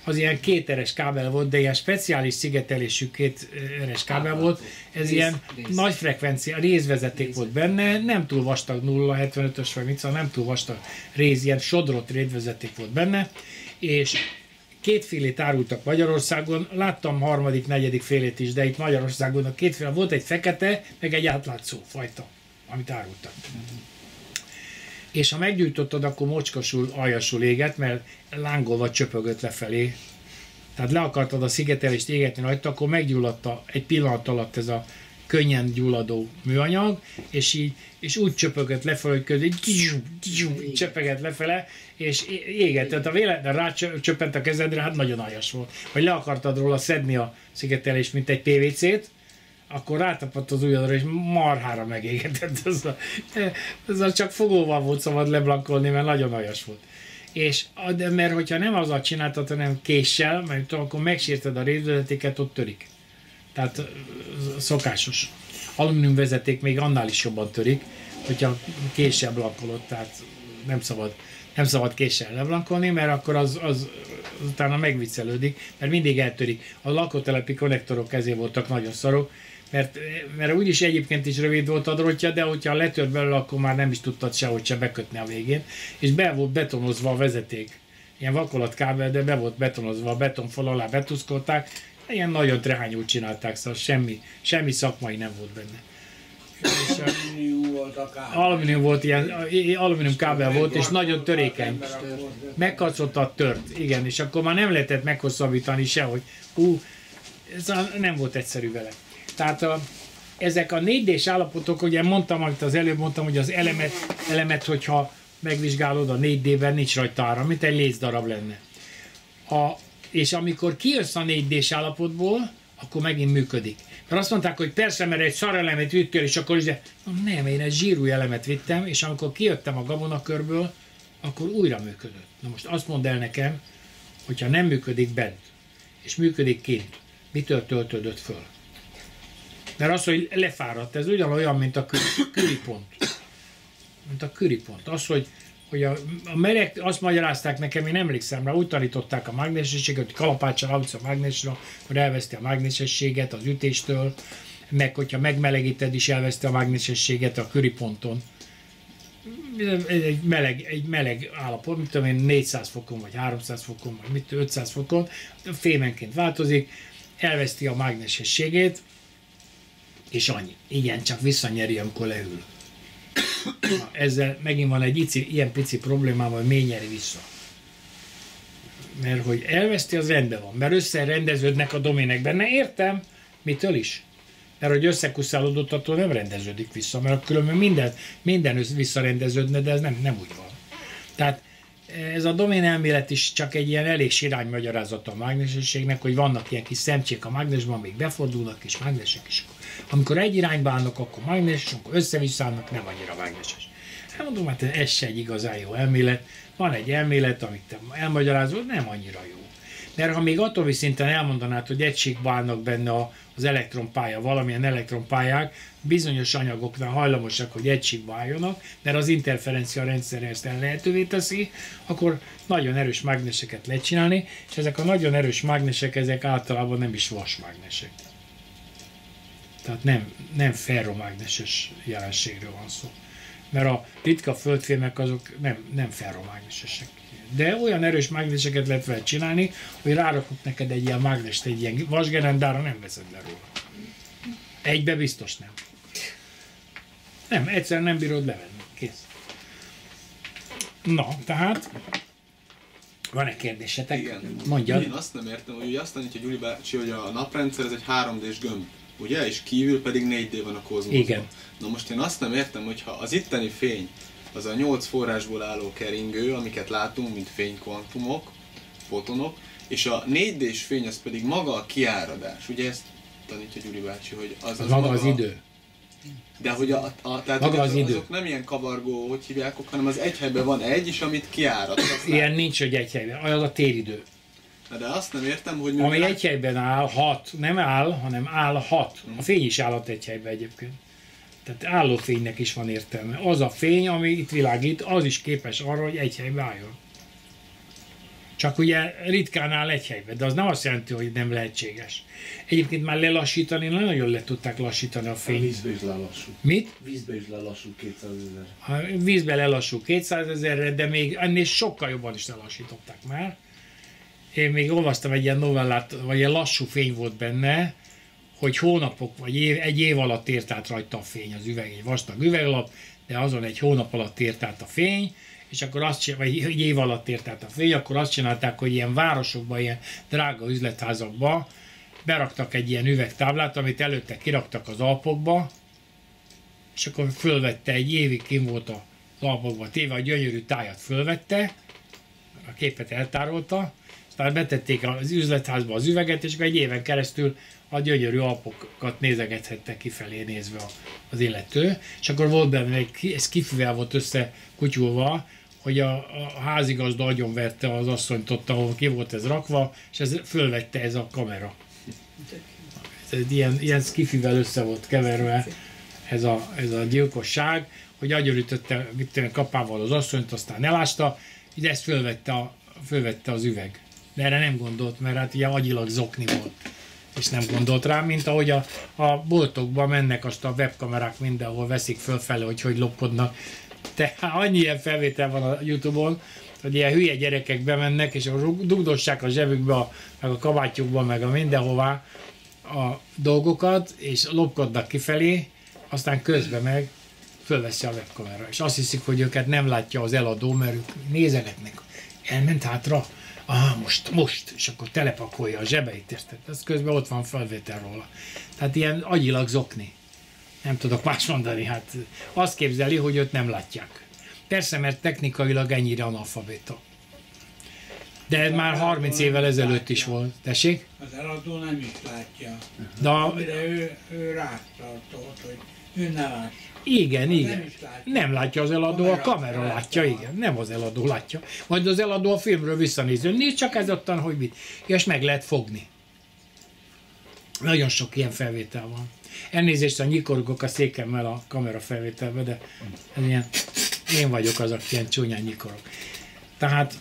az ilyen kéteres kábel volt, de ilyen speciális szigetelésű kéteres kábel volt. Ez Rész- ilyen rész. nagy frekvencia, részvezeték volt benne, nem túl vastag 0,75-ös vagy mit szóval nem túl vastag rész, ilyen sodrott rétvezeték volt benne, és kétfélét árultak Magyarországon, láttam harmadik, negyedik félét is, de itt Magyarországon a kétféle volt egy fekete, meg egy átlátszó fajta, amit árultak. És ha meggyújtottad, akkor mocskosul, aljasul éget, mert lángolva csöpögött lefelé. Tehát le akartad a szigetelést égetni rajta, akkor meggyulladta egy pillanat alatt ez a könnyen gyulladó műanyag, és így és úgy csöpögött lefelé, hogy közé, így csöpögött lefele, és é- égett. Tehát a véletlen rácsöppent a kezedre, hát nagyon aljas volt. Vagy le akartad róla szedni a szigetelést, mint egy PVC-t, akkor rátapadt az ujjadra, és marhára megégetett. Ez *laughs* a, ez a csak fogóval volt szabad leblankolni, mert nagyon aljas volt. És de mert hogyha nem azzal csináltad, hanem késsel, mert akkor megsérted a részvezetéket, ott törik. Tehát szokásos. Alumínium vezeték még annál is jobban törik, hogyha késsel blankolod, tehát nem szabad, nem szabad késsel leblankolni, mert akkor az, az utána megviccelődik, mert mindig eltörik. A lakótelepi konnektorok ezért voltak nagyon szarok, mert, mert úgyis egyébként is rövid volt a drótja, de hogyha letört belőle, akkor már nem is tudtad sehogy se bekötni a végén, és be volt betonozva a vezeték. Ilyen vakolatkábel, de be volt betonozva a betonfal alá betuszkolták, ilyen nagyon trehányul csinálták, szóval semmi, semmi szakmai nem volt benne. A- Alumínium volt a kábel. alumínium volt, ilyen, alumínium kábel volt, és nagyon törékeny. Megkacotta tört, igen, és akkor már nem lehetett meghosszabbítani sehogy. Ú, ez a, nem volt egyszerű vele. Tehát a, ezek a 4D-s állapotok, ugye mondtam, amit az előbb mondtam, hogy az elemet, elemet hogyha megvizsgálod a 4D-ben, nincs rajta áram, mint egy lézdarab lenne. A, és amikor kijössz a 4D-s állapotból, akkor megint működik. Mert azt mondták, hogy persze, mert egy szarelemet vittél, és akkor is, de nem, én egy zsírúj elemet vittem, és amikor kijöttem a gabonakörből, akkor újra működött. Na most azt mondd el nekem, hogyha nem működik bent, és működik kint, mitől töltődött föl? Mert az, hogy lefáradt, ez ugyanolyan, mint a külipont. Mint a külipont. Az, hogy, hogy a, a meleg, azt magyarázták nekem, én emlékszem rá, úgy tanították a mágnesességet, hogy kalapáccsal állítsz a mágnesra, hogy elveszti a mágnesességet az ütéstől, meg hogyha megmelegíted is elveszti a mágnesességet a küriponton. Ez Egy meleg, egy meleg állapot, mit tudom én, 400 fokon, vagy 300 fokon, vagy mit, 500 fokon, fémenként változik, elveszti a mágnesességét, és annyi. Igen, csak visszanyeri, amikor leül. Na, ezzel megint van egy ici, ilyen pici problémával, hogy mély nyeri vissza. Mert hogy elveszti, az rendben van. Mert összerendeződnek a domének benne. Értem, mitől is? Mert hogy összekuszálódott, attól nem rendeződik vissza, mert különben minden, minden visszarendeződne, de ez nem, nem úgy van. Tehát ez a domén elmélet is csak egy ilyen elég sirány magyarázata a mágnesességnek, hogy vannak ilyen kis szemcsék a mágnesban, még befordulnak, és mágnesek is. Amikor egy irányba állnak, akkor mágneses, amikor összevisszállnak, nem annyira mágneses. Hát mondom, hát ez se egy igazán jó elmélet. Van egy elmélet, amit te elmagyarázol, nem annyira jó. Mert ha még atomi szinten elmondanád, hogy egységbe állnak benne az elektronpálya, valamilyen elektronpályák, bizonyos anyagoknál hajlamosak, hogy egységbe álljanak, mert az interferencia rendszer ezt el lehetővé teszi, akkor nagyon erős mágneseket lehet csinálni, és ezek a nagyon erős mágnesek, ezek általában nem is vasmágnesek. Tehát nem, nem ferromágneses jelenségről van szó. Mert a ritka földfémek azok nem, nem ferromágnesesek. De olyan erős mágneseket lehet vele csinálni, hogy rárakok neked egy ilyen mágnest, egy ilyen vasgerendára, nem veszed le róla. Egybe biztos nem. Nem, egyszer nem bírod levenni. Kész. Na, tehát van-e kérdésetek? Igen. Mondjad. Én azt nem értem, hogy azt tanítja Gyuri bácsi, hogy a naprendszer ez egy 3D-s gömb, ugye? És kívül pedig 4D van a kozmoszban. Igen. Na most én azt nem értem, hogy ha az itteni fény az a 8 forrásból álló keringő, amiket látunk, mint fénykvantumok, fotonok, és a 4D-s fény az pedig maga a kiáradás. Ugye ezt tanítja Gyuri bácsi, hogy az, Az maga az idő. De hogy a, a tehát Maga az idő. azok nem ilyen kavargó, hogy hívják, hanem az egy helyben van egy, és amit kiárad. Ilyen nincs, hogy egy helyben. Az a téridő. De azt nem értem, hogy Ami mivel- egy helyben állhat, nem áll, hanem állhat. A fény is állhat egy helyben egyébként. Tehát álló fénynek is van értelme. Az a fény, ami itt világít, az is képes arra, hogy egy helyben álljon. Csak ugye ritkán áll egy helyben, de az nem azt jelenti, hogy nem lehetséges. Egyébként már lelassítani, nagyon le tudták lassítani a A fényt. vízbe is lelassul. Mit? Vízbe is lelassul 200 ezer. Vízbe lelassul 200 ezerre, de még ennél sokkal jobban is lelassították már. Én még olvastam egy ilyen novellát, vagy ilyen lassú fény volt benne, hogy hónapok, vagy év, egy év alatt ért át rajta a fény az üveg, egy vastag üveglap, de azon egy hónap alatt ért át a fény, és akkor azt csin- vagy egy év alatt ért át a fény, akkor azt csinálták, hogy ilyen városokban, ilyen drága üzletházakba beraktak egy ilyen üvegtáblát, amit előtte kiraktak az Alpokba, és akkor fölvette, egy évig kim volt az Alpokba téve, a gyönyörű tájat fölvette, a képet eltárolta, Aztán betették az üzletházba az üveget, és egy éven keresztül a gyönyörű alpokat nézegethette kifelé nézve az illető, és akkor volt benne ez kifivel volt össze kutyulva, hogy a, a házigazda agyonverte az asszonyt ott, ahol ki volt ez rakva, és ez fölvette ez a kamera. Ez ilyen, ilyen skifivel össze volt keverve ez a, ez a gyilkosság, hogy agyonütötte kapával az asszonyt, aztán elásta, így ezt fölvette, a, fölvette az üveg. De erre nem gondolt, mert hát ugye agyilag zokni volt és nem gondolt rá, mint ahogy a, a boltokban mennek azt a webkamerák mindenhol veszik fölfele, hogy hogy lopkodnak. Tehát annyi ilyen felvétel van a Youtube-on, hogy ilyen hülye gyerekek bemennek, és dugdossák a zsebükbe, a, meg a kabátjukba, meg a mindenhová a dolgokat, és lopkodnak kifelé, aztán közben meg fölveszi a webkamera, és azt hiszik, hogy őket nem látja az eladó, mert ők nézegetnek. Elment hátra, ah, most, most, és akkor telepakolja a zsebeit, érted? Ez közben ott van felvétel róla. Tehát ilyen agyilag zokni. Nem tudok más mondani, hát azt képzeli, hogy őt nem látják. Persze, mert technikailag ennyire analfabéta. De ez már 30 évvel ezelőtt is volt. Tessék? Az eladó nem is látja. De Amire ő, ő rátartott, hogy ő ne lássa. Igen, Nem igen. is látja. Nem látja az eladó, a kamera látja, igen. Nem az eladó látja. Majd az eladó a filmről visszanéz, hogy nézd csak ez ottan, hogy mit. És meg lehet fogni. Nagyon sok ilyen felvétel van. Elnézést, a nyikorgok a székemmel a kamera felvételbe, de ilyen, én vagyok az, aki ilyen csúnyán nyikorog. Tehát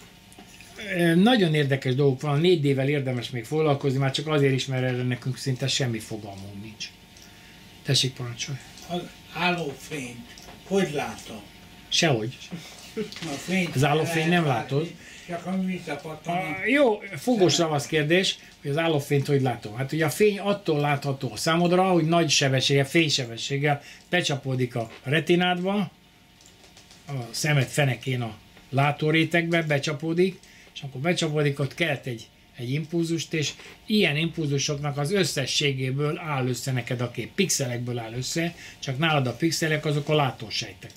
eh, nagyon érdekes dolgok van, 4D-vel érdemes még foglalkozni, már csak azért is, mert erre nekünk szinte semmi fogalmunk nincs. Tessék, parancsolj. Az állófényt, hogy látom? Sehogy. A fényt Az állófény nem látod. Csak ami. A, jó, fogos ravasz kérdés, hogy az állófényt hogy látom. Hát ugye a fény attól látható számodra, hogy nagy sebességgel, fénysebességgel becsapódik a retinádba, a szemed fenekén a látórétegbe becsapódik, és akkor becsapódik, ott kelt egy, egy impulzust, és ilyen impulzusoknak az összességéből áll össze neked a kép. Pixelekből áll össze, csak nálad a pixelek azok a látósejtek.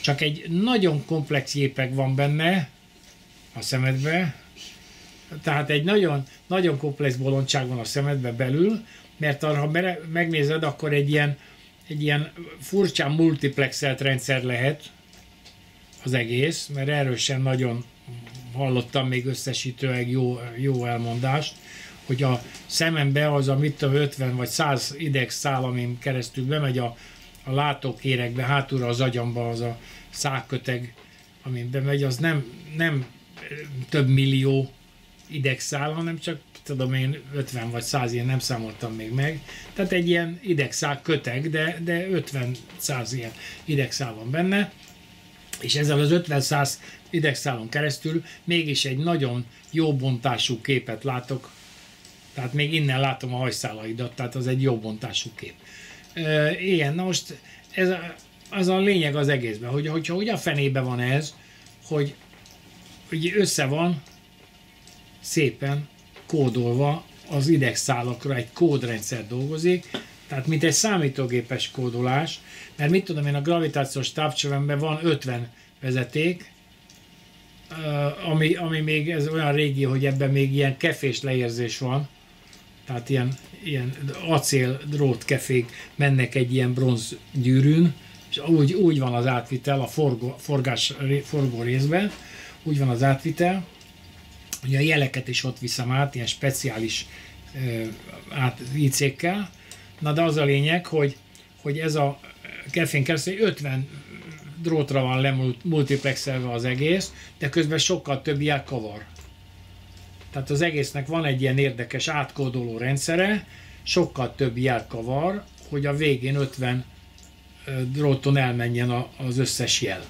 Csak egy nagyon komplex jépeg van benne a szemedbe, tehát egy nagyon, nagyon komplex bolondság van a szemedbe belül, mert ha megnézed, akkor egy ilyen, egy ilyen furcsán multiplexelt rendszer lehet az egész, mert erről sem nagyon hallottam még összesítőleg jó, jó elmondást, hogy a szemembe az a mit tudom, 50 vagy 100 idegszál, amin keresztül bemegy a, a látókérekbe, hátulra az agyamba az a szálköteg, amin bemegy, az nem, nem ö, több millió idegszál, hanem csak tudom én 50 vagy 100 ilyen nem számoltam még meg. Tehát egy ilyen idegszál köteg, de, de 50-100 ilyen idegszál van benne, és ezzel az 50-100 idegszálon keresztül mégis egy nagyon jó bontású képet látok, tehát még innen látom a hajszálaidat, tehát az egy jó bontású kép. Ilyen, na most ez a, az a lényeg az egészben, hogy, hogyha úgy a fenébe van ez, hogy, hogy össze van szépen kódolva az idegszálakra egy kódrendszer dolgozik, tehát mint egy számítógépes kódolás, mert mit tudom én, a gravitációs távcsövemben van 50 vezeték, ami, ami még ez olyan régi, hogy ebben még ilyen kefés leérzés van, tehát ilyen, ilyen acél drót kefék mennek egy ilyen bronz gyűrűn, és úgy, úgy van az átvitel a forgó, forgás, forgó részben, úgy van az átvitel, Ugye a jeleket is ott viszem át, ilyen speciális ö, át, IC-kkel. Na de az a lényeg, hogy, hogy ez a kefén keresztül 50 drótra van lemultiplexelve az egész, de közben sokkal több jel kavar. Tehát az egésznek van egy ilyen érdekes átkódoló rendszere, sokkal több jel kavar, hogy a végén 50 ö, dróton elmenjen a- az összes jel.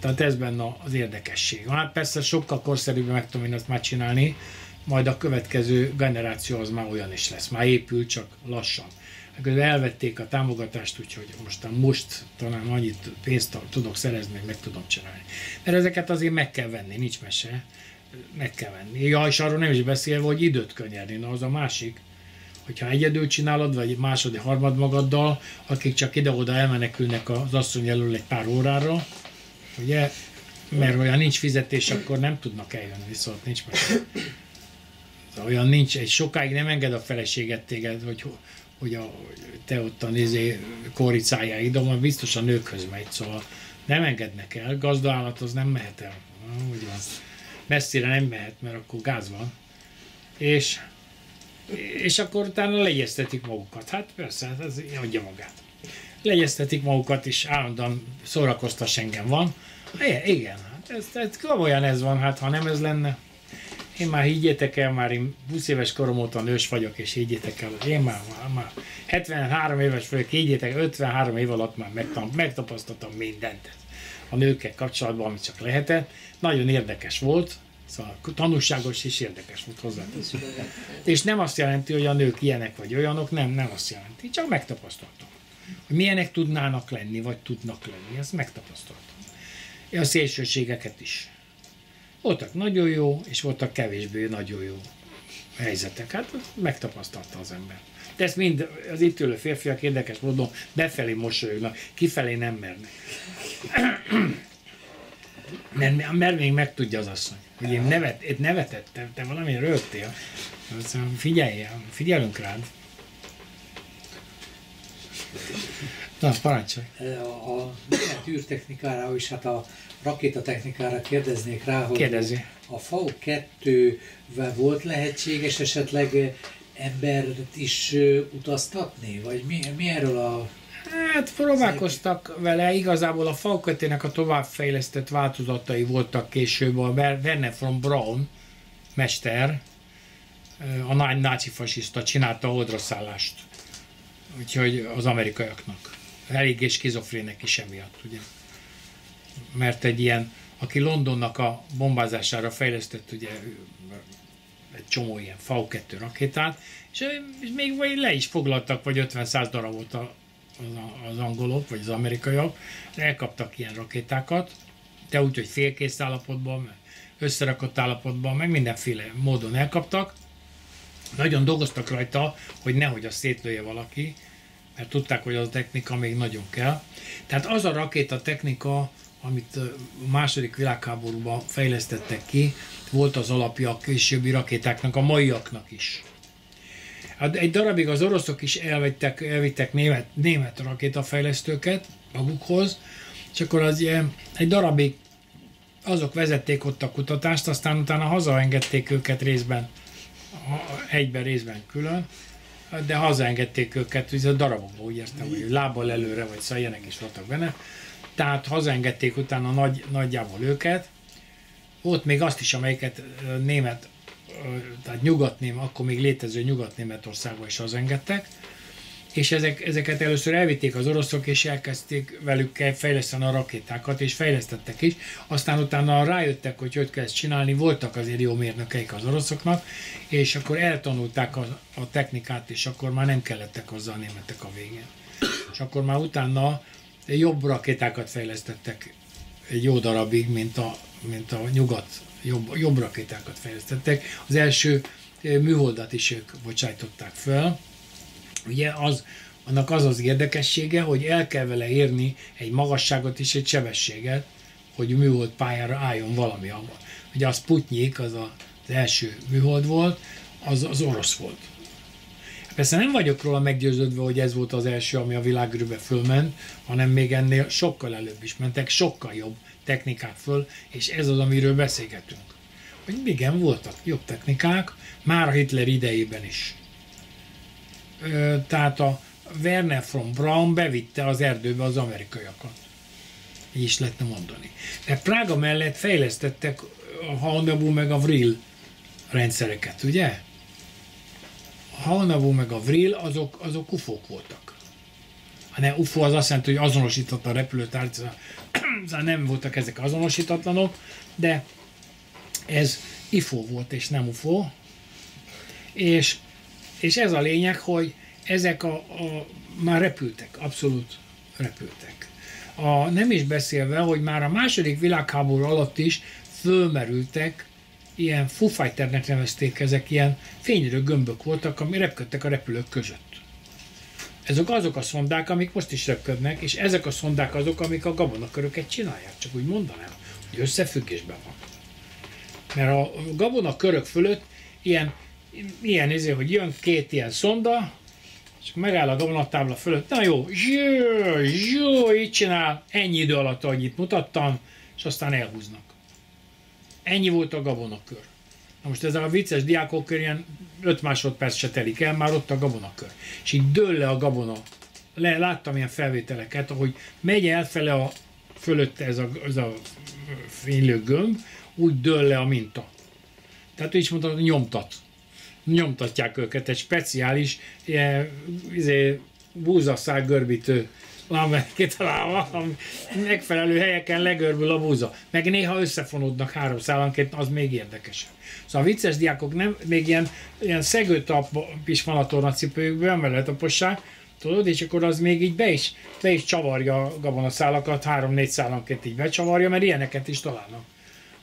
Tehát ez benne az érdekesség. Hát persze sokkal korszerűbben meg tudom én ezt már csinálni, majd a következő generáció az már olyan is lesz. Már épül, csak lassan. Közben elvették a támogatást, úgyhogy most, most talán annyit pénzt tudok szerezni, meg tudom csinálni. Mert ezeket azért meg kell venni, nincs mese. Meg kell venni. Ja, és arról nem is beszélve, hogy időt kell nyerni, na az a másik. Hogyha egyedül csinálod, vagy második, harmad magaddal, akik csak ide-oda elmenekülnek az asszony elől egy pár órára, ugye, mert olyan nincs fizetés, akkor nem tudnak eljönni, viszont nincs meg. Olyan nincs, egy sokáig nem enged a feleséget téged, hogy, hogy a, te ott a nézé koricájáid, de biztos a nőkhöz megy, szóval nem engednek el, gazdaállat az nem mehet el. Úgy van. Messzire nem mehet, mert akkor gáz van. És, és akkor utána legyeztetik magukat. Hát persze, hát ez adja magát. Legyeztetik magukat, és állandóan szórakoztas engem van. Igen hát ez, ez komolyan ez van, hát ha nem ez lenne. Én már higgyétek el, már én 20 éves korom óta nős vagyok, és higgyétek el, én már, már, már 73 éves vagyok, higgyétek, 53 év alatt már megtapasztaltam mindent a nőkkel kapcsolatban, amit csak lehetett. Nagyon érdekes volt, szóval tanulságos és érdekes volt hozzá. És nem azt jelenti, hogy a nők ilyenek vagy olyanok, nem, nem azt jelenti, csak megtapasztaltam. Hogy milyenek tudnának lenni, vagy tudnak lenni, ezt megtapasztaltam. A szélsőségeket is. Voltak nagyon jó, és voltak kevésbé nagyon jó helyzetek. Hát megtapasztalta az ember. De ezt mind az itt ülő férfiak érdekes módon befelé mosolyognak, kifelé nem mernek. mert, mert még megtudja az asszony, hogy én, nevet, én nevetettem, te valami rögtél. Figyelj, figyelünk rád. Na, parancsolj. A, a űrtechnikára és hát a rakétatechnikára kérdeznék rá, hogy Kérdezi. a FAU-2-vel volt lehetséges esetleg embert is utaztatni? Vagy mi, mi erről a Hát próbálkoztak vele, igazából a Falkötének a továbbfejlesztett változatai voltak később, a Werner von Braun mester, a náci fasiszta csinálta a hodraszállást. Úgyhogy az amerikaiaknak. Eléggé skizofrének is emiatt, ugye. Mert egy ilyen, aki Londonnak a bombázására fejlesztett ugye egy csomó ilyen V2 rakétát, és még vagy le is foglaltak, vagy 50-100 darabot a, az, az angolok, vagy az amerikaiak, elkaptak ilyen rakétákat, de úgy, hogy félkész állapotban, összerakott állapotban, meg mindenféle módon elkaptak. Nagyon dolgoztak rajta, hogy nehogy azt szétlője valaki, mert tudták, hogy az a technika még nagyon kell. Tehát az a rakéta technika, amit a második világháborúban fejlesztettek ki, volt az alapja a későbbi rakétáknak, a maiaknak is. Hát egy darabig az oroszok is elvittek, elvittek német, német rakétafejlesztőket magukhoz, és akkor az ilyen, egy darabig azok vezették ott a kutatást, aztán utána hazaengedték őket részben, egyben részben külön, de hazaengedték őket, ugye a darabokba, úgy értem, hogy lábbal előre, vagy szóval ilyenek is voltak benne. Tehát hazaengedték utána nagy, nagyjából őket. Volt még azt is, amelyiket német tehát nyugatném, akkor még létező nyugat-németországban is az engedtek, és ezek, ezeket először elvitték az oroszok, és elkezdték velük fejleszteni a rakétákat, és fejlesztettek is. Aztán utána rájöttek, hogy hogy kell ezt csinálni, voltak azért jó mérnökeik az oroszoknak, és akkor eltanulták a, a technikát, és akkor már nem kellettek hozzá a németek a végén. És akkor már utána jobb rakétákat fejlesztettek egy jó darabig, mint a, mint a nyugat jobb, jobb rakétákat fejlesztettek. Az első eh, műholdat is ők bocsájtották fel. Ugye az, annak az az érdekessége, hogy el kell vele érni egy magasságot és egy sebességet, hogy műhold pályára álljon valami abban. Ugye a Sputnik, az a, az első műhold volt, az, az orosz volt. Persze nem vagyok róla meggyőződve, hogy ez volt az első, ami a világűrbe fölment, hanem még ennél sokkal előbb is mentek, sokkal jobb technikák föl, és ez az, amiről beszélgetünk. Hogy igen, voltak jobb technikák, már a Hitler idejében is. Tehát a Werner von Braun bevitte az erdőbe az amerikaiakat. Így is lehetne mondani. De Prága mellett fejlesztettek a Haunabu meg a Vril rendszereket, ugye? A Haunabu meg a Vril azok, azok ufók voltak. Ha ne UFO az azt jelenti, hogy azonosította a repülőtárcát *clears throat* szóval nem voltak ezek azonosítatlanok, de ez IFO volt és nem UFO, és, és ez a lényeg, hogy ezek a, a, már repültek, abszolút repültek. A, nem is beszélve, hogy már a második világháború alatt is fölmerültek, ilyen Foo Fighternek nevezték, ezek ilyen fényrő gömbök voltak, ami repködtek a repülők között. Ezek azok a szondák, amik most is röpködnek, és ezek a szondák azok, amik a gabonaköröket csinálják, csak úgy mondanám. Összefüggésben van. Mert a gabona körök fölött ilyen, ilyen izé, hogy jön két ilyen szonda, és megáll a gabonatábla fölött, na jó, zső, zső, így csinál, ennyi idő alatt, ahogy itt mutattam, és aztán elhúznak. Ennyi volt a gabonakör. Na most ez a vicces diákok ilyen 5 másodperc se telik el, már ott a gabonakör. És így dől le a gabona. Le, láttam ilyen felvételeket, ahogy megy elfele a fölötte ez a, ez a fénylő gömb, úgy dől le a minta. Tehát úgy is mondtam, hogy nyomtat. Nyomtatják őket egy speciális ilyen, izé, búzaszál görbítő van kitalálva, ami megfelelő helyeken legörbül a búza. Meg néha összefonódnak három szállanként, az még érdekesebb. Szóval a vicces diákok nem, még ilyen, ilyen szegőtap is van a tornacipőjükből, mert lehet a possák, tudod, és akkor az még így be is, be is csavarja a gabonaszálakat, három-négy szállanként így becsavarja, mert ilyeneket is találnak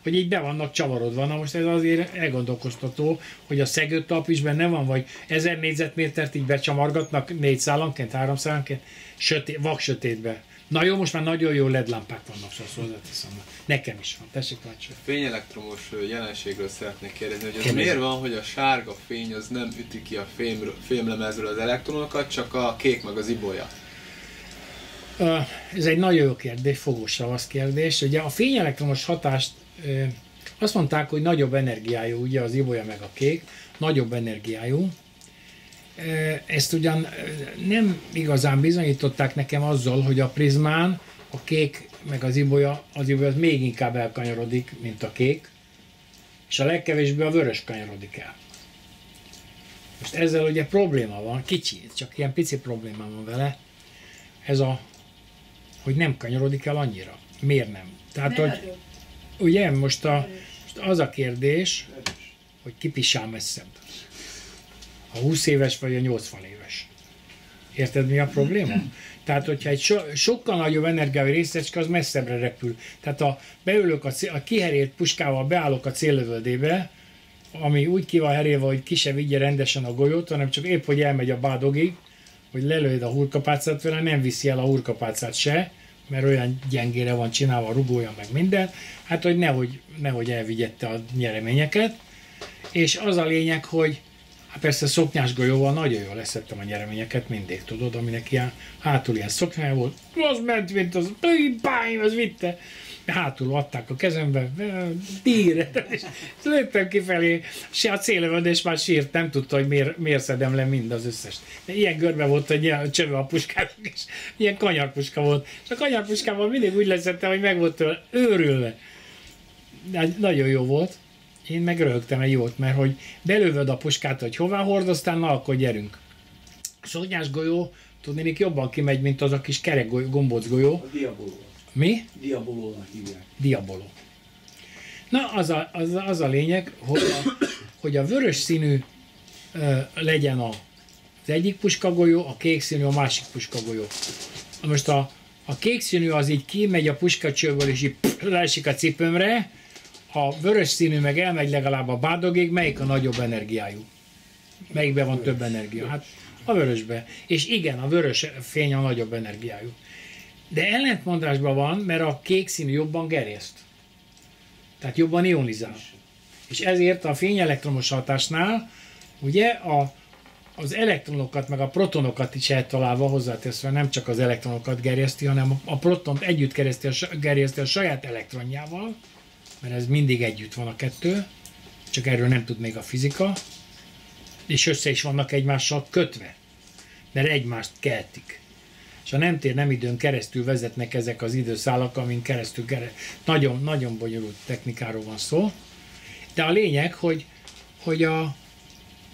hogy így be vannak csavarodva. Na most ez azért elgondolkoztató, hogy a szegőtap is benne van, vagy ezer négyzetmétert így becsamargatnak négy szállanként, három szállanként, sötét, vak sötétbe. Na jó, most már nagyon jó LED lámpák vannak, szóval hozzáteszem. Nekem is van. Tessék, Lácsó. Fényelektromos jelenségről szeretnék kérdezni, hogy ez miért van, hogy a sárga fény az nem üti ki a fém, fémlemezről az elektronokat, csak a kék meg az ibolya? Ez egy nagyon jó kérdés, fogós ravasz kérdés. Ugye a fényelektromos hatást azt mondták, hogy nagyobb energiájú, ugye az ibolya meg a kék, nagyobb energiájú. Ezt ugyan nem igazán bizonyították nekem azzal, hogy a prizmán a kék meg az ibolya, az ibolya még inkább elkanyarodik, mint a kék, és a legkevésbé a vörös kanyarodik el. Most ezzel ugye probléma van, kicsi, csak ilyen pici probléma van vele, ez a, hogy nem kanyarodik el annyira. Miért nem? Tehát, hogy, ugye most, a, most az a kérdés, hogy ki pisál messzebb. A 20 éves vagy a 80 éves. Érted mi a probléma? Tehát, hogyha egy so, sokkal nagyobb energiai részecske, az messzebbre repül. Tehát a, beülök a, a kiherélt puskával, beállok a céllövöldébe, ami úgy ki van herélve, hogy ki se vigye rendesen a golyót, hanem csak épp, hogy elmegy a bádogig, hogy lelőd a hurkapácát vele, nem viszi el a hurkapácát se, mert olyan gyengére van csinálva a rugója, meg minden, hát hogy nehogy, nehogy elvigyette a nyereményeket. És az a lényeg, hogy hát persze szoknyás golyóval nagyon jól leszettem a nyereményeket mindig, tudod, aminek ilyen hátul ilyen szoknyája volt, az ment, mint az, báj, az vitte hátul adták a kezembe, dír, és lőttem kifelé, se a célövödés már sírt, nem tudta, hogy miért, miért szedem le mind az összest. De ilyen görbe volt, hogy ilyen csöve a puskának, és ilyen kanyarpuska volt. És a kanyarpuskával mindig úgy leszettem, hogy meg volt tőle őrülve. De nagyon jó volt. Én meg röhögtem egy jót, mert hogy belövöd a puskát, hogy hová hordoztál, na akkor gyerünk. Szognyás golyó, tudni, jobban kimegy, mint az a kis kerek gombóc golyó. A diaboló. Mi? Diabolónak hívják. Diaboló. Na, az a, az, az a lényeg, hogy a, hogy a vörös színű ö, legyen a, az egyik puskagolyó, a kék színű a másik puskagolyó. Most a, a kék színű az így kimegy a puskacsőből, és így leesik a cipőmre, a vörös színű meg elmegy legalább a bádogig, melyik a nagyobb energiájú? Melyikben van több energia? Hát a vörösbe. És igen, a vörös fény a nagyobb energiájú. De ellentmondásban van, mert a kék színű jobban gerjeszt. Tehát jobban ionizál. És ezért a fényelektromos hatásnál ugye a, az elektronokat meg a protonokat is eltalálva hozzáteszve nem csak az elektronokat gerjeszti, hanem a protont együtt gerjeszti a, gerjeszti a saját elektronjával, mert ez mindig együtt van a kettő, csak erről nem tud még a fizika, és össze is vannak egymással kötve, mert egymást keltik és a nem tér nem időn keresztül vezetnek ezek az időszálak, amin keresztül nagyon, nagyon bonyolult technikáról van szó. De a lényeg, hogy, hogy a,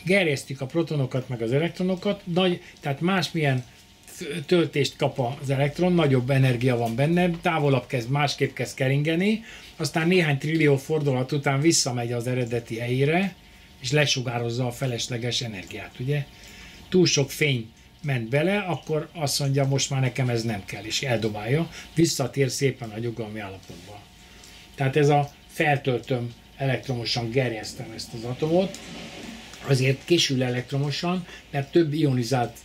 gerjesztik a protonokat meg az elektronokat, nagy, tehát másmilyen töltést kap az elektron, nagyobb energia van benne, távolabb kezd, másképp kezd keringeni, aztán néhány trillió fordulat után visszamegy az eredeti helyére, és lesugározza a felesleges energiát, ugye? Túl sok fény ment bele, akkor azt mondja, most már nekem ez nem kell, és eldobálja, visszatér szépen a nyugalmi állapotba. Tehát ez a feltöltöm elektromosan, gerjesztem ezt az atomot, azért kisül elektromosan, mert több ionizált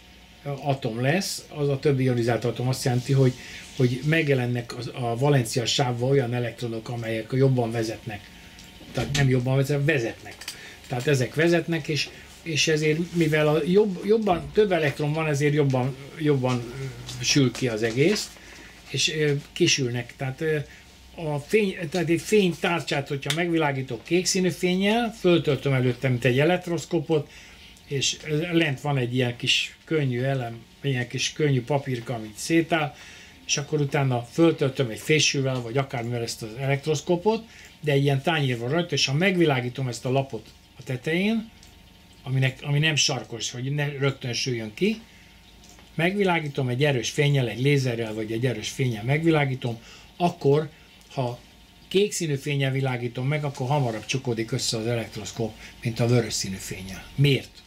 atom lesz, az a több ionizált atom azt jelenti, hogy, hogy megjelennek a Valencia sávban olyan elektronok, amelyek jobban vezetnek. Tehát nem jobban vezetnek, vezetnek. Tehát ezek vezetnek, és, és ezért, mivel a jobb, jobban, több elektron van, ezért jobban, jobban sül ki az egész, és kisülnek. Tehát a fény, tehát egy fénytárcsát, hogyha megvilágítok kék színű fényjel, föltöltöm előtte, mint egy elektroszkopot, és lent van egy ilyen kis könnyű elem, ilyen kis könnyű papírka, amit szétáll, és akkor utána föltöltöm egy fésűvel, vagy akármivel ezt az elektroszkopot, de egy ilyen tányér van rajta, és ha megvilágítom ezt a lapot a tetején, aminek, ami nem sarkos, hogy ne rögtön süljön ki, megvilágítom egy erős fényel, egy lézerrel, vagy egy erős fényel megvilágítom, akkor, ha kék színű fényel világítom meg, akkor hamarabb csukodik össze az elektroszkóp, mint a vörös színű fényel. Miért?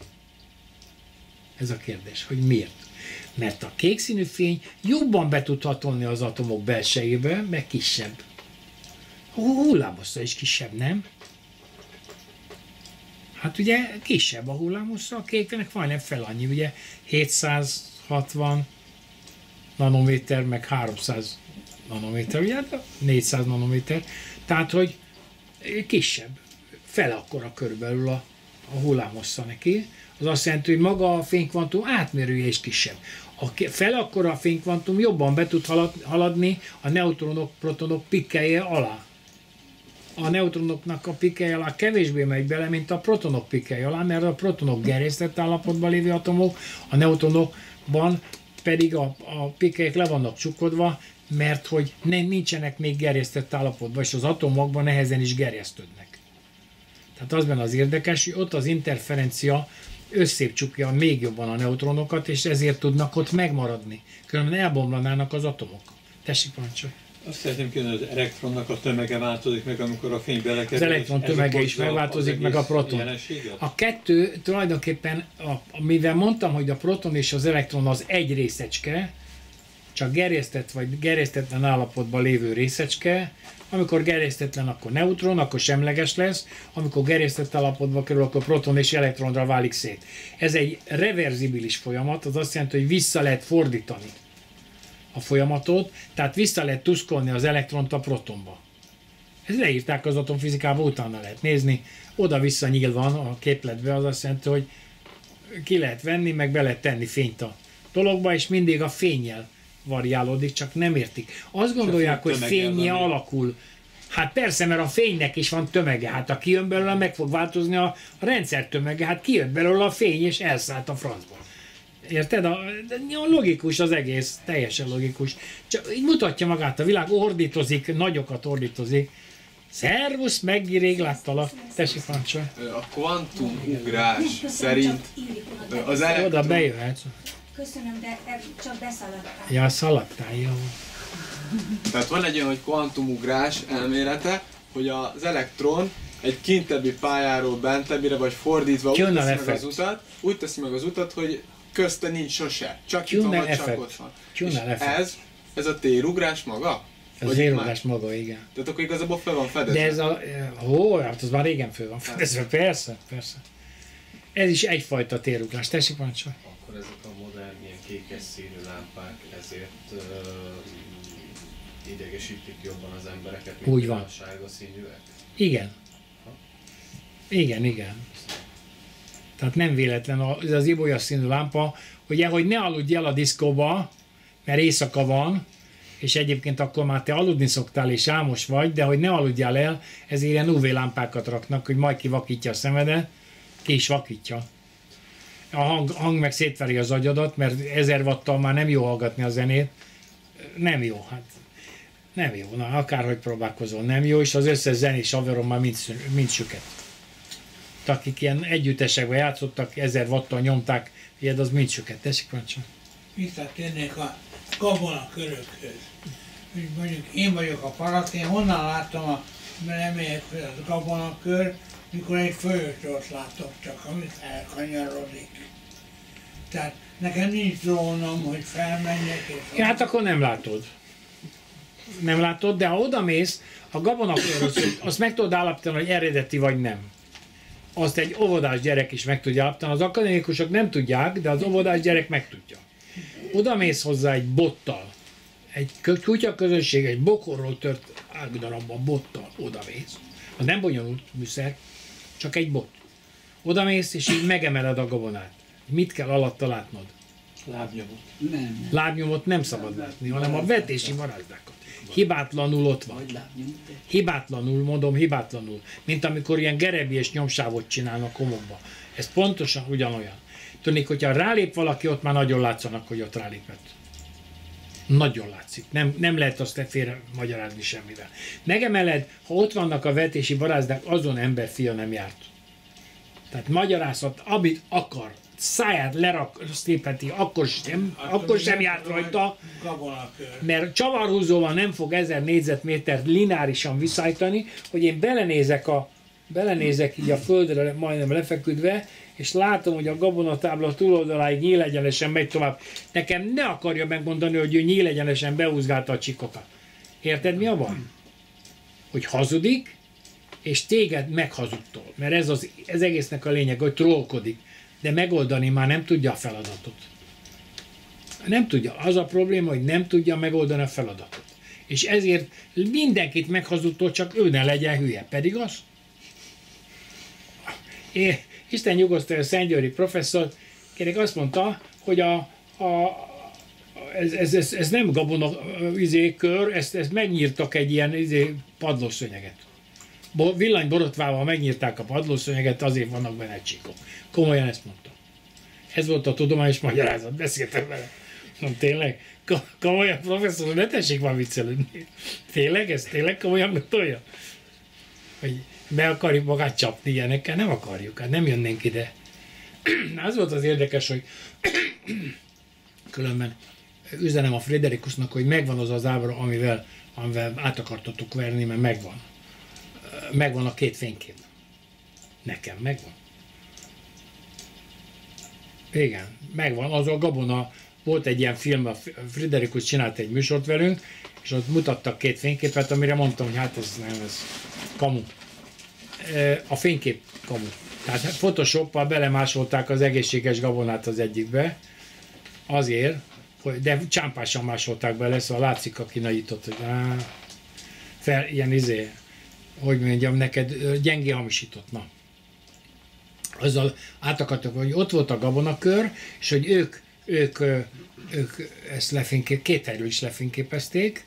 Ez a kérdés, hogy miért? Mert a kék színű fény jobban be tud hatolni az atomok belsejébe, meg kisebb. A hullámhossza is kisebb, nem? Hát ugye kisebb a hullámhossza, a kéknek majdnem fel annyi, ugye 760 nanométer, meg 300 nanométer, ugye hát 400 nanométer, tehát hogy kisebb, fel akkora körülbelül a, a hullámhossza neki, az azt jelenti, hogy maga a fénykvantum átmérője is kisebb. A fel akkora a fénykvantum jobban be tud halad- haladni a neutronok, protonok pikkelje alá. A neutronoknak a pikkelje alá kevésbé megy bele, mint a protonok pikkelje alá, mert a protonok gerjesztett állapotban lévő atomok, a neutronokban pedig a, a pikkelyek le vannak csukodva, mert hogy ne, nincsenek még gerjesztett állapotban, és az atomokban nehezen is gerjesztődnek. Tehát az benne az érdekes, hogy ott az interferencia összép csukja még jobban a neutronokat, és ezért tudnak ott megmaradni. Különben elbomlanának az atomok. Tessék, parancsolj! Azt szeretném kérdezni, az elektronnak a tömege változik meg, amikor a fény belekerül. Az elektron tömege is megváltozik, meg a proton. jelenséget? A kettő tulajdonképpen, a, mivel mondtam, hogy a proton és az elektron az egy részecske, csak gerjesztett vagy gerjesztetlen állapotban lévő részecske, amikor gerjesztetlen, akkor neutron, akkor semleges lesz, amikor gerjesztett állapotba kerül, akkor proton és elektronra válik szét. Ez egy reverzibilis folyamat, az azt jelenti, hogy vissza lehet fordítani a folyamatot, tehát vissza lehet tuszkolni az elektront a protonba. Ez leírták az atomfizikában, utána lehet nézni. Oda-vissza nyíl van a képletbe, az azt jelenti, hogy ki lehet venni, meg be lehet tenni fényt a dologba, és mindig a fényjel variálódik, csak nem értik. Azt gondolják, hogy fényje alakul. Hát persze, mert a fénynek is van tömege. Hát ha kijön belőle, meg fog változni a rendszer tömege. Hát kijött belőle a fény, és elszállt a francba. Érted? A, de a logikus az egész, teljesen logikus. Csak így mutatja magát a világ, ordítozik, nagyokat ordítozik. Szervusz, meggirég, láttalak. Tessék, parancsolj. A kvantumugrás szerint az Oda elektron... bejöhetsz. Köszönöm, de csak beszaladtál. Ja, szaladtál, jó. Tehát van egy olyan, hogy kvantumugrás elmélete, hogy az elektron egy kintebbi pályáról bentebbire, vagy fordítva úgy teszi meg az utat, úgy teszi meg az utat, hogy közte nincs sose. Csak itt van, csak ott van. Tunnel És effect. ez, ez a térugrás maga? Ez Vagy érulás maga, igen. Tehát akkor igazából fel van fedezve. De ez a... Hó, hát az már régen föl van fedezve, persze, persze. Ez is egyfajta térugrás. Tessék, parancsolj. Akkor ezek a modern ilyen kékes színű lámpák ezért uh, idegesítik jobban az embereket, mint Úgy van. a sárga színűek. Igen. Igen, igen. Tehát nem véletlen az, az ibolyas színű lámpa, ugye, hogy ne aludj el a diszkóba, mert éjszaka van, és egyébként akkor már te aludni szoktál és álmos vagy, de hogy ne aludjál el, ezért ilyen UV lámpákat raknak, hogy majd kivakítja a szemedet, ki is vakítja. A hang, hang meg szétveri az agyadat, mert ezer wattal már nem jó hallgatni a zenét. Nem jó, hát nem jó, na akárhogy próbálkozol, nem jó, és az összes zenés haverom már mind, mind süket. Akik ilyen együttesekben játszottak, ezer wattal nyomták, ilyet az mind süket. Tessék, parancsolj. Visszatérnék a gabonakörökhöz. Hogy mondjuk én vagyok a paraszt, én honnan láttam a remények, hogy az gabonakör, mikor egy folyosót látok csak, amit elkanyarodik. Tehát nekem nincs drónom, hogy felmenjek és... Ja, hát akkor nem látod. Nem látod, de ha odamész, a gabonakörhöz, azt meg tudod állapítani, hogy eredeti vagy nem. Azt egy óvodás gyerek is meg tudja. Az akadémikusok nem tudják, de az óvodás gyerek meg tudja. Odamész hozzá egy bottal, egy kutya közösség egy bokorról tört ágdarabban bottal odavész. Az nem bonyolult műszer, csak egy bot. Odamész, és így megemeled a gabonát. Mit kell alatta látnod? Lábnyomot. Nem. Lábnyomot nem szabad látni, hanem a vetési varázsdákat. Hibátlanul ott van. Hibátlanul, mondom, hibátlanul. Mint amikor ilyen gerebiés nyomsávot csinálnak homokba. Ez pontosan ugyanolyan. Tudnék, hogyha rálép valaki, ott már nagyon látszanak, hogy ott rálépett. Nagyon látszik. Nem, nem lehet azt félre magyarázni semmivel. Megemeled, ha ott vannak a vetési barázdák, azon ember fia nem járt. Tehát magyarázhat, amit akar. Száját lerak, szépeti, akkor sem, akkor sem járt rajta, mert csavarhúzóval nem fog 1000 négyzetmétert lineárisan viszállítani, hogy én belenézek a belenézek így a földre majdnem lefeküdve, és látom, hogy a gabonatábla túloldaláig nyílegyenesen megy tovább. Nekem ne akarja megmondani, hogy ő nyílegyenesen beúzgálta a csikokat. Érted mi a baj? Hogy hazudik, és téged meghazudtol. Mert ez az ez egésznek a lényeg, hogy trollkodik. De megoldani már nem tudja a feladatot. Nem tudja. Az a probléma, hogy nem tudja megoldani a feladatot. És ezért mindenkit meghazudtol, csak ő ne legyen hülye. Pedig az. É, Isten nyugosztalja a Szentgyőri professzor, kérlek azt mondta, hogy a, a ez, ez, ez, ez, nem gabona izé, kör, ezt, ezt megnyírtak egy ilyen izé, padlószönyeget. Bo, villanyborotvával megnyírták a padlószönyeget, azért vannak benne csíkok. Komolyan ezt mondtam. Ez volt a tudományos magyarázat, beszéltem vele. Nem tényleg? Ko- komolyan professzor, ne tessék már viccelődni. Tényleg? Ez tényleg komolyan gondolja? Hogy be akarjuk magát csapni ilyenekkel? Nem akarjuk, hát nem jönnénk ide. *clears throat* Az volt az érdekes, hogy *clears throat* különben üzenem a Frederikusnak, hogy megvan az az ábra, amivel, amivel át akartatok verni, mert megvan. Megvan a két fénykép. Nekem megvan. Igen, megvan. Az a Gabona, volt egy ilyen film, a Friderikus csinált egy műsort velünk, és ott mutattak két fényképet, amire mondtam, hogy hát ez nem, ez kamu. A fénykép kamu. Tehát Photoshoppal belemásolták az egészséges gabonát az egyikbe, azért, hogy, de csámpásan másolták bele, szóval látszik, aki nagyított, hogy á, fel, ilyen izé, hogy mondjam neked, gyengé hamisított, na. Azzal át akartak, hogy ott volt a gabonakör, és hogy ők, ők, ők ezt lefénykép, két helyről is lefényképezték,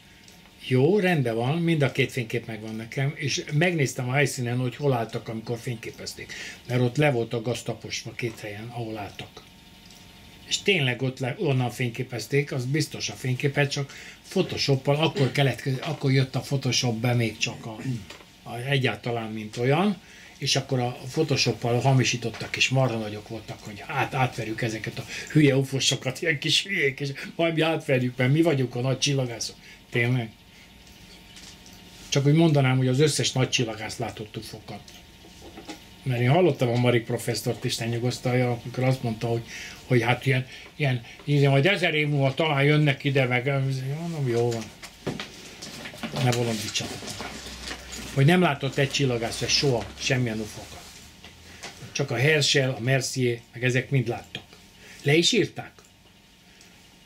jó, rendben van, mind a két fénykép megvan nekem, és megnéztem a helyszínen, hogy hol álltak, amikor fényképezték. Mert ott le volt a gaztaposva két helyen, ahol álltak. És tényleg ott le, onnan fényképezték, az biztos a fényképet, csak Photoshoppal, akkor, kellett, akkor jött a Photoshop be még csak a, egyáltalán, mint olyan, és akkor a Photoshoppal hamisítottak, és marha nagyok voltak, hogy át, átverjük ezeket a hülye ufosokat, ilyen kis hülyék, és majd mi átverjük, mert mi vagyunk a nagy csillagászok. Tényleg? Csak úgy mondanám, hogy az összes nagy csillagász látott ufokat. Mert én hallottam a Marik professzort Isten nyugosztalja, amikor azt mondta, hogy, hogy hát ilyen, ilyen, ilyen, majd ezer év múlva talán jönnek ide, meg mondom, jó van. Ne bolondítsatok. Hogy nem látott egy csillagász se soha semmilyen ufokat. Csak a Herschel, a Mercier, meg ezek mind láttak. Le is írták.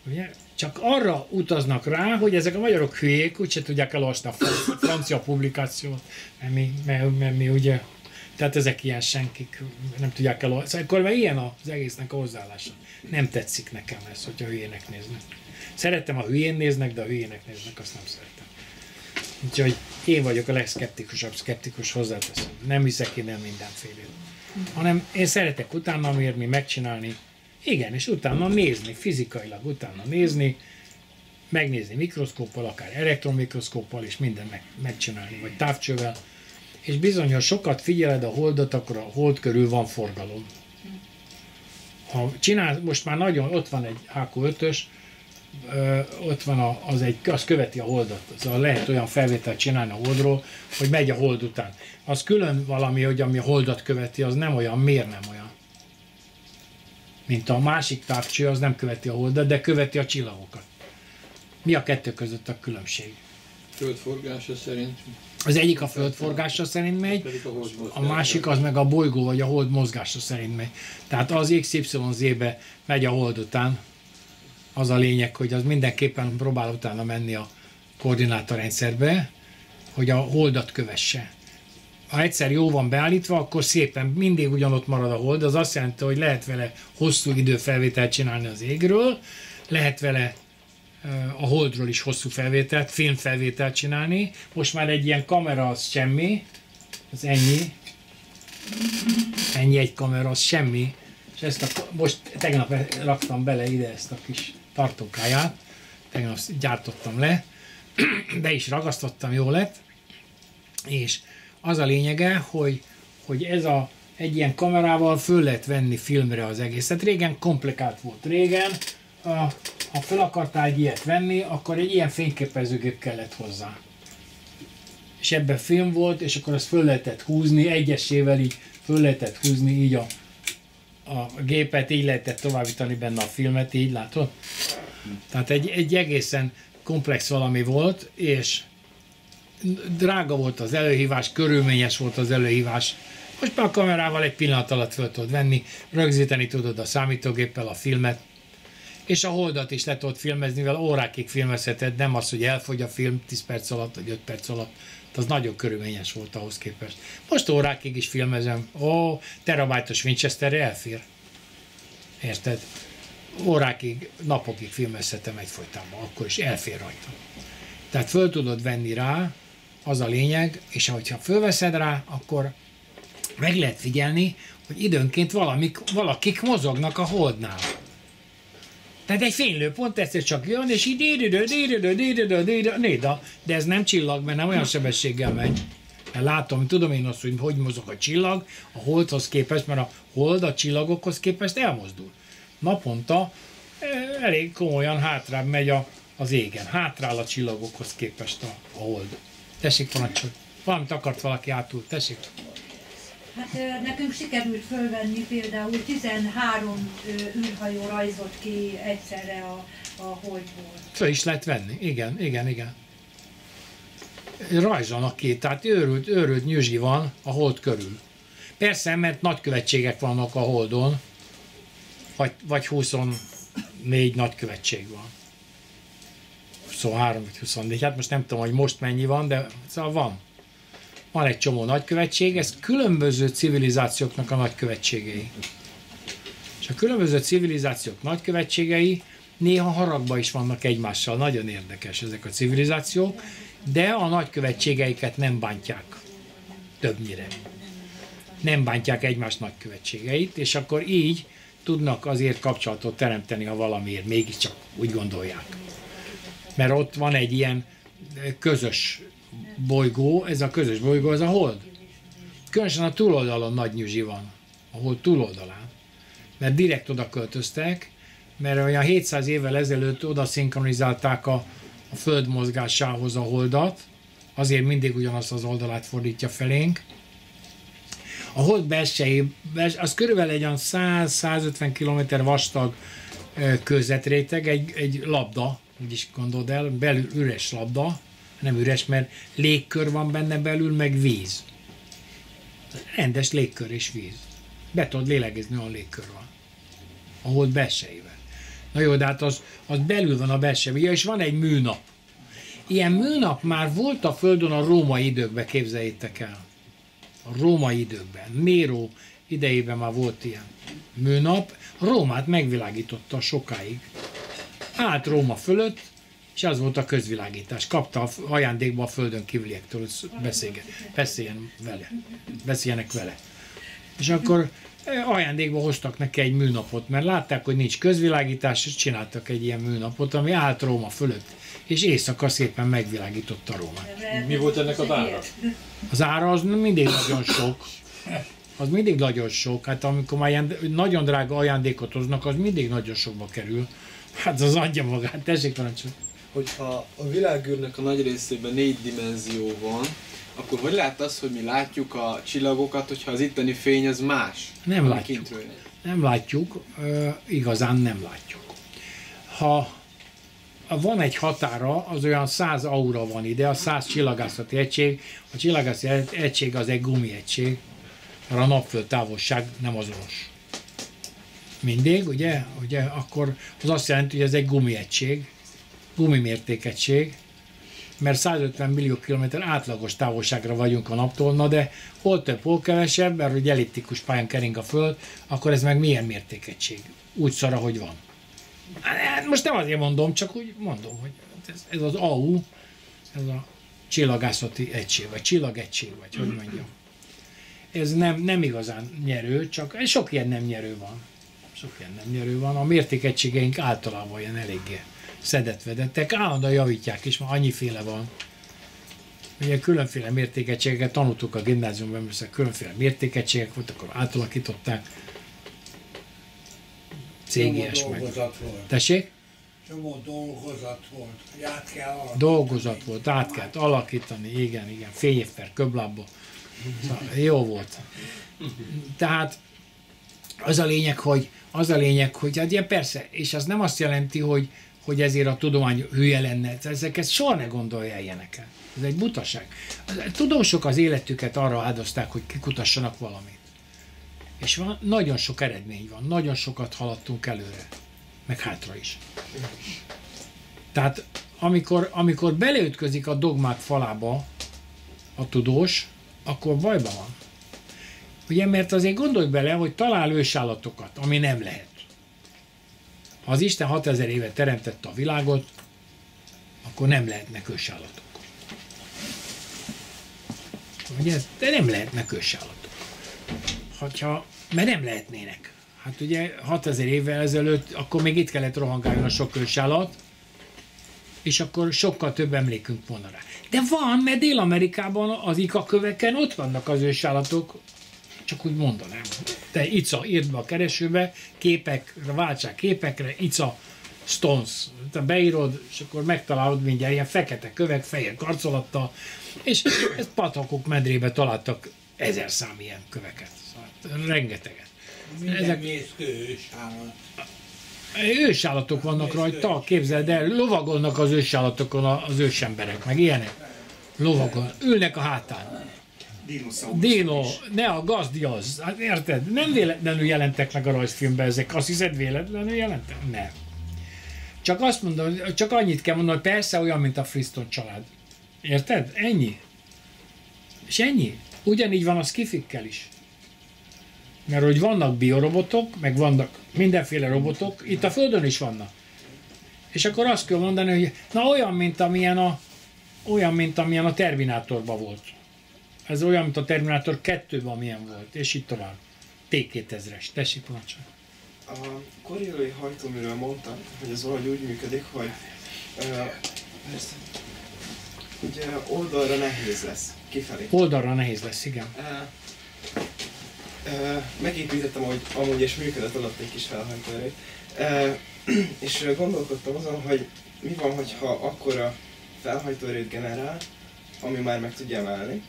Ugye? Csak arra utaznak rá, hogy ezek a magyarok hülyék, úgyse tudják elolvasni a fran- francia publikációt, mert mi, mert, mert mi ugye, tehát ezek ilyen senkik nem tudják elolvasni. Szóval akkor már ilyen az egésznek a hozzáállása. Nem tetszik nekem ez, hogyha hülyének néznek. Szeretem, ha hülyén néznek, de a hülyének néznek, azt nem szeretem. Úgyhogy én vagyok a legszkeptikusabb szkeptikus hozzáteszem. Nem hiszek én nem mindenfélét. Hanem én szeretek utána mérni, megcsinálni, igen, és utána nézni, fizikailag utána nézni, megnézni mikroszkóppal, akár elektronmikroszkóppal, és mindent meg, megcsinálni, vagy távcsővel. És bizony, ha sokat figyeled a holdot, akkor a hold körül van forgalom. Ha csinál, most már nagyon, ott van egy HQ5-ös, ö, ott van a, az egy, az követi a holdat. Szóval lehet olyan felvételt csinálni a holdról, hogy megy a hold után. Az külön valami, hogy ami a holdat követi, az nem olyan, miért nem olyan? mint a másik távcső, az nem követi a holdat, de követi a csillagokat. Mi a kettő között a különbség? Földforgása szerint. Az egyik a föld forgása szerint megy, a a másik az meg a bolygó vagy a hold mozgása szerint megy. Tehát az XYZ-be megy a hold után, az a lényeg, hogy az mindenképpen próbál utána menni a koordinátorrendszerbe, hogy a holdat kövesse. Ha egyszer jó van beállítva, akkor szépen mindig ugyanott marad a hold, az azt jelenti, hogy lehet vele hosszú időfelvételt csinálni az égről, lehet vele a holdról is hosszú felvételt, filmfelvételt csinálni. Most már egy ilyen kamera az semmi, az ennyi, ennyi egy kamera, az semmi, és ezt a, most tegnap raktam bele ide ezt a kis tartókáját, tegnap gyártottam le, *clears throat* be is ragasztottam, jó lett, és az a lényege, hogy, hogy ez a, egy ilyen kamerával föl lehet venni filmre az egészet. Régen komplikált volt. Régen, a, ha fel akartál egy ilyet venni, akkor egy ilyen fényképezőgép kellett hozzá. És ebben film volt, és akkor azt föl lehetett húzni, egyesével így föl lehetett húzni így a, a gépet, így lehetett továbbítani benne a filmet, így látod? Tehát egy, egy egészen komplex valami volt, és drága volt az előhívás, körülményes volt az előhívás. Most már a kamerával egy pillanat alatt fel tudod venni, rögzíteni tudod a számítógéppel a filmet, és a holdat is le tudod filmezni, mivel órákig filmezheted, nem az, hogy elfogy a film 10 perc alatt, vagy 5 perc alatt. Az nagyon körülményes volt ahhoz képest. Most órákig is filmezem. Ó, terabájtos Winchester elfér. Érted? Órákig, napokig filmezhetem egyfolytában, akkor is elfér rajta. Tehát föl tudod venni rá, az a lényeg, és ha fölveszed rá, akkor meg lehet figyelni, hogy időnként valamik, valakik mozognak a holdnál. Tehát egy fénylő pont egyszer csak jön, és így néda, de ez nem csillag, mert nem olyan sebességgel megy. Mert látom, tudom én azt, hogy hogy mozog a csillag a holdhoz képest, mert a hold a csillagokhoz képest elmozdul. Naponta elég komolyan hátrább megy a, az égen. Hátrál a csillagokhoz képest a, a hold. Tessék, parancsolj. Valamit akart valaki átul, tessék. Hát nekünk sikerült fölvenni például 13 űrhajó rajzott ki egyszerre a, a holdból. Föl is lehet venni, igen, igen, igen. Rajzolnak ki, tehát őrült, őrült nyüzsi van a hold körül. Persze, mert nagykövetségek vannak a holdon, vagy, vagy 24 nagykövetség van. 23 vagy 24, hát most nem tudom, hogy most mennyi van, de szóval van. Van egy csomó nagykövetség, ez különböző civilizációknak a nagykövetségei. És a különböző civilizációk nagykövetségei néha haragba is vannak egymással, nagyon érdekes ezek a civilizációk, de a nagykövetségeiket nem bántják. Többnyire. Nem bántják egymás nagykövetségeit, és akkor így tudnak azért kapcsolatot teremteni, ha valamiért mégiscsak úgy gondolják mert ott van egy ilyen közös bolygó, ez a közös bolygó, az a hold. Különösen a túloldalon nagy nyüzsi van, a hold túloldalán. Mert direkt oda költöztek, mert olyan 700 évvel ezelőtt oda szinkronizálták a, a föld mozgásához a holdat, azért mindig ugyanazt az oldalát fordítja felénk. A hold belsejé, az körülbelül egy olyan 100-150 km vastag közetréteg, egy, egy labda, úgy is gondold el, belül üres labda, nem üres, mert légkör van benne belül, meg víz. Rendes légkör és víz. Be tudod lélegezni, a légkör van. A hold belsejével. Na jó, de hát az, az belül van a belsejében, ja, és van egy műnap. Ilyen műnap már volt a Földön a római időkben, képzeljétek el. A római időkben. Néró idejében már volt ilyen műnap. Rómát megvilágította sokáig állt Róma fölött, és az volt a közvilágítás. Kapta a ajándékba a földön kívüliektől, hogy beszéljen, beszéljen vele, beszéljenek vele. És akkor e, ajándékba hoztak neki egy műnapot, mert látták, hogy nincs közvilágítás, és csináltak egy ilyen műnapot, ami állt Róma fölött, és éjszaka szépen megvilágította Rómát. Mi volt ennek az ára? Az ára az mindig nagyon sok. Az mindig nagyon sok. Hát amikor már ilyen nagyon drága ajándékot hoznak, az mindig nagyon sokba kerül. Hát az adja magát, tessék parancsolni. Hogyha a világűrnek a nagy részében négy dimenzió van, akkor hogy lehet az, hogy mi látjuk a csillagokat, hogyha az itteni fény az más? Nem látjuk. Kintről nem látjuk, igazán nem látjuk. Ha van egy határa, az olyan 100 aura van ide, a 100 csillagászati egység. A csillagászati egység az egy gumi egység, mert a napföld távolság nem azonos. mindig, ugye, ugye, akkor az azt jelenti, hogy ez egy gumiegység, gumimértékegység, mert 150 millió kilométer átlagos távolságra vagyunk a naptól, na de hol több, hol kevesebb, mert hogy elliptikus pályán kering a Föld, akkor ez meg milyen mértékegység? Úgy szar, hogy van. Hát most nem azért mondom, csak úgy mondom, hogy ez, ez az AU, ez a csillagászati egység, vagy csillagegység, vagy hogy mondjam. Ez nem, nem igazán nyerő, csak sok ilyen nem nyerő van. Sok ilyen nem nyerő van. A mértékegységeink általában ilyen eléggé szedetvedettek, állandóan javítják is, mert annyiféle van. Ugye különféle mértékegységeket tanultuk a gimnáziumban, mert különféle mértékegységek voltak, akkor átalakították. CGS meg. volt. Tessék? Csomó dolgozat volt, hogy át kell alakítani. Dolgozat volt, át kellett alakítani, igen, igen, fényév per köblábba. Szóval jó volt. Tehát az a lényeg, hogy az a lényeg, hogy hát ilyen persze, és az nem azt jelenti, hogy, hogy ezért a tudomány hülye lenne. Ezeket soha ne gondolja ilyeneket. Ez egy butaság. A tudósok az életüket arra áldozták, hogy kikutassanak valamit. És van, nagyon sok eredmény van, nagyon sokat haladtunk előre, meg hátra is. Tehát amikor, amikor beleütközik a dogmák falába a tudós, akkor bajban van. Ugye, mert azért gondolj bele, hogy talál ősállatokat, ami nem lehet. Ha az Isten 6000 éve teremtette a világot, akkor nem lehetnek ősállatok. Ugye, de nem lehetnek ősállatok. Hogyha, mert nem lehetnének. Hát ugye 6000 évvel ezelőtt, akkor még itt kellett rohangáljon a sok ősállat, és akkor sokkal több emlékünk volna rá. De van, mert Dél-Amerikában az ikaköveken ott vannak az ősállatok, csak úgy mondanám. Te Ica, írd be a keresőbe, képekre, váltsák képekre, Ica Stones. Te beírod, és akkor megtalálod mindjárt ilyen fekete kövek, fehér karcolattal, és ezt patakok medrébe találtak ezer szám ilyen köveket. Szóval rengeteget. Minden Ezek- ősállat. Ősállatok vannak rajta, képzeld el, lovagolnak az ősállatokon az ősemberek, meg ilyenek. Lovagol, ülnek a hátán. Dino, ne a gazdi az. Hát érted? Nem véletlenül jelentek meg a rajzfilmben ezek. Azt hiszed véletlenül jelentek? Nem. Csak azt mondom, csak annyit kell mondani, hogy persze olyan, mint a Friston család. Érted? Ennyi. És ennyi. Ugyanígy van a skifikkel is. Mert hogy vannak biorobotok, meg vannak mindenféle robotok, itt a Földön is vannak. És akkor azt kell mondani, hogy na olyan, mint amilyen a, olyan, mint amilyen a Terminátorban volt. Ez olyan, mint a Terminátor 2-ben amilyen volt, és így tovább. T-2000-es, tessék parancsolj. A Coriolis hajtóműről mondtam, hogy az valahogy úgy működik, hogy uh, persze, ugye oldalra nehéz lesz, kifelé. Oldalra nehéz lesz, igen. Uh, uh, megépítettem, hogy amúgy is működött alatt egy kis felhajtóerő. Uh, *clears throat* és gondolkodtam azon, hogy mi van, hogyha akkora felhajtóerőt generál, ami már meg tudja emelni,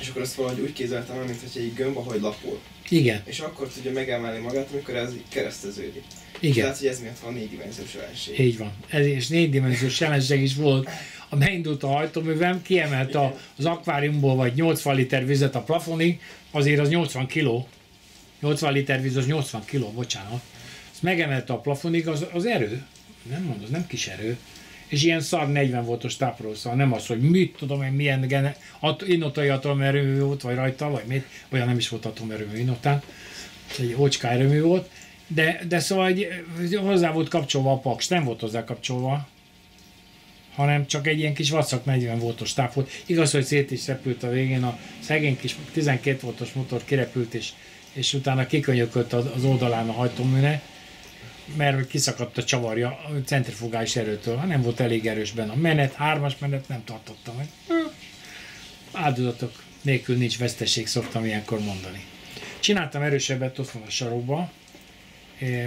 és akkor azt valahogy úgy képzeltem el, mintha egy gömb, ahogy lapul. Igen. És akkor tudja megemelni magát, amikor ez így kereszteződik. Igen. Tehát, hogy ez miatt van négydimenziós jelenség. Így van. Ez és négydimenziós jelenség is volt. A beindult a hajtóművem, kiemelt a, az akváriumból vagy 80 liter vizet a plafonig, azért az 80 kiló. 80 liter víz az 80 kiló, bocsánat. Ezt megemelte a plafonig, az, az erő. Nem mondom, az nem kis erő. És ilyen szar 40 voltos tápról, szóval nem az, hogy mit tudom én, milyen gene, at, inotai atomerőmű volt, vagy rajta, vagy mit, olyan nem is volt atomerőmű inotán, egy ócska erőmű volt, de, de szóval egy, hozzá volt kapcsolva a paks, nem volt hozzá kapcsolva, hanem csak egy ilyen kis vacak 40 voltos táp volt. Igaz, hogy szét is repült a végén, a szegény kis 12 voltos motor kirepült, és, és utána kikönyökölt az oldalán a hajtóműnek, mert kiszakadt a csavarja a centrifugális erőtől, nem volt elég erős benne. A menet, hármas menet nem tartotta meg. Áldozatok nélkül nincs veszteség, szoktam ilyenkor mondani. Csináltam erősebbet, ott van a sarokba,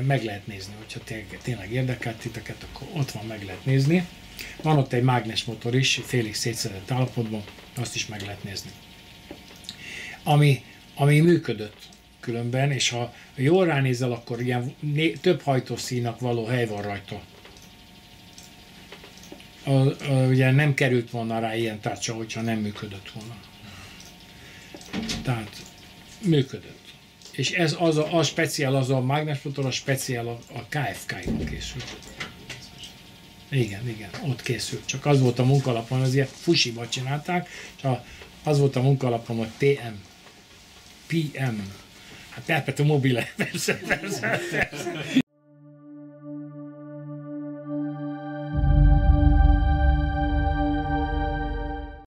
meg lehet nézni, hogyha tényleg, érdekelt titeket, akkor ott van, meg lehet nézni. Van ott egy mágnes motor is, félig szétszedett állapotban, azt is meg lehet nézni. Ami, ami működött különben, és ha jól ránézel, akkor ilyen né- több hajtószínak való hely van rajta. A, a, ugye nem került volna rá ilyen tárcsa, hogyha nem működött volna. Tehát működött. És ez az a, a speciál, az a mágnesmotor, a speciál a, a KFK-ban készült. Igen, igen, ott készült. Csak az volt a munkalapon, azért Fushiba csinálták, és a, az volt a munkalapon, hogy TM. PM. Hát perpetuum mobile, *laughs* persze, persze, persze.